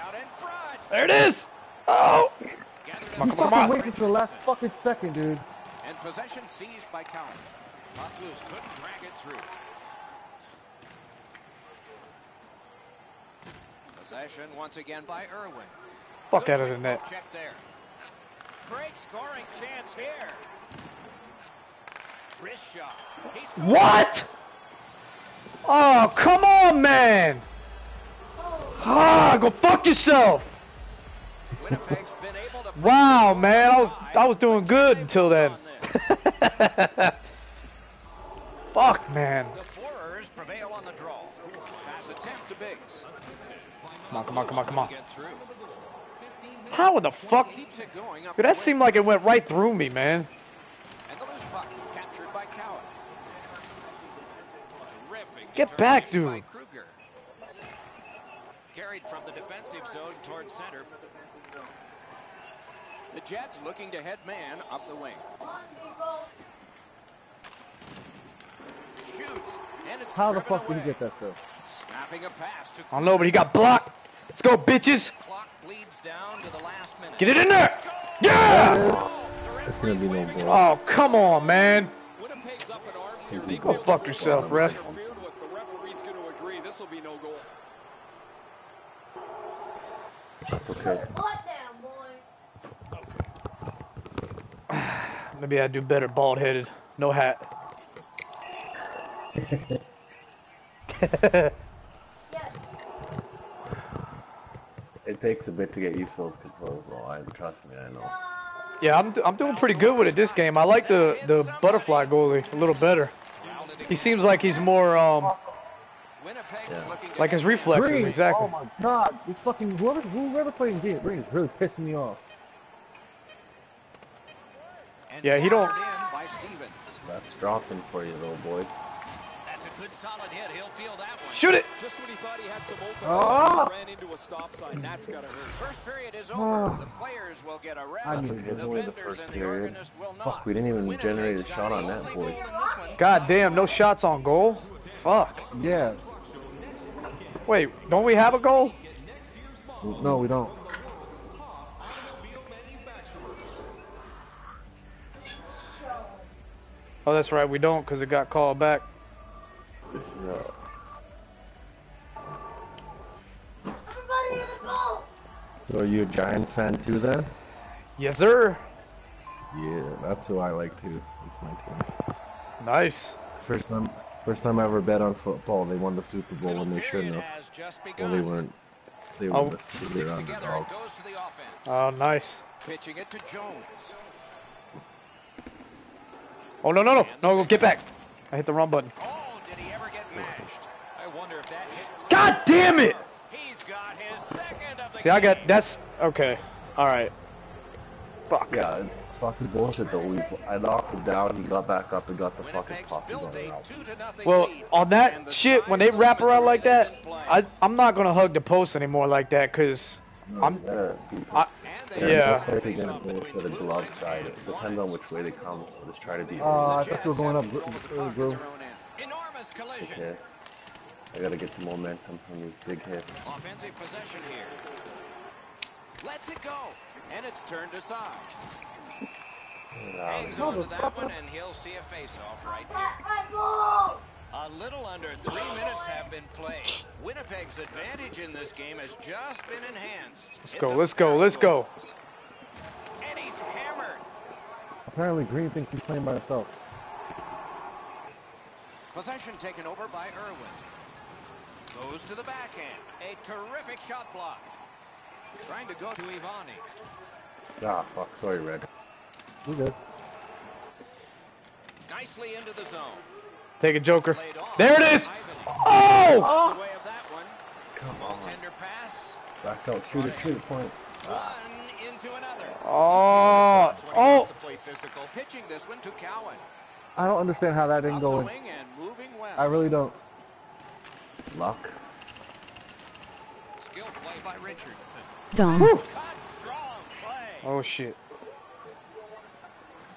Speaker 1: Out in front.
Speaker 2: There it is. Oh.
Speaker 1: Gathered
Speaker 2: Come on, come on,
Speaker 7: Fucking
Speaker 2: come on.
Speaker 7: waiting for the last fucking second, dude.
Speaker 1: And possession seized by Cowan. Puck couldn't drag it through. Possession once again by Irwin.
Speaker 2: Fuck out of the net.
Speaker 1: Check there. Great scoring chance here. Wrist shot.
Speaker 2: What? Oh, come on, man. Ah, go fuck yourself.
Speaker 1: Winnipeg's been able to
Speaker 2: Wow, man, I was I was doing good until then. Fuck, man.
Speaker 1: The Forers prevail on the draw. Pass attempt to Biggs.
Speaker 2: Come on, come on, come on, come on.
Speaker 1: Get through.
Speaker 2: How the fuck?
Speaker 1: Keeps it going up
Speaker 2: Dude, that seemed like it went right through me, man.
Speaker 1: And the loose puck captured by Cowan. Terrific.
Speaker 2: Get back, dude.
Speaker 1: Carried from the defensive zone towards center. The Jets looking to head man up the wing. Shoots. And it's
Speaker 7: How the
Speaker 1: driven
Speaker 7: fuck did he get that stuff?
Speaker 1: Snapping a pass to
Speaker 2: I don't know, but he got blocked. Let's go, bitches.
Speaker 1: Clock bleeds down to the last minute.
Speaker 2: Get it in there. Yeah.
Speaker 10: It's gonna be no goal.
Speaker 2: Oh, come on, man.
Speaker 3: Up in arms here. They
Speaker 2: Go fuck yourself,
Speaker 3: was
Speaker 2: ref.
Speaker 3: interfered with. The referee's going to agree. This will be no goal.
Speaker 10: It's okay.
Speaker 9: Butt down, boy.
Speaker 2: Maybe I do better bald headed. No hat.
Speaker 9: Yes.
Speaker 10: It takes a bit to get used to those controls, though. I trust me, I know.
Speaker 2: yeah, I'm, I'm doing pretty good with it this game. I like the, the butterfly goalie a little better. He seems like he's more, um,
Speaker 10: Yeah.
Speaker 2: like his reflexes,
Speaker 7: Green.
Speaker 2: exactly.
Speaker 7: Oh my god. This fucking whoever whoever playing Green, Green is really pissing me off.
Speaker 1: And
Speaker 2: Yeah, he don't-
Speaker 1: powered in by Stevens.
Speaker 10: That's dropping for you, little boys.
Speaker 1: That's a good solid hit. He'll feel that one.
Speaker 2: Shoot it.
Speaker 3: Just when he thought he had some open
Speaker 7: ah!
Speaker 3: ice, he ran into a stop sign. That's got to hurt.
Speaker 1: First period is over. Ah. The players will get a rest.
Speaker 7: I need
Speaker 1: The
Speaker 7: to
Speaker 10: away the first
Speaker 1: and the
Speaker 10: period.
Speaker 1: organist will not.
Speaker 10: Fuck, we didn't even
Speaker 1: Winnipeg's
Speaker 10: generate a shot on that,
Speaker 1: only
Speaker 10: boys.
Speaker 1: goal in this one.
Speaker 2: God damn, no shots on goal. Fuck.
Speaker 7: Yeah.
Speaker 2: Wait, don't we have a goal?
Speaker 7: No, we don't.
Speaker 2: Oh, that's right, we don't because it got called back.
Speaker 10: Yeah.
Speaker 9: Everybody in the boat.
Speaker 10: So are you a Giants fan too, then?
Speaker 2: Yes, sir.
Speaker 10: Yeah, that's who I like too. It's my team.
Speaker 2: Nice.
Speaker 10: First time, first time I ever bet on football. They won the Super Bowl when they shouldn't have.
Speaker 1: Has
Speaker 10: Well, they weren't. They oh. were
Speaker 2: Oh.
Speaker 10: the severe
Speaker 1: Together it
Speaker 10: underdogs.
Speaker 1: goes to the offense.
Speaker 2: Oh, nice.
Speaker 1: Pitching it to Jones.
Speaker 2: Oh, no, no, no. No, get back. I hit the wrong button.
Speaker 1: Oh, did he ever get mashed?
Speaker 4: I wonder if that hit.
Speaker 2: God damn it!
Speaker 1: He's got his second of the
Speaker 2: See, I got, that's, okay. Alright. Fuck.
Speaker 10: Yeah, it's fucking bullshit though. We, I knocked him down. He got back up and got the fucking
Speaker 1: Winnipeg's
Speaker 10: puck and
Speaker 1: built
Speaker 10: got it
Speaker 1: a
Speaker 10: out.
Speaker 1: two to nothing
Speaker 2: Well, on that shit, when they wrap around like that. I, I'm not gonna hug the post anymore like that, cause I'm,
Speaker 10: Yeah, people.
Speaker 2: I,
Speaker 1: And they
Speaker 2: yeah.
Speaker 10: Looks like they're gonna go for the glove side. It depends on which way they come, so just try to be.
Speaker 7: Uh, I thought you were going up,
Speaker 1: control of the puck
Speaker 7: Drew.
Speaker 1: at their own end. Enormous collision.
Speaker 10: Okay. I gotta get the momentum from these big hits.
Speaker 1: Offensive possession here. Lets it go. And it's turned aside. Oh, Hangs on to that one, and he'll see a face-off right here. A little under three minutes have been played. Winnipeg's advantage in this game has just been enhanced.
Speaker 2: Let's
Speaker 1: It's
Speaker 2: go, let's go, let's go.
Speaker 1: And he's hammered.
Speaker 7: Apparently Green thinks he's playing by himself.
Speaker 1: Possession taken over by Irwin. Goes to the backhand. A terrific shot block. Trying to go to Ivany.
Speaker 10: Ah, fuck. Sorry, Red.
Speaker 7: We good.
Speaker 1: Nicely into the zone.
Speaker 2: Take a joker. There it is!
Speaker 1: Ivan.
Speaker 2: Oh!
Speaker 1: The way of that one.
Speaker 10: Come on. Back out. Shoot it. Shoot it. Point.
Speaker 1: One into another.
Speaker 2: Oh!
Speaker 1: That's
Speaker 2: Oh!
Speaker 1: to play physical. Pitching this one to Cowan.
Speaker 7: I don't understand how that didn't go in.
Speaker 1: and moving well.
Speaker 7: I really don't.
Speaker 10: Luck.
Speaker 1: Skill play by Richardson.
Speaker 6: Dom.
Speaker 1: Cut strong play.
Speaker 2: Oh shit.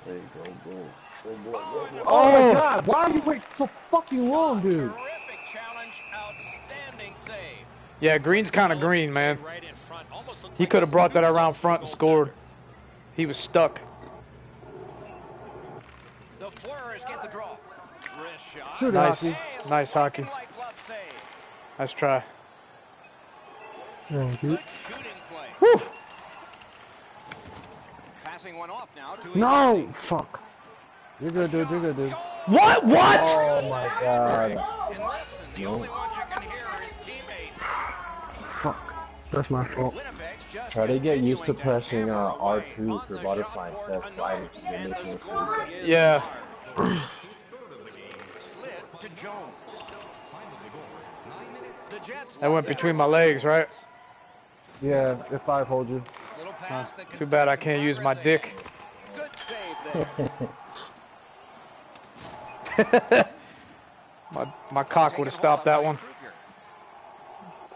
Speaker 10: Say go, go. Go, go, go, go.
Speaker 7: Oh, my god, why are you waiting so fucking long, dude?
Speaker 1: Terrific challenge. Outstanding save.
Speaker 2: Yeah, Green's kind of green, man.
Speaker 4: Right in front.
Speaker 2: He
Speaker 4: like
Speaker 2: could have brought that around front and scored. He was stuck.
Speaker 1: The Flyers get the draw. Wrist shot.
Speaker 2: Nice.
Speaker 7: hockey.
Speaker 1: Hey,
Speaker 2: Nice hockey.
Speaker 1: like glove save.
Speaker 2: Let's try.
Speaker 8: Thank you.
Speaker 1: Good shooting play.
Speaker 2: Whew.
Speaker 1: Passing one off now to
Speaker 8: No! Fuck.
Speaker 7: You're good, dude. You're good, dude.
Speaker 2: What? What?
Speaker 7: Oh my god.
Speaker 1: Listen, the only ones you can hear are teammates.
Speaker 8: Fuck. That's my fault.
Speaker 10: Try to get used to pressing uh, R2 for butterfly
Speaker 1: shot
Speaker 10: instead of sliding.
Speaker 1: and
Speaker 10: make
Speaker 1: the
Speaker 10: no
Speaker 1: score
Speaker 10: sense.
Speaker 1: is
Speaker 2: Yeah.
Speaker 1: Large. Slid to Jones. The Jets
Speaker 2: That went between my legs, right?
Speaker 7: Yeah, if I hold you.
Speaker 1: Little pass that can
Speaker 2: Too bad I can't use my dick.
Speaker 1: Good save there.
Speaker 2: My my cock would have stopped that one.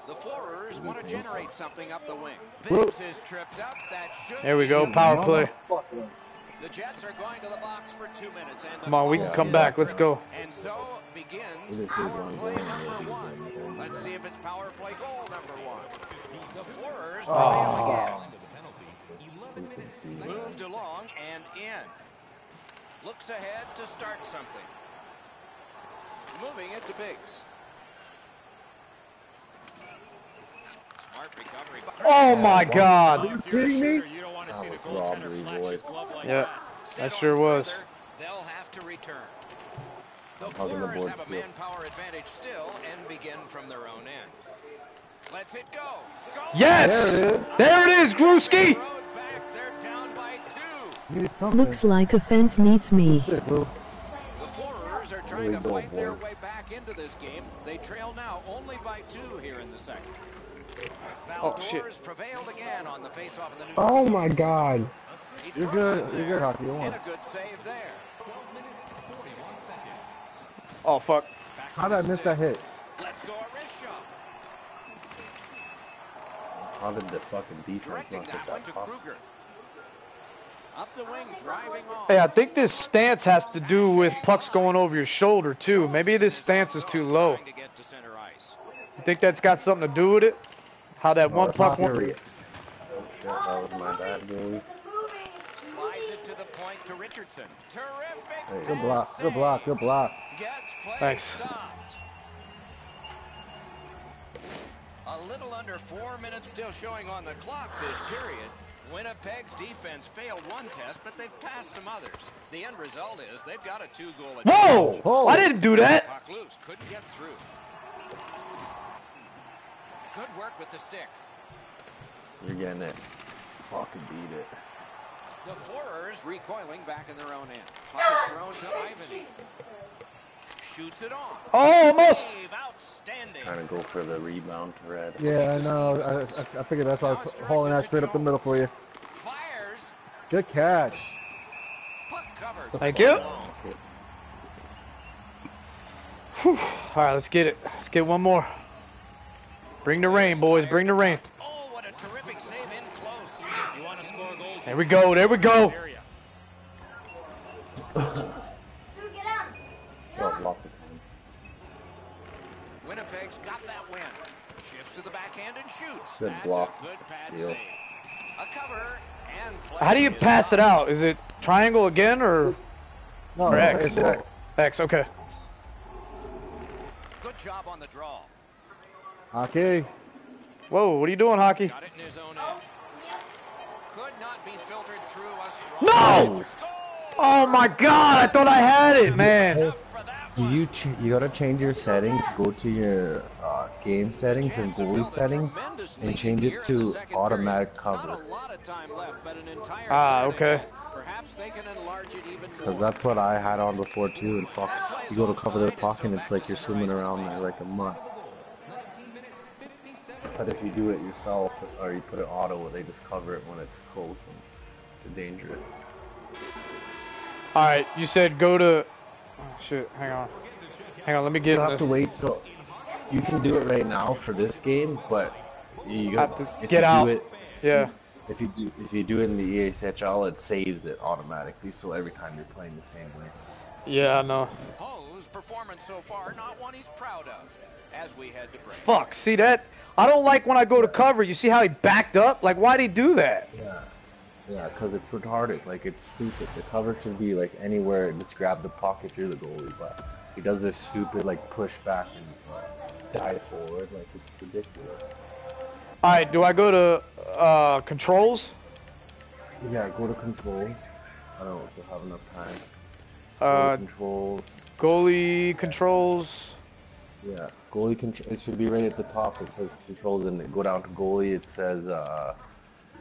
Speaker 1: The forwards want to generate something up the wing. Is tripped up. That should
Speaker 2: There we go, power
Speaker 1: goal.
Speaker 2: play.
Speaker 1: The Jets are going to the box for two minutes. And
Speaker 2: Come on, we can
Speaker 1: clock
Speaker 2: come
Speaker 1: is
Speaker 2: back. Let's go.
Speaker 1: And so begins power play number one.
Speaker 10: this is one goal.
Speaker 1: Let's see if it's power play goal number one. The forwards
Speaker 2: Oh.
Speaker 1: prevail
Speaker 10: Stupid
Speaker 1: again. Moved along and in. Looks ahead to start something. Moving it to Biggs. Smart recovery.
Speaker 2: Oh my God.
Speaker 4: If you're
Speaker 7: kidding me?
Speaker 4: you don't want to see the
Speaker 10: That was
Speaker 4: goaltender
Speaker 10: robbery,
Speaker 4: flash his
Speaker 10: boys.
Speaker 4: glove like
Speaker 2: Yeah,
Speaker 4: that.
Speaker 2: that sure was.
Speaker 1: They'll have to return. The
Speaker 10: Hugging the
Speaker 1: Flyers
Speaker 10: board
Speaker 1: have a manpower advantage still and begin from their own end. Let's it go.
Speaker 2: Yes!
Speaker 7: There it is.
Speaker 2: There it is, Gruski!
Speaker 1: road back. They're down by two.
Speaker 7: Need something.
Speaker 6: Looks like a fence needs me.
Speaker 1: The Forwards are trying to fight their way back into this game. They trail now only by two here in the second.
Speaker 2: Oh, shit.
Speaker 1: Prevailed again on the faceoff of the new.
Speaker 8: Oh my god.
Speaker 7: You're good. You're good, Hockey. You won.
Speaker 1: And a good save there.
Speaker 2: Oh fuck.
Speaker 7: How did I miss that hit?
Speaker 1: Let's go a wrist shot.
Speaker 10: How did the fucking defense not get
Speaker 1: that one
Speaker 10: that
Speaker 1: to
Speaker 10: puck?
Speaker 1: Kruger. Up the wing, driving on.
Speaker 2: Hey, I think this stance has to do with pucks going over your shoulder too. Maybe this stance is too low.
Speaker 1: Trying to get to center ice.
Speaker 2: You think that's got something to do with it? How that oh, one puck went?
Speaker 10: Oh shit, that was my bad game.
Speaker 1: Slides it to the point to Richardson. Terrific.
Speaker 10: Hey.
Speaker 7: Good block. Good block. Good block.
Speaker 1: Gets play
Speaker 2: Thanks.
Speaker 1: stopped. A little under four minutes still showing on the clock this period. Winnipeg's defense failed one test, but they've passed some others. The end result is they've got a two-goal advantage.
Speaker 2: Whoa! I didn't do that.
Speaker 1: Puck loose, couldn't get through. Good work with the stick.
Speaker 10: You're getting it. Fucking beat it.
Speaker 1: The Forers recoiling back in their own end. Puck is thrown to Ivany. Shoots it on.
Speaker 2: Oh, almost.
Speaker 1: Save, outstanding.
Speaker 10: Trying to go for the rebound red.
Speaker 7: Yeah, I know. I, I, I figured that's why I was hauling that straight up the middle for you.
Speaker 1: Fires.
Speaker 7: Good catch.
Speaker 1: Puck covered.
Speaker 2: Thank you. All right, let's get it. Let's get one more. Bring the rain, boys. Bring the rain.
Speaker 1: Oh, what a terrific save in close.
Speaker 4: You want to score goals?
Speaker 2: There we go. There we go.
Speaker 4: Area.
Speaker 9: Dude, get out.
Speaker 10: Got lots of time.
Speaker 1: Winnipeg's got that win. Shifts to the backhand and shoots.
Speaker 10: Good
Speaker 1: That's
Speaker 10: block.
Speaker 1: good pad
Speaker 10: Deal.
Speaker 1: save. A cover and play
Speaker 2: How do you pass it out? Is it triangle again or,
Speaker 7: No,
Speaker 2: or X?
Speaker 7: X.
Speaker 2: X. Okay.
Speaker 1: Good job on the draw.
Speaker 7: Okay.
Speaker 2: Whoa, what are you doing, hockey?
Speaker 1: Got it in his own. Could not be filtered through a
Speaker 2: No! Oh my God! I thought I had it, man.
Speaker 1: Enough for that
Speaker 10: Do you ch- you gotta change your settings? Go to your uh, game settings and
Speaker 1: Jets
Speaker 10: goalie settings, and change it to automatic cover.
Speaker 1: a lot of time left, but an entire
Speaker 2: Ah,
Speaker 1: third
Speaker 2: okay.
Speaker 1: ahead. Perhaps they can enlarge it even more.
Speaker 10: Cause that's what I had on before too. And fuck, you go to cover the puck and it's like you're swimming around there like a mutt. But if you do it yourself or you put it auto, they just cover it when it's close and it's dangerous.
Speaker 2: All right, you said go to. Oh, shit, hang on. Hang on, let me get
Speaker 10: You have
Speaker 2: this.
Speaker 10: to wait till you can do it right now for this game, but you
Speaker 2: Have to get
Speaker 10: you
Speaker 2: out.
Speaker 10: Do it,
Speaker 2: Yeah.
Speaker 10: if you do if you do it in the ESHL, it saves it automatically. So every time you're playing the same way.
Speaker 2: Yeah, I know.
Speaker 1: Poe's performance so far, not one he's proud of. As we head to break.
Speaker 2: Fuck, see that? I don't like when I go to cover. You see how he backed up? Like, why'd he do that?
Speaker 10: Yeah. Yeah, because it's retarded. Like, it's stupid. The cover should be, like, anywhere. and Just grab the if you're the goalie. But he does this stupid, like, push back and dive forward. Like, it's ridiculous.
Speaker 2: All right, do I go to uh, controls?
Speaker 10: Yeah, go to controls. I don't know if you'll have enough time. Go
Speaker 2: Uh,
Speaker 10: controls.
Speaker 2: goalie controls.
Speaker 10: Yeah, goalie control. It should be right at the top. It says controls, and go down to goalie. It says uh,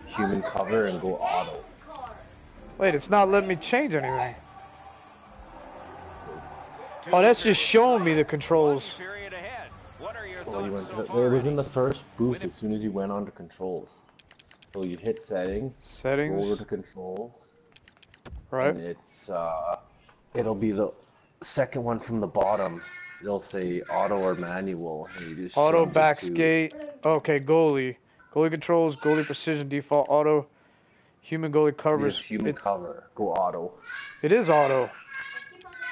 Speaker 10: human cover, and go auto.
Speaker 2: Wait, it's not letting me change anything. Oh, that's just showing me the controls.
Speaker 1: Period ahead. What are your
Speaker 10: Well, you went
Speaker 4: so
Speaker 10: to, it was in the first booth as soon as you went on to controls. So you hit settings, go
Speaker 2: Settings.
Speaker 10: over to controls,
Speaker 2: Right.
Speaker 10: and it's uh, it'll be the second one from the bottom. It'll say auto or manual, and you just
Speaker 2: Auto
Speaker 10: change it to-
Speaker 2: Okay, goalie. Goalie controls, goalie precision, default auto. Human goalie
Speaker 10: Yes,
Speaker 2: covers.
Speaker 10: human
Speaker 2: It,
Speaker 10: cover. Go auto.
Speaker 2: it is auto.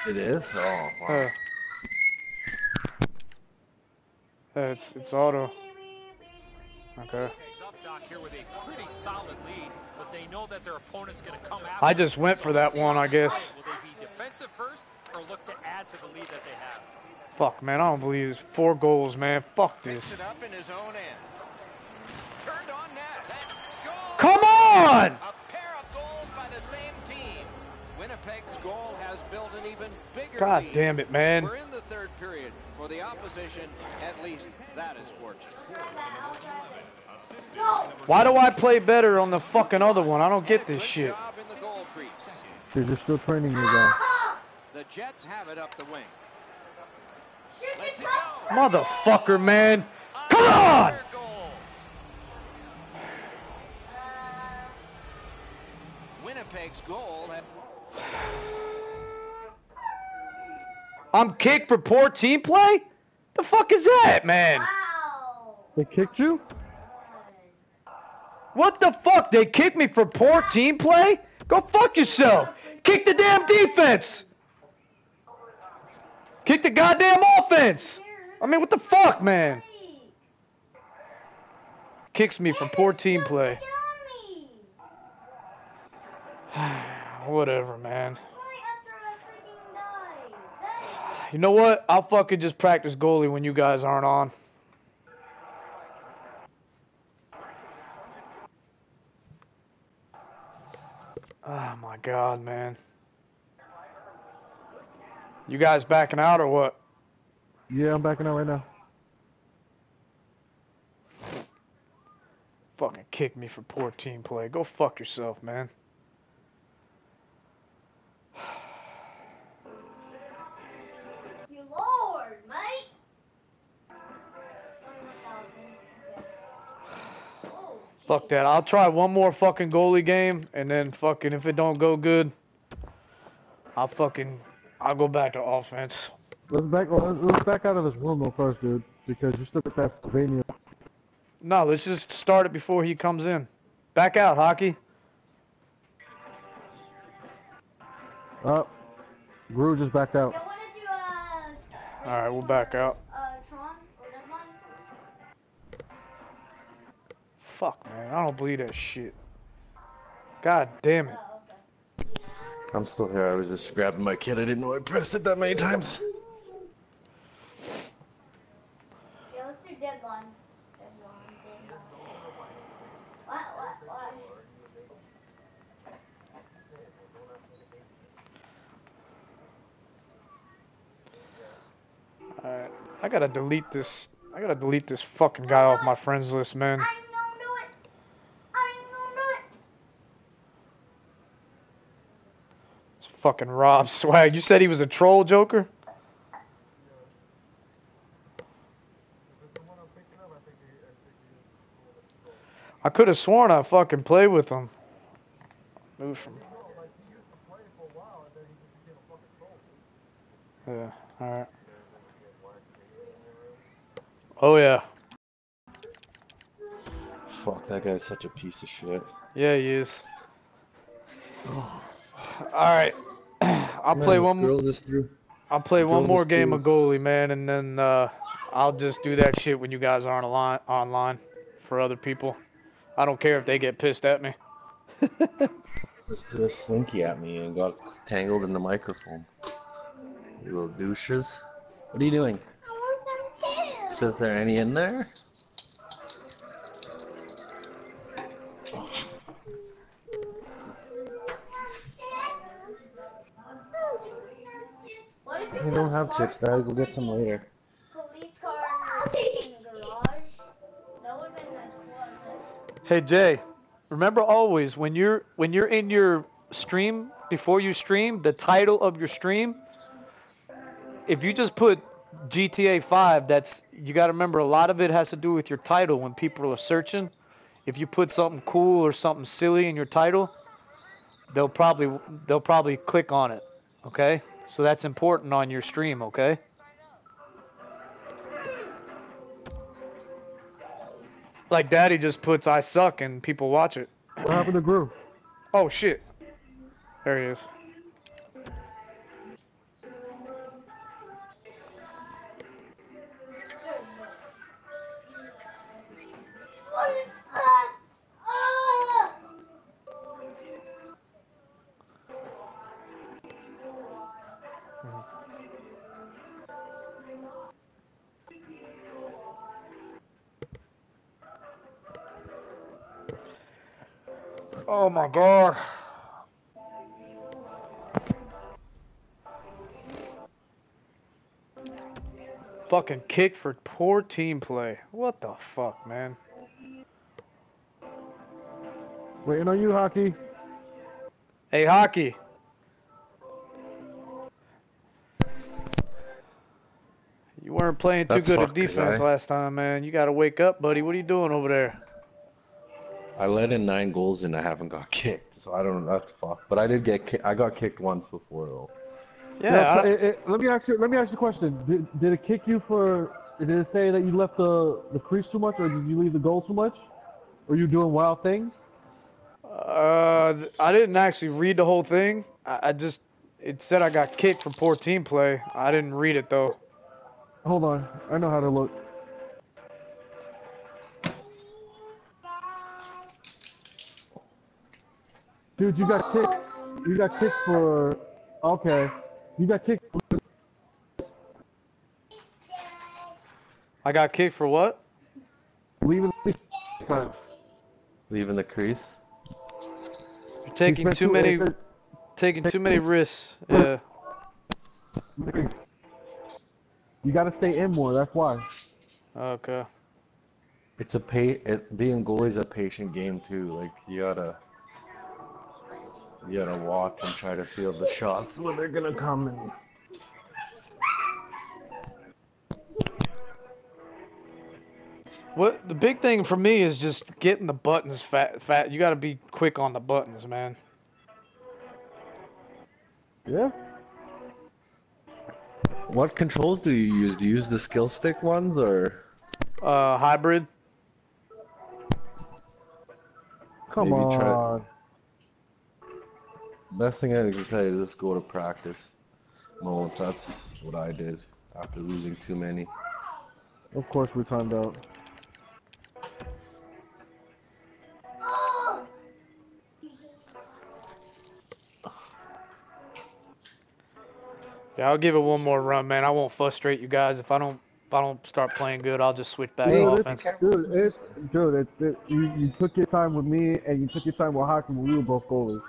Speaker 10: It is. Oh, wow.
Speaker 2: Uh, uh, it's it's auto. Okay.
Speaker 4: He's up, Doc, here with a pretty solid lead, but they know that their opponent's going to come after
Speaker 2: I just went for that one, I guess.
Speaker 4: Will they be defensive first or look to add to the lead that they have?
Speaker 2: Fuck, man. I don't believe this. Four goals, man. Fuck this.
Speaker 1: it up in his own end. Turned on net. That's.
Speaker 2: Come on!
Speaker 1: A pair of goals by the same team. Winnipeg's goal has built an even bigger
Speaker 2: God
Speaker 1: lead.
Speaker 2: damn it, man.
Speaker 1: We're in the third period. For the opposition, at least that is fortunate.
Speaker 2: Why do I play better on the fucking other one? I don't get this shit.
Speaker 1: job in the goal crease.
Speaker 7: Dude, they're still training you guys.
Speaker 1: The Jets have it up the wing.
Speaker 9: Shoot
Speaker 1: Let's
Speaker 9: it
Speaker 1: it
Speaker 9: up.
Speaker 1: go.
Speaker 2: Motherfucker, man. Come on!
Speaker 1: Winnipeg's goal.
Speaker 2: I'm kicked for poor team play? The fuck is that, man?
Speaker 7: They kicked you?
Speaker 2: What the fuck? They kicked me for poor team play? Go fuck yourself. Kick the damn defense. Kick the goddamn offense. I mean, what the fuck, man? Kicks me for poor team play. Whatever, man. You know what? I'll fucking just practice goalie when you guys aren't on. Oh my god, man. You guys backing out or what?
Speaker 7: Yeah, I'm backing out right now.
Speaker 2: Fucking kick me for poor team play. Go fuck yourself, man.
Speaker 9: you Lord, mate. Oh,
Speaker 2: Fuck that. I'll try one more fucking goalie game and then fucking if it don't go good, I'll fucking I'll go back to offense.
Speaker 7: Let's back. Let's, let's back out of this room though first, dude, because you still got that Sylvania.
Speaker 2: No, let's just start it before he comes in. Back out, hockey.
Speaker 7: Up. Gru just backed out.
Speaker 9: You wanna do uh,
Speaker 2: All right, we'll back out.
Speaker 9: uh Tron or Deadline?
Speaker 2: Fuck, man. I don't believe that shit. God damn it.
Speaker 9: Okay.
Speaker 10: I'm still here. I was just grabbing my kid. I didn't know I pressed it that many times.
Speaker 9: Yeah, let's do Deadline. Deadline, Deadline. What, what, what?
Speaker 2: Alright. I gotta delete this. I gotta delete this fucking guy off my friends list, man.
Speaker 9: I'm gonna do it. I'm gonna do it.
Speaker 2: It's fucking Rob Swag. You said he was a troll, Joker? I could have sworn I fucking played with him. Move from. Yeah, alright. Oh, yeah.
Speaker 10: Fuck, that guy's such a piece of shit.
Speaker 2: Yeah, he is. Alright. I'll play one more.
Speaker 10: just threw.
Speaker 2: I'll play one more
Speaker 10: just
Speaker 2: game of goalie, man, and then uh, I'll just do that shit when you guys aren't ali- online for other people. I don't care if they get pissed at me.
Speaker 10: Just threw a slinky at me and got tangled in the microphone. You little douches. What are you doing? Is there any in there? Have chips, Dad. Go get some later.
Speaker 9: That.
Speaker 2: Hey Jay, remember always when you're when you're in your stream before you stream the title of your stream. If you just put GTA 5, that's you got to remember a lot of it has to do with your title when people are searching. If you put something cool or something silly in your title, they'll probably they'll probably click on it. Okay? So that's important on your stream, okay? Like Daddy just puts I suck and people watch it.
Speaker 7: What happened to Groove?
Speaker 2: Oh shit. There he is. Oh my god. Fucking kick for poor team play. What the fuck, man?
Speaker 7: Waiting on you, Hockey.
Speaker 2: Hey, hockey. You weren't playing too
Speaker 10: That's
Speaker 2: good at defense
Speaker 10: guy.
Speaker 2: last time, man. You gotta wake up, buddy. What are you doing over there?
Speaker 10: I let in nine goals and I haven't got kicked, so I don't know. That's fuck. But I did get ki- I got kicked once before though.
Speaker 2: Yeah,
Speaker 7: so
Speaker 2: I-
Speaker 7: it- it- let me ask you. Let me ask you a question. Did, did it kick you for? Did it say that you left the the crease too much, or did you leave the goal too much? Or you doing wild things?
Speaker 2: Uh, I didn't actually read the whole thing. I, I just it said I got kicked for poor team play. I didn't read it though.
Speaker 7: Hold on. I know how to look. Dude, you got kicked. You got kicked for. Okay. You got kicked.
Speaker 2: I got kicked for what?
Speaker 7: Leaving.
Speaker 10: Leaving the crease.
Speaker 2: You're taking
Speaker 7: spent
Speaker 2: too many,
Speaker 7: it
Speaker 2: taking too many risks. Yeah.
Speaker 7: You got to stay in more. That's why.
Speaker 2: Okay.
Speaker 10: It's a pay. It, being goalie's a patient game too. Like you gotta, you gotta watch and try to feel the shots when they're gonna come. And
Speaker 2: What the big thing for me is just getting the buttons fat. Fat. You got to be quick on the buttons, man.
Speaker 7: Yeah.
Speaker 10: what controls do you use? Do you use the skill stick ones or?
Speaker 2: Uh, hybrid.
Speaker 7: Come
Speaker 10: Maybe try-
Speaker 7: on.
Speaker 10: Best thing I can say is just go to practice mode. That's what I did after losing too many.
Speaker 7: Of course we timed out.
Speaker 2: Yeah, I'll give it one more run, man. I won't frustrate you guys. If I don't, if I don't start playing good, I'll just switch back to
Speaker 7: Dude,
Speaker 2: offense.
Speaker 7: it's, dude, it's, dude, it, it, you, you took your time with me and you took your time with Hockey when we were both goalies.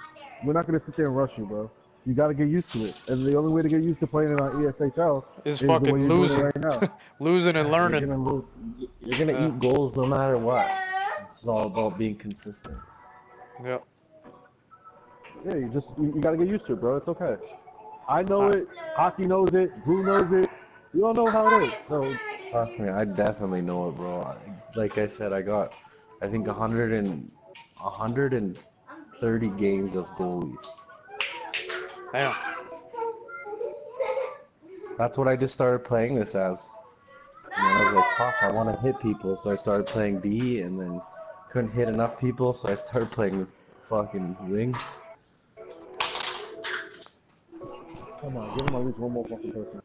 Speaker 7: We're not gonna sit there and rush you, bro. You gotta get used to it. And the only way to get used to playing it on ESHL
Speaker 2: Is
Speaker 7: is the way
Speaker 2: fucking
Speaker 7: you're doing
Speaker 2: losing,
Speaker 7: right now.
Speaker 2: losing and learning.
Speaker 10: You're
Speaker 2: learning.
Speaker 10: gonna lose. You're gonna
Speaker 2: Yeah.
Speaker 10: eat goals no matter what. It's all about being consistent.
Speaker 2: Yep.
Speaker 7: Yeah, you just you, you gotta get used to it, bro. It's okay. I know it. Hockey knows it. Drew knows it. We all know how it is. So
Speaker 10: Trust me, I definitely know it, bro. Like I said, I got, I think, 100 and 100 and 130 games as goalie.
Speaker 2: Damn.
Speaker 10: That's what I just started playing this as. And then I was like, fuck, I want to hit people, so I started playing B, and then couldn't hit enough people, so I started playing fucking wing.
Speaker 7: come on, give him at least one more fucking person.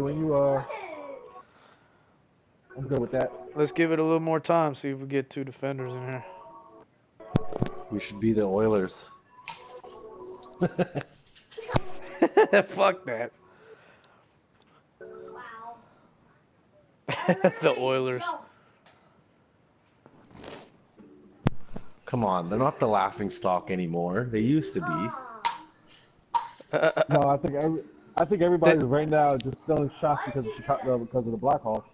Speaker 7: when you are. I'm good with that.
Speaker 2: Let's give it a little more time, see if we get two defenders in here.
Speaker 10: We should be the Oilers.
Speaker 2: Fuck that. The Oilers.
Speaker 10: Come on, they're not the laughing stock anymore. They used to be.
Speaker 7: no, I think every, I think everybody's right now just selling shots because of Chicago because of the Blackhawks.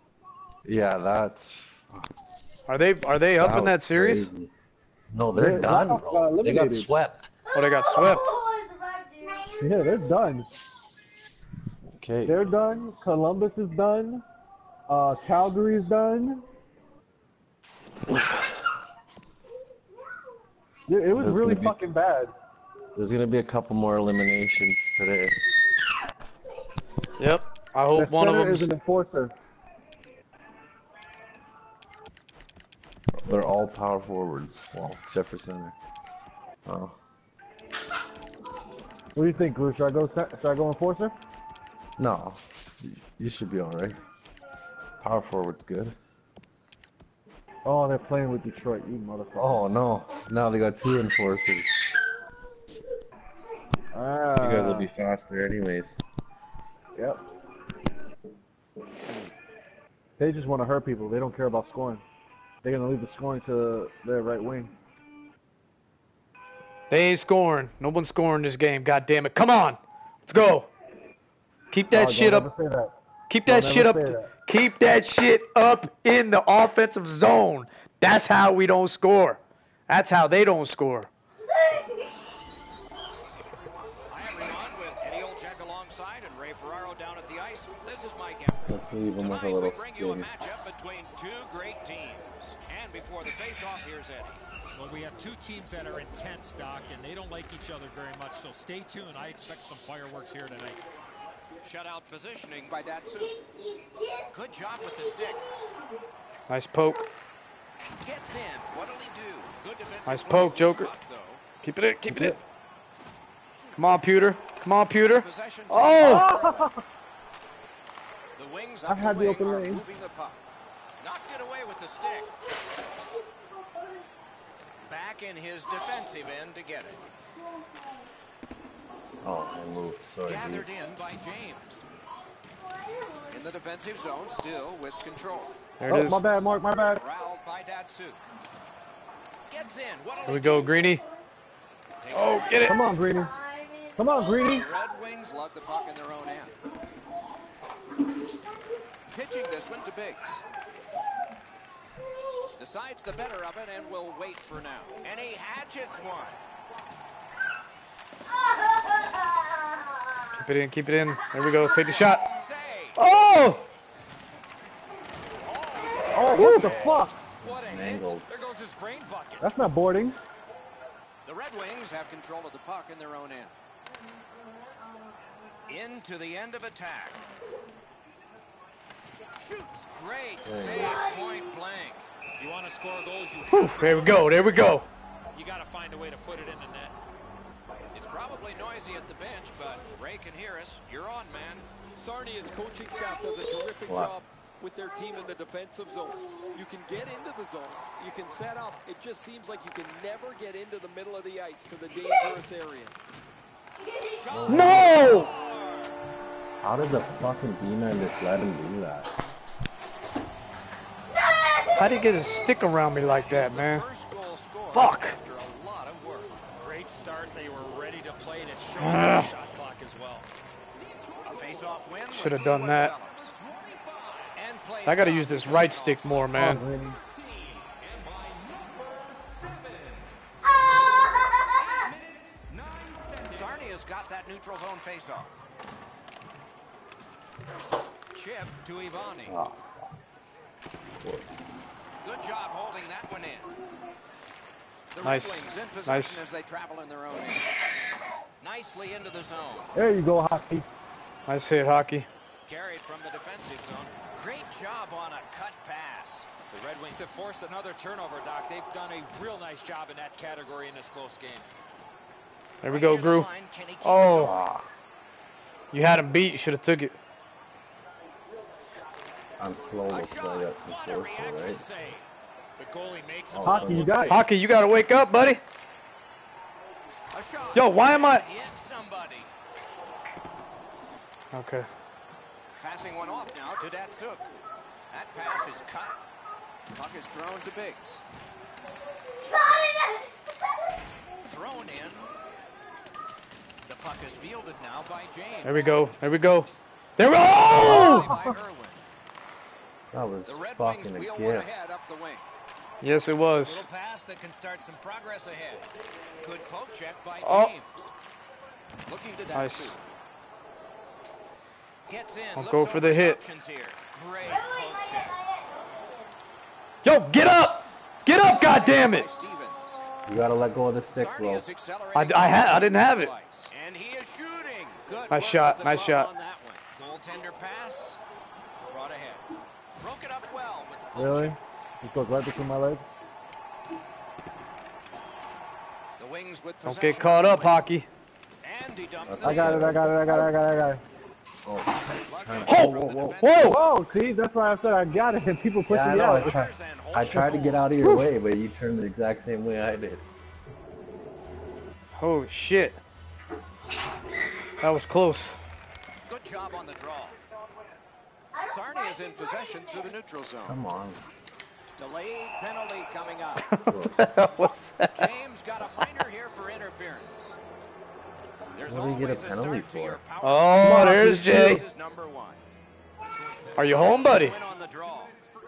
Speaker 10: Yeah, that's.
Speaker 2: Are they are they up in that series?
Speaker 10: crazy. No, they're
Speaker 7: Yeah,
Speaker 10: done,
Speaker 7: Blackhawks got
Speaker 10: bro. They got swept.
Speaker 2: Oh, they got swept.
Speaker 7: Yeah, they're done.
Speaker 10: Okay.
Speaker 7: They're done. Columbus is done. Uh, Calgary's done. Yeah, it was
Speaker 10: There's
Speaker 7: really
Speaker 10: be-
Speaker 7: fucking bad.
Speaker 10: There's gonna be a couple more eliminations today.
Speaker 2: Yep. I hope
Speaker 7: Their
Speaker 2: one of
Speaker 7: center
Speaker 2: them.
Speaker 7: is an enforcer.
Speaker 10: They're all power forwards. Well, except for center. Oh.
Speaker 7: What do you think, Bruce? Should I go? Should I go enforcer?
Speaker 10: No. You should be alright. Power forward's good.
Speaker 7: Oh, they're playing with Detroit. You motherfucker.
Speaker 10: Oh no. Now they got two enforcers.
Speaker 7: Ah.
Speaker 10: You guys will be faster anyways.
Speaker 7: Yep. They just want to hurt people. They don't care about scoring. They're gonna leave the scoring to their right wing.
Speaker 2: They ain't scoring. No one's scoring this game. God damn it! Come on, let's go. Keep that
Speaker 7: Oh,
Speaker 2: shit up.
Speaker 7: ever say that.
Speaker 2: Keep
Speaker 7: Don't
Speaker 2: that shit up.
Speaker 7: that.
Speaker 2: Keep that shit up in the offensive zone. That's how we don't score. That's how they don't score.
Speaker 10: Let's leave them with a little
Speaker 1: we bring you a matchup between two great teams. And before the face-off, here's Eddie.
Speaker 4: Well, we have two teams that are intense, Doc, and they don't like each other very much. So stay tuned. I expect some fireworks here tonight.
Speaker 1: Shutout positioning by Datsu. Good job with the stick.
Speaker 2: Nice poke.
Speaker 1: Gets in. What'll he do? Good defensive
Speaker 2: Nice poke, Joker.
Speaker 1: spot.
Speaker 2: Keep it in. Keep it in. Come on, pewter. Come on, pewter. Oh!
Speaker 1: The wings
Speaker 7: I
Speaker 1: up
Speaker 7: had
Speaker 1: the
Speaker 7: the open lane.
Speaker 1: the puck. Knocked it away with the stick. Back in his defensive end to get it.
Speaker 10: Oh, I moved. Sorry.
Speaker 1: Gathered
Speaker 10: dude.
Speaker 1: in by James. In the defensive zone, still with control.
Speaker 2: There
Speaker 7: Oh,
Speaker 2: it is.
Speaker 7: my bad, Mark. My bad.
Speaker 1: Corralled by Datsu. Gets in. What'll
Speaker 2: Here we go. Greeny. Oh, get it.
Speaker 7: Come on, Greeny. Come on, Greeny.
Speaker 1: Red Wings lug the puck in their own end. Pitching this one to Biggs. Decides the better of it and will wait for now. And he hatchets one.
Speaker 2: Keep it in. Keep it in. There we go. Take the shot.
Speaker 1: Oh!
Speaker 2: oh!
Speaker 7: Oh, what the fuck?
Speaker 4: What a hit.
Speaker 10: Mangled.
Speaker 4: There goes his brain bucket.
Speaker 7: That's not boarding.
Speaker 1: The Red Wings have control of the puck in their own end. Into the end of attack. Shoots. Great save, point blank.
Speaker 4: You want to score goals, you
Speaker 2: Whew, there we go. There we go.
Speaker 4: You got to find a way to put it in the net.
Speaker 1: It's probably noisy at the bench, but Ray can hear us. You're on, man.
Speaker 3: Sarnia's coaching staff does a terrific
Speaker 10: Wow.
Speaker 3: job with their team in the defensive zone. You can get into the zone, you can set up. It just seems like you can never get into the middle of the ice to the dangerous areas.
Speaker 2: No!
Speaker 10: How did the fucking D-man just let him do that?
Speaker 2: How'd he get his stick around me like that, man?
Speaker 1: First goal scored
Speaker 2: Fuck.
Speaker 1: after a lot of work.
Speaker 4: Great start. They were ready to play, and it shows
Speaker 2: Ah.
Speaker 4: on the shot clock as well.
Speaker 1: A face-off win.
Speaker 2: Should have done that.
Speaker 1: develops. And play
Speaker 2: I gotta use this right stick more, man.
Speaker 7: Greeny.
Speaker 1: Sarnia's got that neutral zone face-off. Chip to Ivany.
Speaker 10: Oh.
Speaker 1: Good job holding that one in. The
Speaker 2: Nice.
Speaker 1: Red Wings in possession
Speaker 2: Nice.
Speaker 1: as they travel in their own end. Nicely into the zone.
Speaker 7: There you go, hockey.
Speaker 2: Nice hit, hockey.
Speaker 1: Carried from the defensive zone. Great job on a cut pass.
Speaker 4: The Red Wings have forced another turnover, Doc. They've done a real nice job in that category in this close game.
Speaker 2: There we
Speaker 1: Right
Speaker 2: go,
Speaker 1: near the
Speaker 2: Gru.
Speaker 1: line, can he keep it
Speaker 2: Oh, you had him beat. You should have took it.
Speaker 10: I'm slow
Speaker 1: A
Speaker 10: with
Speaker 1: shot.
Speaker 10: play up to
Speaker 1: a
Speaker 10: close,
Speaker 1: reaction
Speaker 10: right?
Speaker 1: save.
Speaker 4: The goalie makes him.
Speaker 7: Hockey, you got it.
Speaker 2: Hockey, you gotta wake up, buddy. Yo, why am I- Okay.
Speaker 1: Passing one off now to Datsyuk. That pass is cut. Puck is thrown to Biggs. Thrown in. The puck is fielded now by James.
Speaker 2: There we go. There we go. There we go.
Speaker 1: By Irwin.
Speaker 10: That was
Speaker 1: The Red Wings
Speaker 10: fucking a gift.
Speaker 1: ahead up the wing.
Speaker 2: Yes, it was.
Speaker 1: Little pass that can start some progress ahead. Good poke check by
Speaker 2: Oh.
Speaker 1: James. Looking to
Speaker 2: Nice.
Speaker 1: Gets in.
Speaker 2: I'll go for the hit.
Speaker 1: Here. Great poke check.
Speaker 2: Yo, get up! Get up, God damn it!
Speaker 10: You gotta let go of the stick, bro.
Speaker 2: I, I had I didn't have it.
Speaker 1: And he is shooting. Good
Speaker 2: Nice shot, nice shot.
Speaker 1: On that one. Goaltender pass. Brought. Broke it up well with the poke
Speaker 7: Really?
Speaker 1: check.
Speaker 7: This goes right between my legs.
Speaker 1: The Wings with
Speaker 2: Don't get caught up, hockey.
Speaker 1: And dumps
Speaker 7: I got it, I got it, I got it, I got it, I got it.
Speaker 10: Oh,
Speaker 2: Oh,
Speaker 10: whoa, whoa,
Speaker 2: whoa!
Speaker 7: Oh, see, that's why I said I got it, and people push
Speaker 10: Yeah,
Speaker 7: me
Speaker 10: know. I
Speaker 7: out.
Speaker 10: tried, I tried to get out of your way, but you turned the exact same way I did.
Speaker 2: Holy shit. That was close.
Speaker 1: Good job on the draw. Sarnia is in possession through the neutral zone.
Speaker 10: Come on.
Speaker 1: Delayed penalty coming up.
Speaker 2: What's that?
Speaker 1: James got a minor here for interference. There's
Speaker 10: What do you get a penalty
Speaker 1: start to your
Speaker 10: for?
Speaker 1: power
Speaker 2: Oh, there's Jay.
Speaker 1: Number one.
Speaker 2: Are you home, buddy?
Speaker 1: Win on the draw.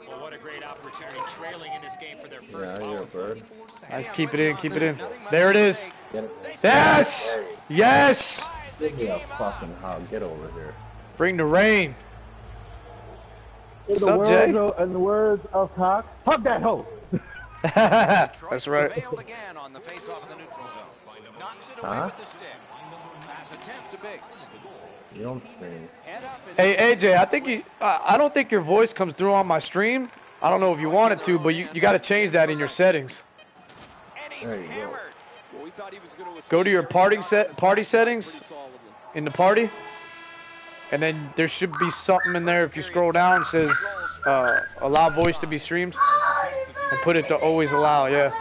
Speaker 4: Well, what a great opportunity trailing in this game for their first
Speaker 10: Yeah, you're a
Speaker 4: power
Speaker 10: bird.
Speaker 2: Nice, keep it in, keep it in. There it is.
Speaker 10: It.
Speaker 2: Yes! Yes!
Speaker 10: Give me a fucking hug. Get over here.
Speaker 2: Bring the rain.
Speaker 7: In the,
Speaker 2: up,
Speaker 7: words of, in the words of Cox, hug that hoe.
Speaker 2: That's right.
Speaker 1: Again on the face-off in the neutral zone. Knocks it away
Speaker 10: Huh?
Speaker 1: with the stick. Pass attempt to Biggs.
Speaker 10: You don't scream.
Speaker 1: Head up is
Speaker 2: Hey AJ, I think you. I I don't think your voice comes through on my stream. I don't know if you want it to, but you, you got to change that in your settings.
Speaker 10: There you go.
Speaker 1: hammered.
Speaker 3: Well, we thought he was going to
Speaker 2: Go to your party set party settings in the party, and then there should be something in there if you scroll down says uh, allow voice to be streamed, and put it to always allow. Yeah.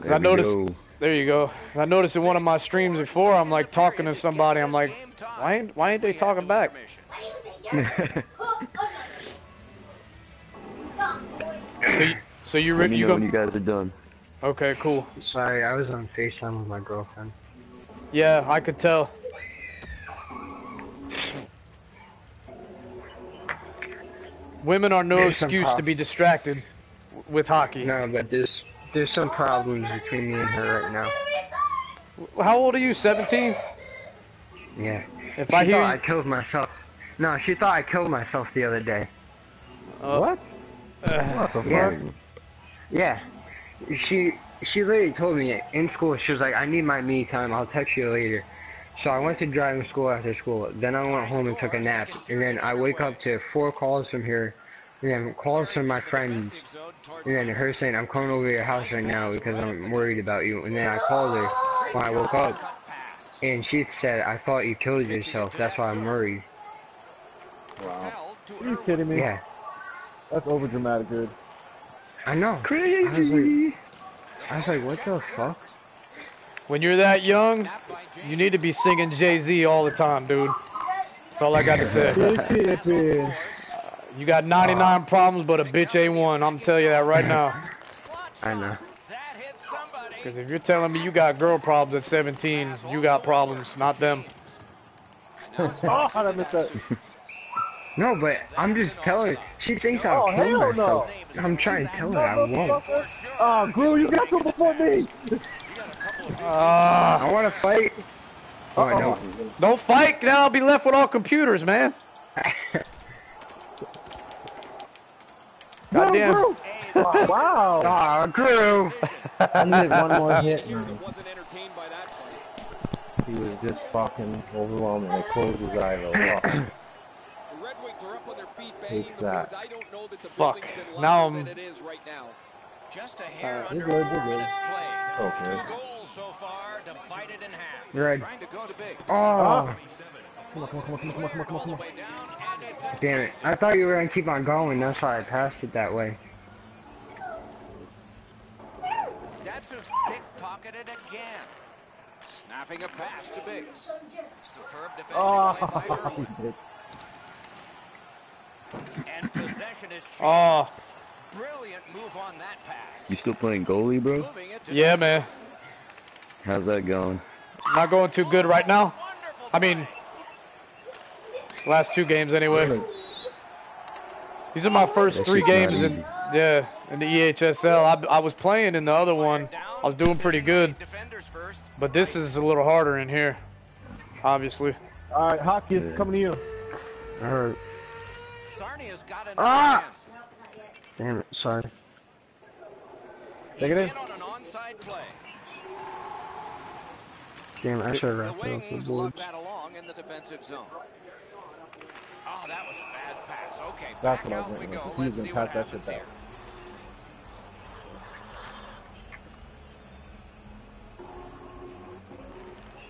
Speaker 2: 'Cause I noticed. There you go. I noticed in one of my streams before, I'm like talking to somebody. I'm like, why ain't why ain't they talking back? So you, so you, re- you go,
Speaker 8: guys are done.
Speaker 2: Okay, cool.
Speaker 8: Sorry, I was on FaceTime with my girlfriend.
Speaker 2: Yeah, I could tell. Women are no
Speaker 8: There's
Speaker 2: excuse to be distracted with hockey.
Speaker 8: No, but there's there's some problems between me and her right now.
Speaker 2: How old are you? 17?
Speaker 8: Yeah.
Speaker 2: If
Speaker 8: she
Speaker 2: I hear
Speaker 8: thought I killed myself. No, she thought I killed myself the other day.
Speaker 2: uh,
Speaker 7: What?
Speaker 2: uh,
Speaker 8: Yeah. Yeah. She she literally told me in school. She was like, "I need my me time. I'll text you later." So I went to driving school after school. Then I went home and took a nap. And then I wake up to four calls from here, and then calls from my friends, and then her saying, "I'm coming over to your house right now because I'm worried about you." And then I called her when I woke up, and she said, "I thought you killed yourself. That's why I'm worried."
Speaker 10: Wow.
Speaker 7: Are you kidding me?
Speaker 8: Yeah,
Speaker 7: That's over dramatic, dude.
Speaker 8: I know. Crazy. I was like, I was like, what the fuck?
Speaker 2: when you're that young, you need to be singing Jay Z all the time, dude. That's all I got to say. You got 99 problems, but a bitch ain't one. I'm telling you that right now.
Speaker 8: I know.
Speaker 1: That hit somebody.
Speaker 2: Because if you're telling me you got girl problems at 17, you got problems, not them.
Speaker 7: Oh, I missed that.
Speaker 8: No, but I'm just telling her. She thinks I'll
Speaker 7: Oh,
Speaker 8: kill
Speaker 7: hell
Speaker 8: myself. I'm trying to tell her I won't.
Speaker 7: Oh, Gru, you got to before me.
Speaker 2: Ah,
Speaker 8: I want to fight. Oh, I know.
Speaker 2: don't fight, now I'll be left with all computers, man. Goddamn.
Speaker 7: Gru. Wow.
Speaker 8: Aw, Drew.
Speaker 10: I needed one more hit.
Speaker 3: Here
Speaker 10: and
Speaker 3: that wasn't entertained by that fight.
Speaker 10: He was just fucking overwhelming. I closed his eyes a lot.
Speaker 3: The are up on their feet, banging
Speaker 10: Takes
Speaker 3: the
Speaker 10: that.
Speaker 3: boards. I don't know that the
Speaker 2: Fuck.
Speaker 3: building's been
Speaker 2: Now
Speaker 3: louder
Speaker 2: I'm-
Speaker 3: than it is right now.
Speaker 1: Just a hair
Speaker 7: Uh,
Speaker 1: under
Speaker 7: good,
Speaker 1: four
Speaker 7: good.
Speaker 1: minutes played.
Speaker 10: Okay.
Speaker 1: Two goals so far, divided in half.
Speaker 8: Red.
Speaker 1: Trying to go to Biggs.
Speaker 8: Oh,
Speaker 7: Come on, come on, come on, come on, come on, come on, come on, come on.
Speaker 1: way down, and it's a
Speaker 8: damn it. I thought you were going to keep on going. That's why I passed it that way.
Speaker 1: Datsyuk's pickpocketed again. Snapping a pass to Biggs. Superb defensive
Speaker 7: Oh,
Speaker 1: play by Irwin. And Possession is changed.
Speaker 2: Oh,
Speaker 1: Brilliant move on that pass.
Speaker 11: You still playing goalie, bro?
Speaker 1: Moving it to
Speaker 2: yeah, man.
Speaker 11: How's that going?
Speaker 2: Not going too good right now. I mean, last two games anyway. These are my first
Speaker 11: That
Speaker 2: three games in yeah in the EASHL. I, I was playing in the other one. I was doing pretty good, but this is a little harder in here, obviously.
Speaker 7: All right, hockey is coming to you.
Speaker 8: Alright.
Speaker 1: Sarnia's got another
Speaker 8: Ah!
Speaker 1: man.
Speaker 8: Damn it, sorry.
Speaker 7: Take it in.
Speaker 1: in on an onside play.
Speaker 8: Damn it, I should have wrapped it up the
Speaker 1: wings
Speaker 8: board.
Speaker 1: that along in the defensive zone. Oh, that was a bad pass. Okay,
Speaker 7: That's
Speaker 1: back
Speaker 7: what I
Speaker 1: out
Speaker 7: was
Speaker 1: we
Speaker 7: thinking.
Speaker 1: go.
Speaker 7: He's
Speaker 1: Let's
Speaker 7: gonna
Speaker 1: see what
Speaker 7: pass that shit
Speaker 1: happens
Speaker 7: back.
Speaker 1: here.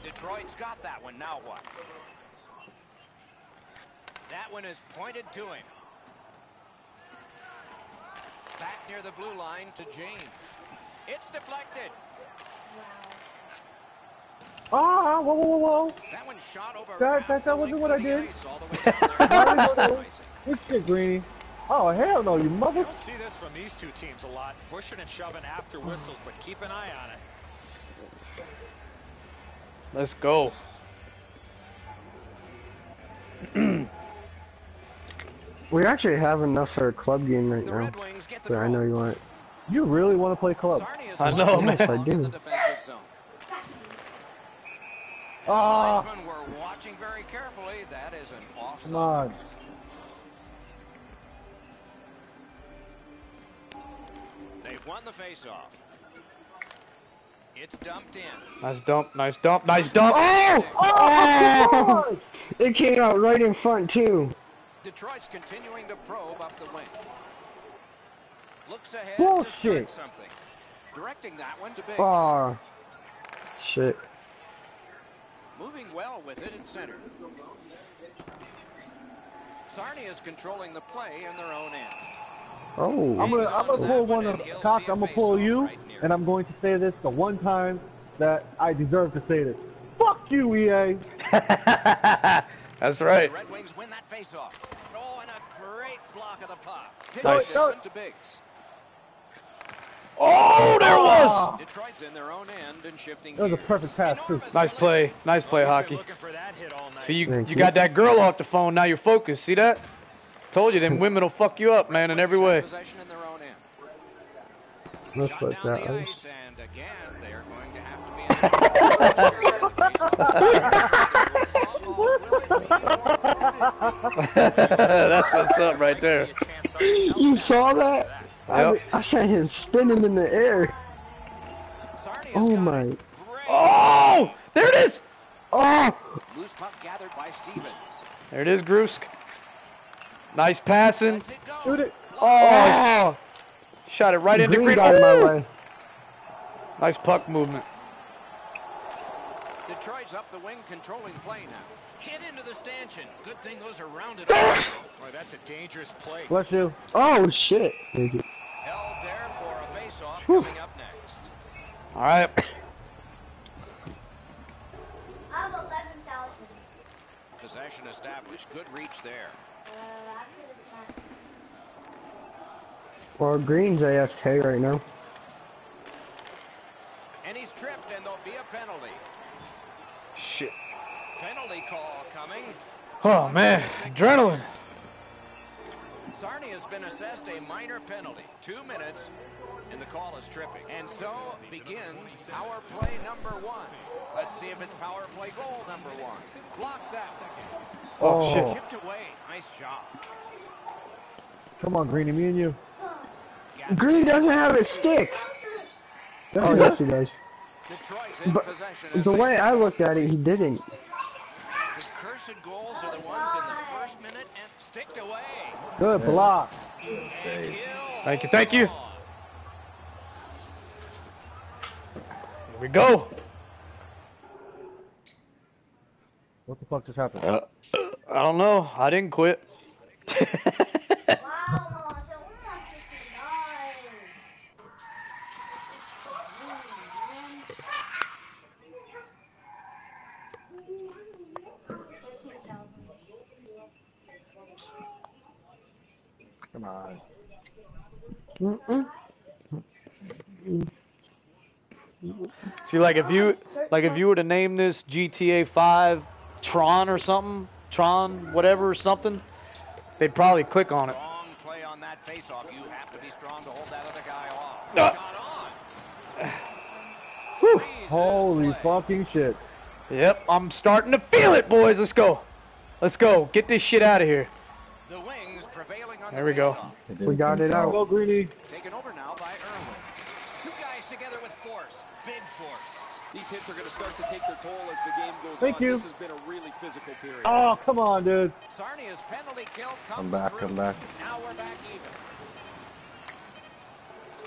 Speaker 1: Detroit's got that one. Now what? That one is pointed to him. Back near the blue line to James. It's deflected.
Speaker 7: Ah, whoa, whoa, whoa, whoa.
Speaker 1: That one shot over.
Speaker 7: That-
Speaker 1: half
Speaker 7: that- that wasn't what I did. Good shit, Greeny. Oh, hell no, you mother.
Speaker 4: You don't see this from these two teams a lot, pushing and shoving after whistles, but keep an eye on it.
Speaker 2: Let's go.
Speaker 8: We actually have enough for a club game right
Speaker 1: The
Speaker 8: now.
Speaker 1: Red the
Speaker 8: But I know you want.
Speaker 7: You really want to play club?
Speaker 2: I know, man.
Speaker 8: Yes, I
Speaker 1: along in the
Speaker 8: do.
Speaker 1: defensive zone.
Speaker 7: Ah,
Speaker 1: Linesmen watching very carefully. That is an offside.
Speaker 7: come on.
Speaker 1: They've won the faceoff. It's dumped in.
Speaker 2: Nice dump. Nice dump. Nice dump.
Speaker 8: Oh! Oh! It came out right in front too.
Speaker 1: Detroit's continuing to probe up the wing. Looks ahead to
Speaker 7: Bullshit.
Speaker 1: start something. Directing that one to Biggs.
Speaker 8: Oh. Shit.
Speaker 1: Moving well with it at center. Sarnia is controlling the play in their own end.
Speaker 8: Oh.
Speaker 7: I'm gonna, I'm gonna pull one of cock. I'm gonna pull you, and I'm going to say this the one time that I deserve to say this. Fuck you, EA.
Speaker 2: That's right.
Speaker 1: The Red Wings win that faceoff. Oh, and a great block of the puck.
Speaker 2: Nice.
Speaker 1: This one to Biggs.
Speaker 2: Oh, there it was.
Speaker 1: Detroit's in their own end and shifting
Speaker 7: That was a perfect pass too.
Speaker 2: Nice play. Nice play,
Speaker 4: He's
Speaker 2: hockey.
Speaker 4: looking for that hit all night.
Speaker 2: See, you
Speaker 8: Thank
Speaker 2: you
Speaker 8: you.
Speaker 2: got that girl off the phone. Now you're focused. See that? Told you, them women will fuck you up, man, in every way.
Speaker 1: Possession in their own end.
Speaker 8: Looks like that.
Speaker 1: the
Speaker 8: ice.
Speaker 1: ice, and again, they are going to have to be in
Speaker 2: That's what's up right there.
Speaker 8: You saw that? I,
Speaker 2: Yep.
Speaker 8: I saw him spinning in the air. Oh, oh my.
Speaker 2: Oh, there it is.
Speaker 8: Oh!
Speaker 1: Loose puck gathered by Stevens.
Speaker 2: There it is, Grusk. Nice passing.
Speaker 1: Lets it go.
Speaker 7: Shoot it.
Speaker 2: Oh,
Speaker 8: Oh!
Speaker 2: shot it right into
Speaker 8: Green
Speaker 2: green.
Speaker 8: got in my way.
Speaker 2: Nice puck movement.
Speaker 1: Detroit's up the wing, controlling play now. Hit into the stanchion. Good thing those are rounded off.
Speaker 4: Boy, that's a dangerous play.
Speaker 7: Bless you.
Speaker 8: Oh shit. Thank you.
Speaker 1: Held there for a face-off coming up next.
Speaker 2: All right.
Speaker 9: I have 11,000.
Speaker 1: Possession established. Good reach there.
Speaker 9: Uh, after this match.
Speaker 8: Well, Green's AFK right now.
Speaker 1: And he's tripped, and there'll be a penalty.
Speaker 2: Shit.
Speaker 1: Penalty call coming.
Speaker 2: Oh man, adrenaline.
Speaker 1: Sarni has been assessed a minor penalty. Two minutes, and the call is tripping. And so begins power play number one. Let's see if it's power play goal number one. Block that.
Speaker 2: Oh, oh. shit.
Speaker 1: Chipped away. Nice job.
Speaker 7: Come on, Greeny, me and you.
Speaker 8: Green doesn't have a stick. Oh
Speaker 7: he
Speaker 8: yes
Speaker 7: does.
Speaker 8: he does. But the way I looked at it, he didn't.
Speaker 1: The goals are the ones in the first minute and sticked away.
Speaker 7: Good block.
Speaker 1: And
Speaker 2: Thank you, thank you. Here we go.
Speaker 7: What the fuck just happened?
Speaker 2: Uh, I don't know. I didn't quit.
Speaker 9: Wow,
Speaker 7: Come on.
Speaker 2: See, like if you like if you were to name this GTA 5 Tron or something, Tron whatever or something, they'd probably click on it.
Speaker 1: Strong play on that faceoff. You have to be strong to hold that other guy off.
Speaker 2: Uh.
Speaker 1: Shot on.
Speaker 2: Whew.
Speaker 7: Holy
Speaker 1: play.
Speaker 7: fucking shit.
Speaker 2: Yep, I'm starting to feel it, boys. Let's go. Let's go. Get this shit out of here.
Speaker 1: The wings prevailing on
Speaker 2: There
Speaker 1: the
Speaker 2: we go.
Speaker 7: We got it out. Go, Greeny.
Speaker 1: Taken over now by Irwin. Two guys together with force. Big force.
Speaker 3: These hits are going to start to take their toll as the game goes
Speaker 7: Thank
Speaker 3: on.
Speaker 7: you.
Speaker 3: This has been a really physical period.
Speaker 7: Oh, come on, dude.
Speaker 1: Sarnia's penalty kill comes
Speaker 10: Come back,
Speaker 1: through.
Speaker 10: come back.
Speaker 1: Now we're back even.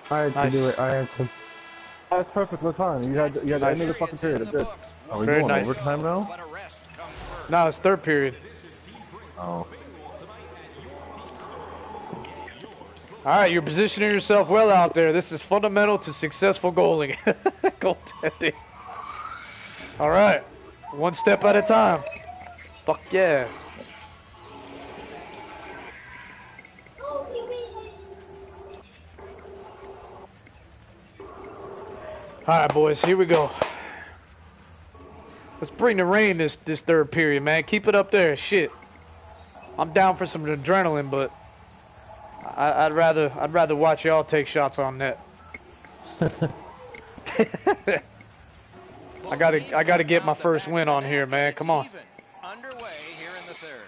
Speaker 8: I had
Speaker 2: Nice.
Speaker 8: to do it. I had to.
Speaker 7: That's perfect. No time. You had you had
Speaker 2: Nice.
Speaker 7: the end of the fucking period. That's
Speaker 1: In the
Speaker 7: it.
Speaker 1: books.
Speaker 10: Are we
Speaker 2: Very
Speaker 10: going
Speaker 2: nice.
Speaker 10: overtime now?
Speaker 1: But a rest comes first.
Speaker 2: No, it's third period.
Speaker 10: Oh.
Speaker 2: All right, you're positioning yourself well out there. This is fundamental to successful goaling. Goaltending. All right, one step at a time. Fuck yeah. All right, boys, here we go. Let's bring the rain this this third period, man. Keep it up there. Shit. I'm down for some adrenaline, but I, I'd rather I'd rather watch y'all take shots on net. I gotta I gotta get my first win on here, man. Come on.
Speaker 1: Underway here in the third.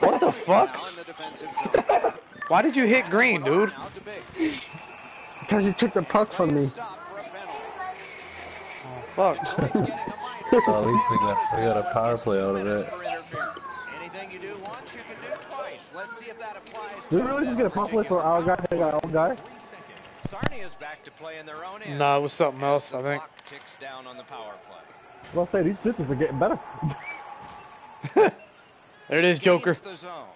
Speaker 2: What the fuck?
Speaker 1: Now in the defensive zone.
Speaker 2: Why did you hit green, dude?
Speaker 1: Now to Biggs.
Speaker 8: Because he took the puck from me.
Speaker 1: Stop for a penalty.
Speaker 2: Fuck.
Speaker 1: Detroit's getting a minor.
Speaker 10: Well, at least we got, we got a power play out of it.
Speaker 1: For. Anything you do once, you can do twice. Let's see if that applies
Speaker 7: Did we really
Speaker 1: this
Speaker 7: just get a pop play for our guy? Hey, our own guy?
Speaker 1: Sarnia's back to play in their own end.
Speaker 2: Nah, it was something else, I think.
Speaker 1: ticks down on the power play.
Speaker 7: Well, I say these pitches are getting better.
Speaker 2: There it is, Joker.
Speaker 1: Gains the zone.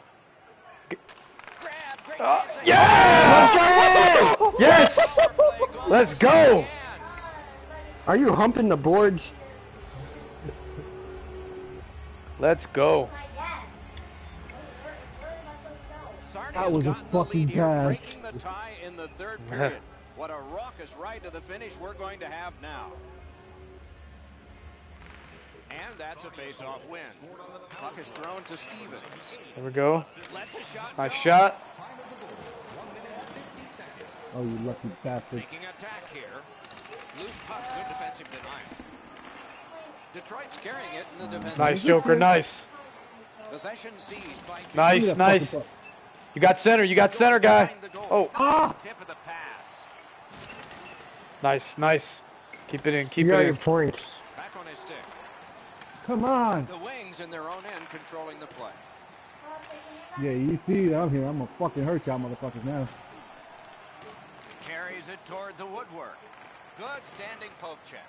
Speaker 1: Grab,
Speaker 2: Uh, yeah! Yes!
Speaker 1: Power play
Speaker 2: Let's go!
Speaker 8: Are you humping the boards?
Speaker 2: Let's go.
Speaker 7: That was a
Speaker 1: gotten the lead
Speaker 7: fucking
Speaker 1: here,
Speaker 7: pass.
Speaker 1: the tie in the third period. what a raucous ride to the finish we're going to have now. And that's a face-off win. Puck is thrown to Stevens.
Speaker 2: There we go.
Speaker 1: Lets a shot
Speaker 2: Nice
Speaker 1: go.
Speaker 2: shot.
Speaker 7: Oh, you lucky bastard.
Speaker 1: Taking attack here. Loose puck, good defensive denial. Detroit's carrying it in the defensive.
Speaker 2: Nice, Joker. Nice.
Speaker 1: Possession seized by
Speaker 2: Nice, nice.
Speaker 7: fucking puck.
Speaker 2: You got center. You got center, guy.
Speaker 1: Behind the goal.
Speaker 2: Oh, ah.
Speaker 1: Tip of the pass.
Speaker 2: Nice, nice. Keep it in. Keep
Speaker 8: You got
Speaker 2: it
Speaker 8: your
Speaker 2: in.
Speaker 8: points.
Speaker 1: Back on his stick.
Speaker 7: Come on.
Speaker 1: The wings in their own end controlling the play.
Speaker 7: Yeah, you see, I'm here. I'm gonna fucking hurt y'all motherfuckers now.
Speaker 1: Carries it toward the woodwork. Good standing poke check.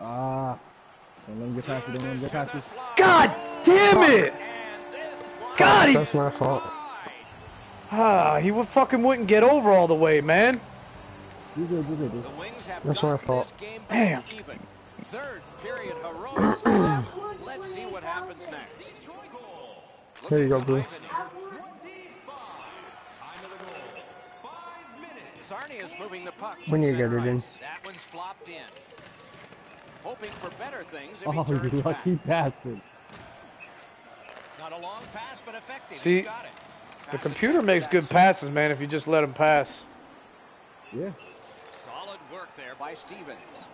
Speaker 7: Ah. Don't let me get past it. Don't let me get past it.
Speaker 2: God damn it!
Speaker 1: And this one
Speaker 2: God, he,
Speaker 8: That's my fault.
Speaker 1: Wide.
Speaker 2: ah, he would fucking wouldn't get over all the way, man.
Speaker 7: You good, you good, dude.
Speaker 1: The Wings have
Speaker 8: That's my
Speaker 1: gotten
Speaker 8: fault.
Speaker 1: this game
Speaker 2: Damn.
Speaker 1: even. Third period heroics. Let's see what happens next.
Speaker 8: Here you go, Blue.
Speaker 1: Ivan here. Sarnia's moving the puck.
Speaker 8: When you get it in.
Speaker 1: That one's flopped in. Hoping for better things
Speaker 7: Oh,
Speaker 1: he
Speaker 7: you
Speaker 1: turns back.
Speaker 7: lucky bastard.
Speaker 1: Not a long pass, but effective.
Speaker 2: See,
Speaker 1: He's got it.
Speaker 2: The computer makes good passes, man, if you just let him pass.
Speaker 7: Yeah.
Speaker 1: Solid work there by Stevens.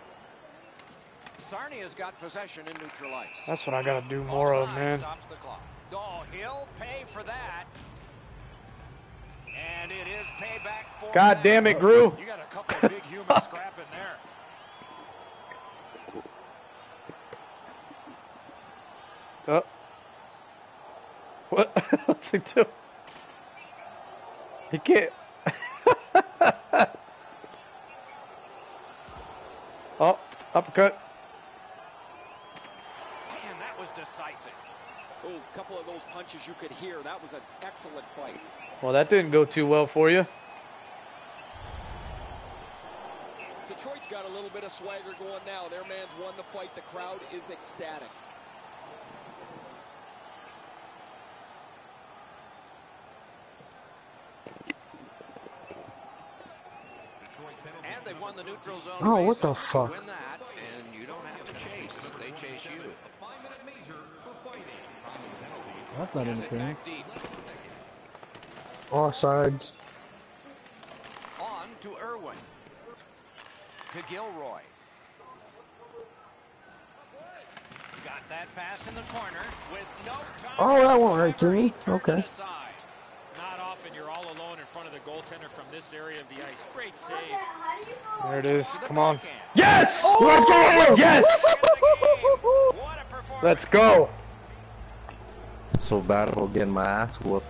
Speaker 1: Sarnia's got possession in neutral ice.
Speaker 2: That's what I gotta do more of, man.
Speaker 1: Stops the clock. Oh, he'll pay for that. And it is payback for
Speaker 2: God damn it, Gru.
Speaker 1: You got a couple of big human scrap in there.
Speaker 2: Oh. What? What's he do? He can't. oh, uppercut.
Speaker 1: Man, that was decisive.
Speaker 3: Oh, a couple of those punches you could hear. That was an excellent fight.
Speaker 2: Well, that didn't go too well for you.
Speaker 3: Detroit's got a little bit of swagger going now. Their man's won the fight. The crowd is ecstatic.
Speaker 1: They've won the neutral zone.
Speaker 8: Oh, what the fuck?
Speaker 1: That, and you don't have to chase. They chase you.
Speaker 7: That's not
Speaker 1: Has
Speaker 7: interfering.
Speaker 1: back deep.
Speaker 8: Offsides.
Speaker 1: On to Irwin. To Gilroy. Got that pass in the corner with no time.
Speaker 8: Oh, that went right through me. Okay.
Speaker 4: Not often you're all alone in front of the goaltender from this area of the ice. Great save.
Speaker 2: There it is. Come on. Yes! Oh!
Speaker 8: Let's go!
Speaker 2: Yes! Let's go.
Speaker 10: So bad about getting my ass whooped.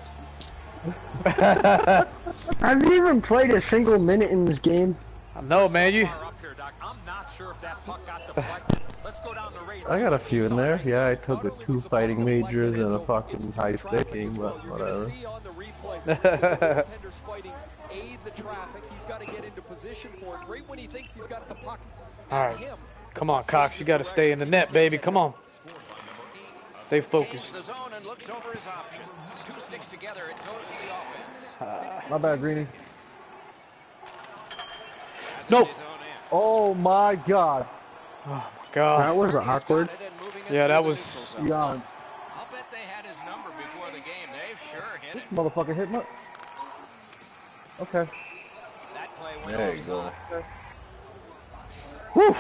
Speaker 8: I haven't even played a single minute in this game.
Speaker 2: I know, man. You.
Speaker 4: Far up here, Doc. I'm sure if that puck got deflected. Let's go down the rate.
Speaker 10: I got a few in there. Yeah, I took the two fighting majors and a fucking high sticking, but whatever.
Speaker 3: See on the replay. the goaltender's fighting aid the traffic. He's got to get into position for it. Right when he thinks he's got the puck
Speaker 2: All
Speaker 3: at
Speaker 2: right.
Speaker 3: him.
Speaker 2: Come on, Cox. You got to stay in the net, baby. Come on. Stay
Speaker 1: Gains
Speaker 2: focused.
Speaker 1: the zone and looks over his options. Two sticks together, it goes to the offense.
Speaker 7: My bad, Greeny.
Speaker 2: Nope.
Speaker 7: Oh my god.
Speaker 2: Oh my God.
Speaker 8: That was awkward.
Speaker 2: Yeah, that was.
Speaker 7: Beyond.
Speaker 1: I'll bet they had his number before the game. They've sure hit it.
Speaker 7: Motherfucker hit my. Okay.
Speaker 1: That play went
Speaker 10: There you go.
Speaker 1: offside.
Speaker 2: Whew.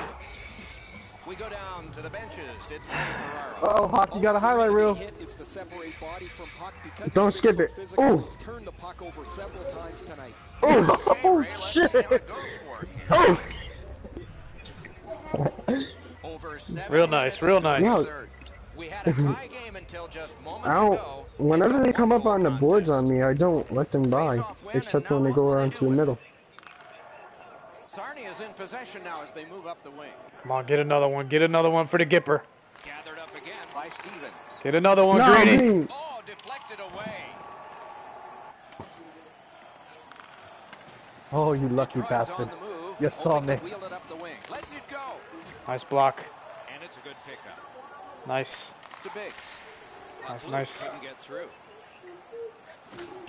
Speaker 1: We go down to the benches. It's Ray Ferraro.
Speaker 7: Uh oh, hockey got a highlight reel.
Speaker 3: Hit is to separate body from puck because
Speaker 8: Don't skip it.
Speaker 3: physical,
Speaker 8: Ooh.
Speaker 3: He's turned the puck over several times tonight.
Speaker 8: Oh, oh
Speaker 1: Ray, let's see how
Speaker 8: shit.
Speaker 1: it goes for him here.
Speaker 8: Oh.
Speaker 2: Real nice, real nice.
Speaker 8: No.
Speaker 1: Third. We had a tie game until just moments
Speaker 8: I don't.
Speaker 1: ago.
Speaker 8: Whenever they come up on the boards on me, I don't let them by, except when they go around to the middle.
Speaker 1: Sarnia is in possession now as they move up the wing.
Speaker 2: Come on, get another one. Get another one for the Gipper.
Speaker 1: Gathered up again by Stevens.
Speaker 2: Get another one,
Speaker 8: No,
Speaker 2: Greeny.
Speaker 8: Green.
Speaker 1: Oh, deflected away.
Speaker 7: Oh, you lucky
Speaker 1: Detroit's
Speaker 7: bastard.
Speaker 1: on the move.
Speaker 7: You saw
Speaker 1: hoping to
Speaker 7: me.
Speaker 1: Wheel it up the wing. Lets it go.
Speaker 2: Nice block.
Speaker 1: And it's a good pickup.
Speaker 2: Nice.
Speaker 1: To Biggs.
Speaker 2: That's nice.
Speaker 1: Couldn't get through.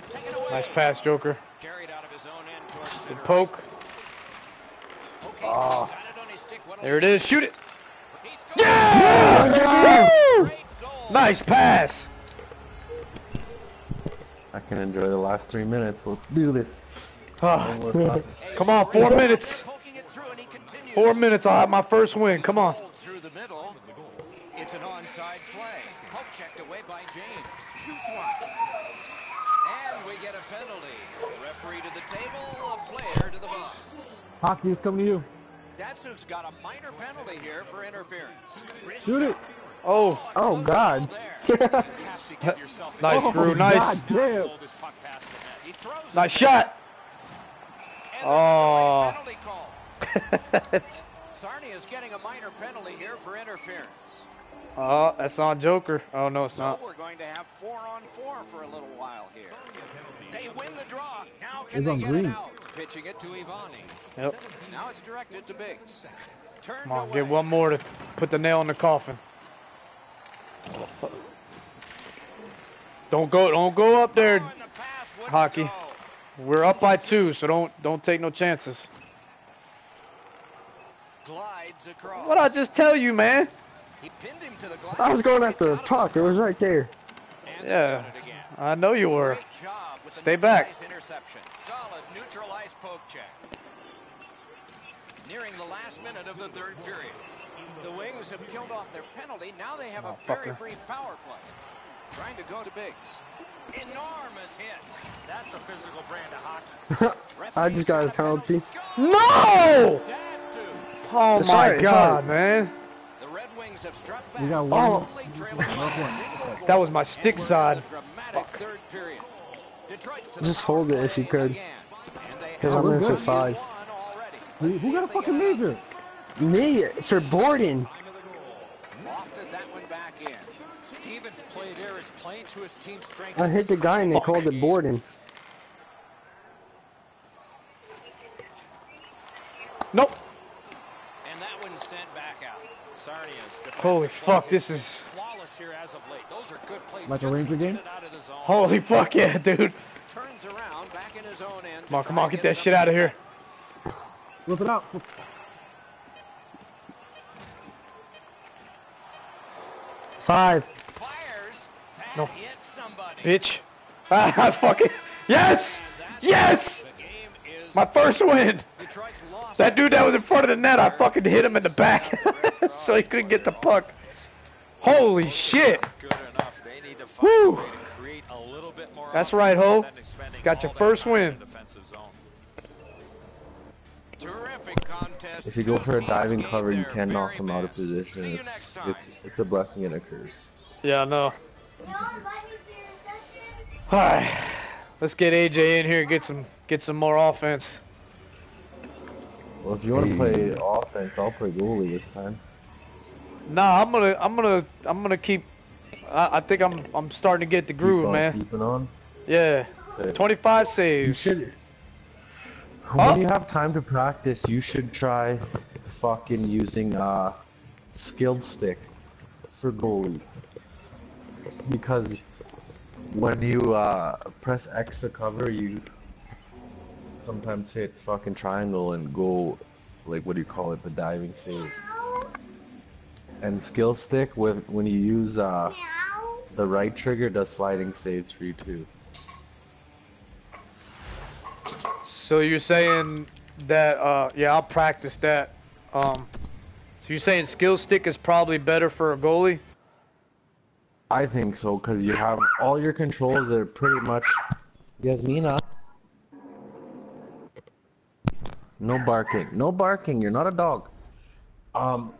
Speaker 1: Taken away.
Speaker 2: Nice pass, Joker.
Speaker 1: Carried out of his own end towards
Speaker 2: Good poke.
Speaker 1: Okay,
Speaker 2: ah.
Speaker 1: got it on his stick.
Speaker 2: There it is. Shoot it.
Speaker 1: do? He's
Speaker 2: Yeah! Woo!
Speaker 1: Great goal.
Speaker 2: Nice pass.
Speaker 10: I can enjoy the last three minutes. Let's do this.
Speaker 2: Ah.
Speaker 10: One more time.
Speaker 2: come on, four minutes.
Speaker 1: Poking it through and he continues.
Speaker 2: Four minutes. I'll have my first win. Come on.
Speaker 1: Pulled Through the middle. It's an onside play. Poke checked away by James. Shoots one. And we get a penalty. Referee to the table, a player to the box.
Speaker 7: Hockey is coming to you.
Speaker 1: Datsyuk's got a minor penalty here for interference. Wrist
Speaker 7: Shoot it.
Speaker 2: Oh,
Speaker 8: Oh God.
Speaker 1: there.
Speaker 4: You have to give yourself a
Speaker 2: nice,
Speaker 7: Oh,
Speaker 2: Drew. Nice.
Speaker 7: God damn.
Speaker 4: Pull this puck past the net.
Speaker 1: He throws it.
Speaker 2: Nice shot.
Speaker 1: And
Speaker 2: Oh.
Speaker 1: there's a delayed penalty call. Sarnia is getting a minor penalty here for interference.
Speaker 2: Oh, that's on Joker. Oh no, it's
Speaker 1: So
Speaker 2: not.
Speaker 1: we're going to have four on four for a little while here. They win the draw. Now can
Speaker 7: It's
Speaker 1: they
Speaker 7: on
Speaker 1: get
Speaker 7: green.
Speaker 1: it out? Pitching it to Ivany.
Speaker 2: Yep.
Speaker 1: Now it's directed to Biggs. Turned
Speaker 2: Come on,
Speaker 1: away.
Speaker 2: get one more to put the nail in the coffin. Don't go, don't go up there,
Speaker 1: Oh, the
Speaker 2: hockey.
Speaker 1: go.
Speaker 2: We're up by two, so don't don't take no chances.
Speaker 1: Glides across.
Speaker 2: What I just tell you, man?
Speaker 1: He pinned him to the glass.
Speaker 8: I was going at the puck. It was right there.
Speaker 1: And
Speaker 2: Yeah,
Speaker 1: got it again.
Speaker 2: I know you were.
Speaker 1: Great job with the
Speaker 2: Stay back.
Speaker 1: interception. Solid neutral ice poke check. Nearing the last minute of the third period. The Wings have killed off their penalty. Now they have a very brief power play. Trying to go to Biggs. Enormous hit.
Speaker 4: That's a physical brand of hockey.
Speaker 8: I just got a penalty.
Speaker 2: No!
Speaker 1: Datsu.
Speaker 2: Oh my
Speaker 8: Sorry,
Speaker 2: God,
Speaker 8: sorry.
Speaker 2: man!
Speaker 1: The Red Wings have struck back.
Speaker 7: We got one.
Speaker 8: Oh.
Speaker 1: Only trailing by a single goal.
Speaker 2: That was my stick side.
Speaker 1: third period. Detroit's to the
Speaker 8: Just hold it if you could.
Speaker 1: again. And they
Speaker 8: Because I'm in for
Speaker 7: good.
Speaker 8: five.
Speaker 7: Who, who got a fucking major?
Speaker 8: Me for boarding.
Speaker 1: Lofted that one back in.
Speaker 4: Stevens' play there is playing to his team's strength.
Speaker 8: I hit the guy and they called it boarding.
Speaker 2: Nope.
Speaker 1: And that one's sent back out.
Speaker 4: Sarnia's defensive
Speaker 2: Holy fuck, this is-
Speaker 4: flawless here as of late. Those are good plays.
Speaker 7: Like a Ranger game?
Speaker 4: it out of the zone.
Speaker 2: Holy fuck yeah, dude!
Speaker 1: Turns around back in his own end.
Speaker 2: Come on, come on,
Speaker 1: and
Speaker 2: get that shit out of here.
Speaker 7: Flip it out.
Speaker 8: Five.
Speaker 1: Fires. That
Speaker 2: No.
Speaker 1: hit somebody.
Speaker 2: Bitch. Ah, fucking. Yes! Yes!
Speaker 1: The game is
Speaker 2: My first win! That dude that was in front of the net, I fucking hit him in the back. so he couldn't get the puck. Holy shit!
Speaker 4: Good enough. They need to find
Speaker 2: Woo.
Speaker 4: a way to create a little bit more
Speaker 2: That's right, Ho.
Speaker 4: instead of spending
Speaker 2: Got your first win.
Speaker 4: defensive zone.
Speaker 1: Terrific contest.
Speaker 10: If you go for a diving cover, you can knock him out of position. It's it's it's a blessing and a curse.
Speaker 2: Yeah, I know.
Speaker 9: You know, invite me to your session.
Speaker 2: Alright. Let's get AJ in here and get some get some more offense.
Speaker 10: Well, if you want to play offense, I'll play goalie this time.
Speaker 2: Nah, I'm gonna I'm gonna I'm gonna keep I, I think I'm I'm starting to get the groove,
Speaker 10: Keep on
Speaker 2: man.
Speaker 10: Keeping on.
Speaker 2: Yeah.
Speaker 10: Okay.
Speaker 2: 25
Speaker 7: You
Speaker 2: saves.
Speaker 7: should.
Speaker 2: Huh?
Speaker 10: When you have time to practice, you should try fucking using uh skilled stick for goalie. Because when you uh press X to cover, you sometimes hit fucking triangle and go like what do you call it, the diving save. And skill stick with when you use uh the right trigger does sliding saves for you too.
Speaker 2: So you're saying that uh yeah, I'll practice that. Um so you're saying skill stick is probably better for a goalie?
Speaker 10: I think so, because you have all your controls are pretty much Yasmina. No barking. No barking. You're not a dog. Um.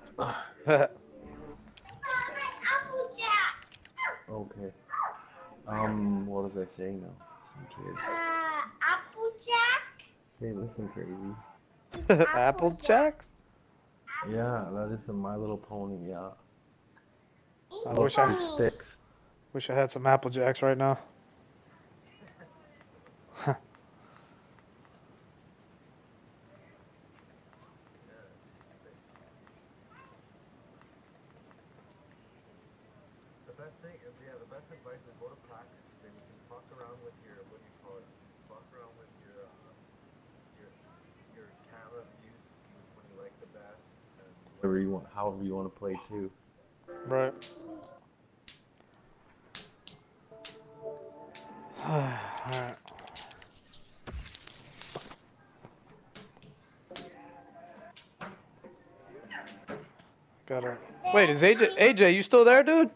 Speaker 10: Okay. Um. What was I saying now? Some kids.
Speaker 9: Uh, Applejack.
Speaker 10: Hey, listen, crazy.
Speaker 2: Apple Jacks?
Speaker 10: Yeah, that is a My Little Pony. Yeah.
Speaker 2: I wish I
Speaker 10: these sticks.
Speaker 2: wish I had some Apple Jacks right now.
Speaker 10: The best thing is, yeah, the best advice is go to practice. Then you can fuck around with your, what do you call it? Fuck around with your, uh, your, your camera views to see which one you like the best. And whatever you want, however you want to play too.
Speaker 2: Right. Alright. Got her. Wait, is AJ AJ you still there, dude?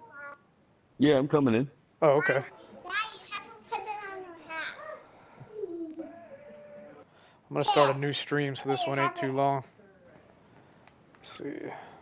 Speaker 11: Yeah, I'm coming in.
Speaker 2: Oh, okay.
Speaker 9: Dad, you haven't put it on your hat.
Speaker 2: I'm gonna start a new stream so this one ain't too long. Let's see.